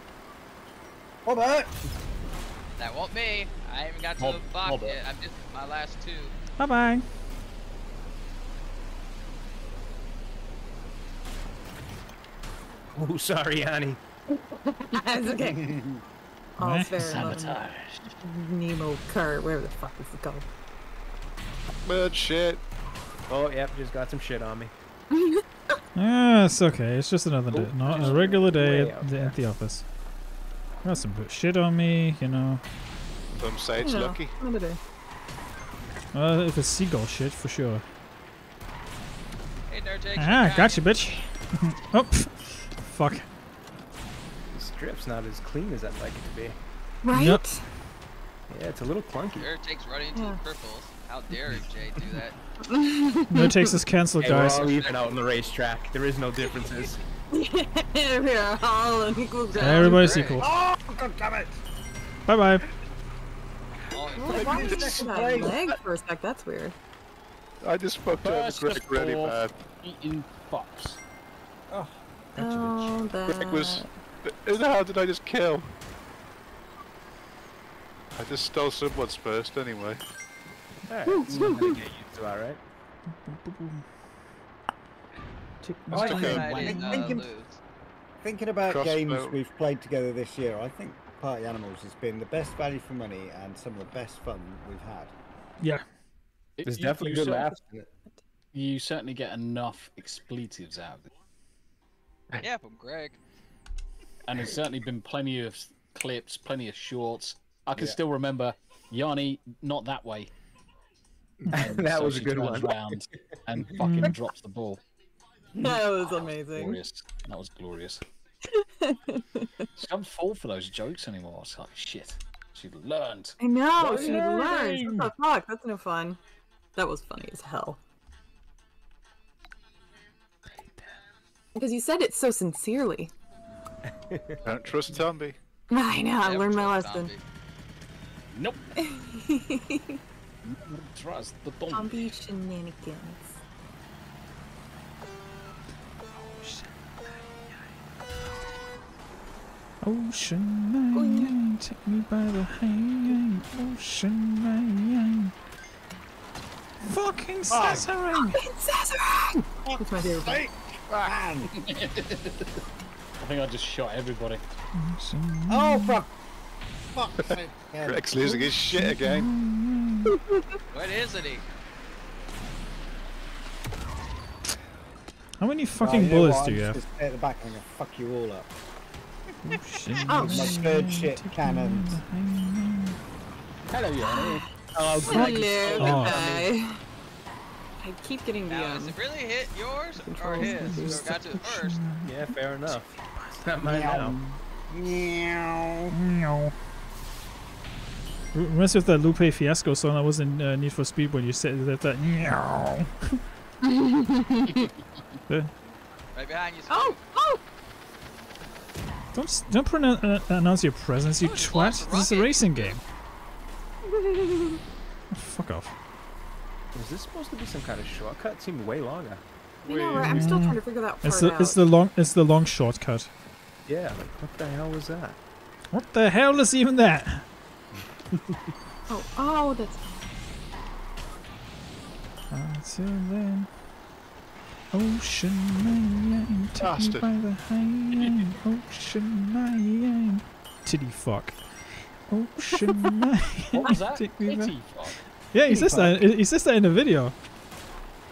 Hold on. That won't be. I haven't got to Hold- the box hold yet. I'm just my last two. Bye bye. Oh, sorry, Annie. It's okay. All's fair in love and Sabotage. Nemo Kart, whatever the fuck this is called. Bird shit. Oh, yep, just got some shit on me. yeah, it's okay. It's just another day. Not a regular day at the, at the office. Got some shit on me, you know. Some say it's You know, lucky. Another day. Uh, if it's seagull shit, for sure. Hey, Nerd Jake. Ah, gotcha, bitch. oh, fuck? The not as clean as I'd like it to be. Right? Yep. Yeah, it's a little clunky. There takes running into Yeah. the purples. How dare Jay do that? Nerd Takes is cancelled, Hey, guys. we're all even out on the racetrack. There is no differences. We're all on equal ground. Everybody's Great. equal. Oh, God damn it! Bye bye. All in Why front why of did you. you that leg for a sec? That's weird. I just fucked up First Greg really bad. Eating fox. Oh, Greg was. That. Who the hell did I just kill? I just stole someone's first anyway. Alright, it's gonna get used to, alright? I think- think- uh, thinking, thinking about Crossbow. games we've played together this year, I think Party Animals has been the best value for money and some of the best fun we've had. Yeah. It- There's you- definitely you good laughs in it. You certainly get enough expletives out of it. Yeah, from Greg. And there's certainly been plenty of clips, plenty of shorts. I can Yeah. still remember Yanni, not that way. And that so was a good one. Round and fucking drops the ball. That was amazing. Glorious. That was glorious. She doesn't fall for those jokes anymore. It's like shit. She learned. I know. What She learning? learns. What the fuck? That's no fun. That was funny as hell. Because you said it so sincerely. Don't trust Tombi. I know. I Never learned my lesson. Zombie. Nope. Trust the bomb. Zombie shenanigans. Ocean man, take me by the hand. Ocean man. Fucking Scissoring! Scissoring! That's my favorite part. Man. I think I just shot everybody. Oh, fuck! Fuck's sake. Greg's losing his shit again. What isn't he? How many fucking you bullets do you have? gonna at the back I'm gonna fuck you all up. Oh, With my third shit cannons. Hello, Yanni. Oh, Hello, Greg. Oh. goodbye. I keep getting the Now, is um. it really hit yours or his? and got to it first. Yeah, fair enough. It's not mine Meow. now. Meow. Meow. Reminds me of that Lupe Fiasco song that was in uh, Need for Speed when you said that. that meow. Right behind you. Oh, oh! don't don't pronoun- uh, announce your presence, you Oh, twat. a This is a racing game. Oh, fuck off. Was this supposed to be some kind of shortcut? It seemed way longer. I know, right? I'm still trying to figure that part It's the out. it's the long it's the long shortcut. Yeah, like what the hell was that? What the hell is even that? Oh, oh, that's. Until then, ocean man, take me by the hand. Ocean man, titty fuck. Ocean man, What was that? take me by. Fuck. Yeah, he says that. He says that in the video.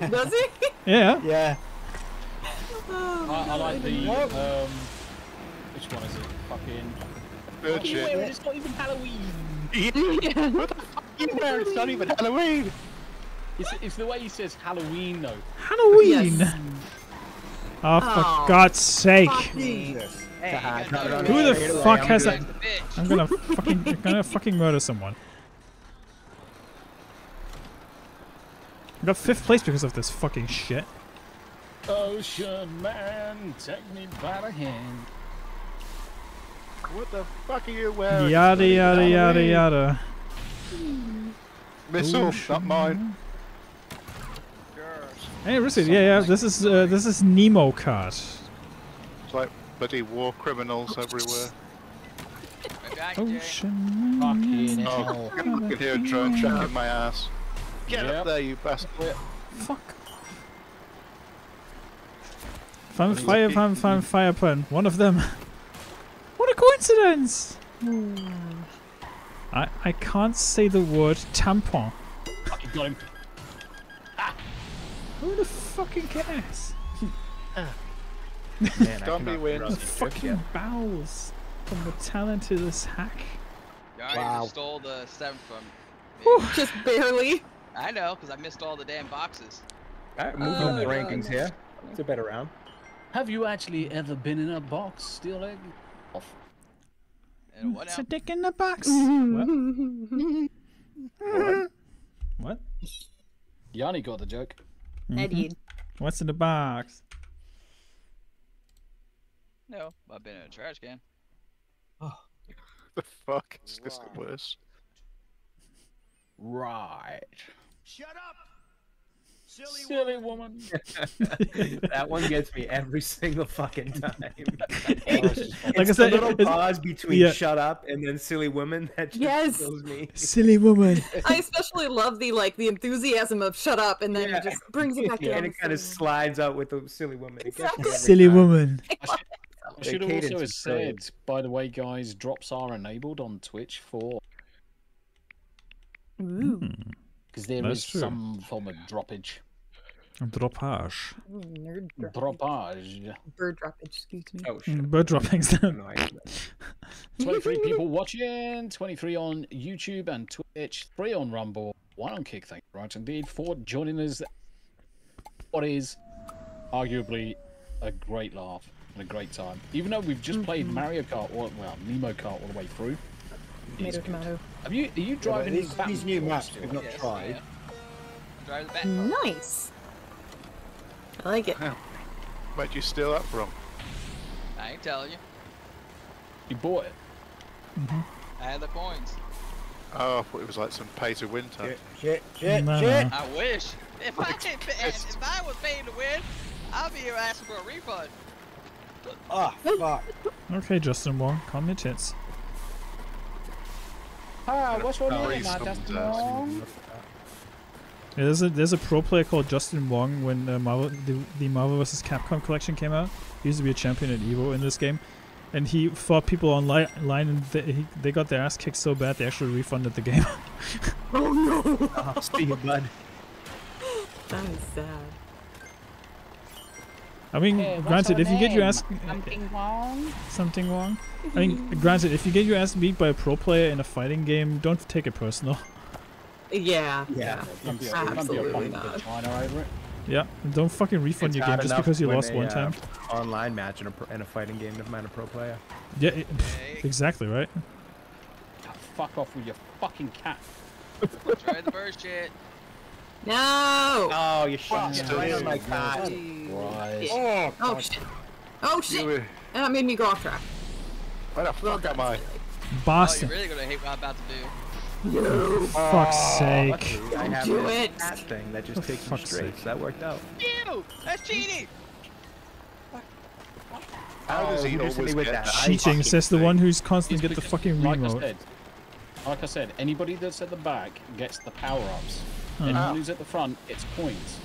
Does he? Yeah. Yeah. Oh, I, I like the um. Which one is it? Fucking. Third are you shit. wearing? It's not even Halloween. What the fuck are you wearing? It's not even Halloween. It's, it's the way he says Halloween though. Halloween. Yes. Oh, for Oh, God's sake! Jesus. Hey, you got got no Who the fuck I'm has that? I'm gonna fucking, I'm gonna fucking murder someone. I got fifth place because of this fucking shit. Ocean man, take me by the hand. What the fuck are you wearing? Yada It's yada yada yada. Missile, Ocean not mine. Hey, Risky, yeah, yeah. This is uh, this is Nemo Kart. It's like bloody war criminals everywhere. Right behind you, Jay. Ocean. Fucking Oh, hell. I can hear a drone tracking my ass. Get Yep. up there, you bastard. Fuck. Fun fire fun fun fire pun. One of them. What a coincidence! I I can't say the word tampon. Fucking got him. Ah. Who the fucking cares? Man, I Don't be wins. figure The fucking yet. bowels from the talented hack. You already Wow. stole the seven from me. Just barely. I know, because I missed all the damn boxes. Alright, moving Oh, up the rankings here. It's a better round. Have you actually ever been in a box, steel leg? Off. And what It's now? a dick in the box. what? what? Yanni got the joke. I Mhm. did. What's in the box? No, I've been in a trash can. Oh. the fuck? Is this get worse? Right. Shut up, silly, Silly woman. that one gets me every single fucking time. Like I It's the said, little it's- pause between yeah. "shut up" and then "silly woman" that just Yes. kills me. Silly woman. I especially love the like the enthusiasm of "shut up" and then Yeah. it just brings it back Yeah, down. and it kind of slides out with the silly woman. It gets me Exactly. Silly time. woman. I The should have also is brilliant. said, by the way, guys, drops are enabled on Twitch for Ooh. Hmm. Because there is That's true. some form of droppage. Dropage. Nerd drop. Droppage. Bird droppage. Excuse me. Oh Mm, Bird droppings. 23 people watching, 23 on YouTube and Twitch, 3 on Rumble, 1 on Kick. Thank you, right indeed, for joining us. What is arguably a great laugh and a great time. Even though we've just played Mario Kart, or, well, Nemo Kart all the way through. Tomato, tomato. Have you, are you driving these, these new and maps we've still? not tried. Drive the. Nice. I like it. Where'd you steal that from? I ain't telling you. You bought it. I had the coins. Oh, I thought it was like some pay to win type. Shit, shit, No, shit. no. I wish. If I had, if I was paying to win, I'd be here asking for a refund. Ah, fuck. Okay, Justin Wong, calm your tits. Ah, what's your name, he's uh, some Dustin. Wong? Yeah, there's a there's a pro player called Justin Wong when uh, Marvel the, the Marvel vs. Capcom collection came out. He used to be a champion at Evo in this game, and he fought people online, online and they, he, they got their ass kicked so bad they actually refunded the game. Oh no. Oh, see you, bud. That is sad. I mean, Hey, granted, your if you get your ass Something wrong? something wrong, I mean, granted, if you get your ass beat by a pro player in a fighting game, don't take it personal. Yeah. Yeah. Can't be a, can't be a Absolutely not. China over it. Yeah, don't fucking refund It's your game just because you lost a, one uh, time. Online match in a, pro- in a fighting game, never mind a pro player. Yeah, it, exactly right. Fuck off with your fucking cat. Try the bird shit. No. Oh, you shot Fuck, me right on my dude. card. Right. Oh, Oh shit. Oh shit. were- That made me go off track. Where the fuck am I? Oh, Boston. you're really gonna hate what I'm about to do. No. Fuck's Oh, sake. luckily I have Do this it. cat thing that just For takes you straight. sake. So that worked out. Ew! That's cheating! How does Oh, he you just always with get that. that? Cheating fucking says the thing? one who's constantly It's get the fucking like I remote. said, like I said, anybody that's at the back gets the power Mm. Anyone who's at the front gets points.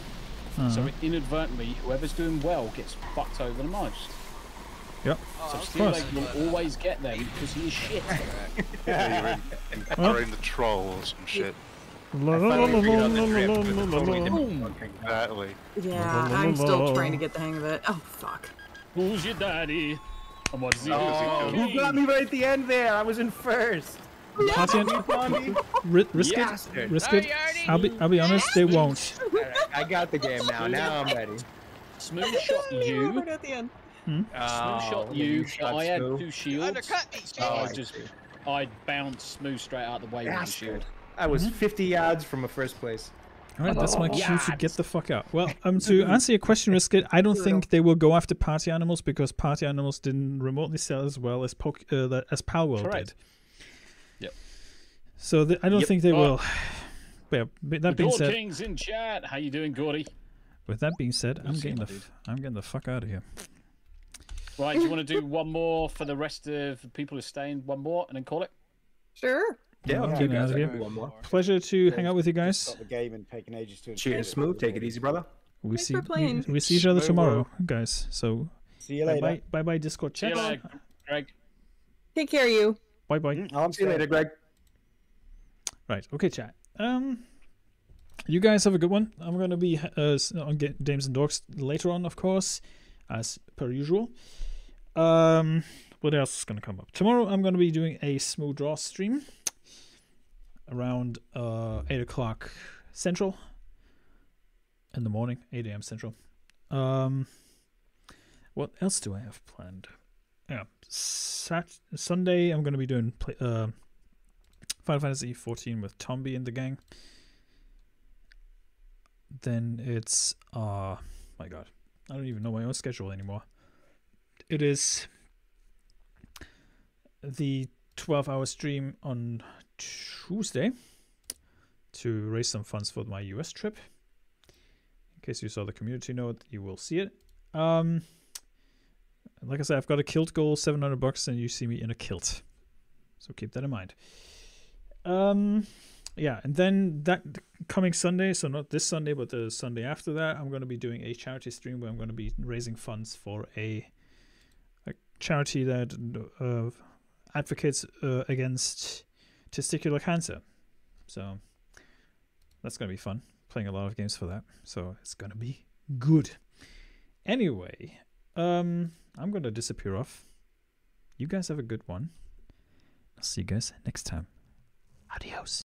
Mm-hmm. So inadvertently, whoever's doing well gets fucked over the most. Yep. Oh, so oh, Steel Leg will always get them because he is shit. yeah, you're in, in, the troll or some shit. Exactly. Yeah, I'm still trying to get the hang of it. Oh, fuck. Who's your daddy? And what's he oh, Who got me right at the end there? I was in first. Patient, ri- risk it, risk Oh, it. you I'll be, I'll be honest, they won't. Alright, I got the game now. Now I'm ready. Smu shot you. Right at the end. Smu Oh, shot you you. I had two shields. Me, So Oh, I I just, see. I bounced Smooth straight out of the way with the Bastard. shield. I was 50 yards from a first place. Alright, that's my cue to get the fuck out. Well, um, to answer your question, Riskit, I don't think they will go after party animals because party animals didn't remotely sell as well as Poke, uh, that- as Palworld Correct. did. Yep. So the, I don't Yep. think they Oh. will. But yeah, but that being Gore said, King's in chat. How you doing, Gordy? with that being said, I'm getting my the f- I'm getting the fuck out of here. Right, do you want to do one more for the rest of the people who are staying? One more and then call it? Sure. Yeah, I'm I'll getting out of here. one more. Pleasure to hang out with you guys. Stop the game and taking ages to. Cheers, Smu. Take it easy, brother. We Thanks see for playing. we, we see each other tomorrow, guys. So See you later. bye bye bye Discord See chat. you later, Greg. Take care, you. Bye bye. Oh, I'm See you later, Greg. Right. Okay, chat. Um, you guys have a good one. I'm gonna be uh, on Ga- Games and Dogs later on, of course, as per usual. Um, what else is gonna come up tomorrow? I'm gonna be doing a smooth draw stream around uh eight o'clock central in the morning, eight a.m. central. Um, What else do I have planned? Yeah, Sat Sunday I'm going to be doing play, uh, Final Fantasy 14 with Tombi in the gang. Then it's uh my god, I don't even know my own schedule anymore. It is the 12 hour stream on Tuesday to raise some funds for my US trip. In case you saw the community note, you will see it. Um, like I said, I've got a kilt goal, 700 bucks, and you see me in a kilt. So keep that in mind. Um, yeah, and then that coming Sunday, so not this Sunday, but the Sunday after that, I'm going to be doing a charity stream where I'm going to be raising funds for a, a charity that uh, advocates uh, against testicular cancer. So that's going to be fun. Playing a lot of games for that. So it's going to be good. Anyway, um, I'm going to disappear off. You guys have a good one. I'll see you guys next time. Adios.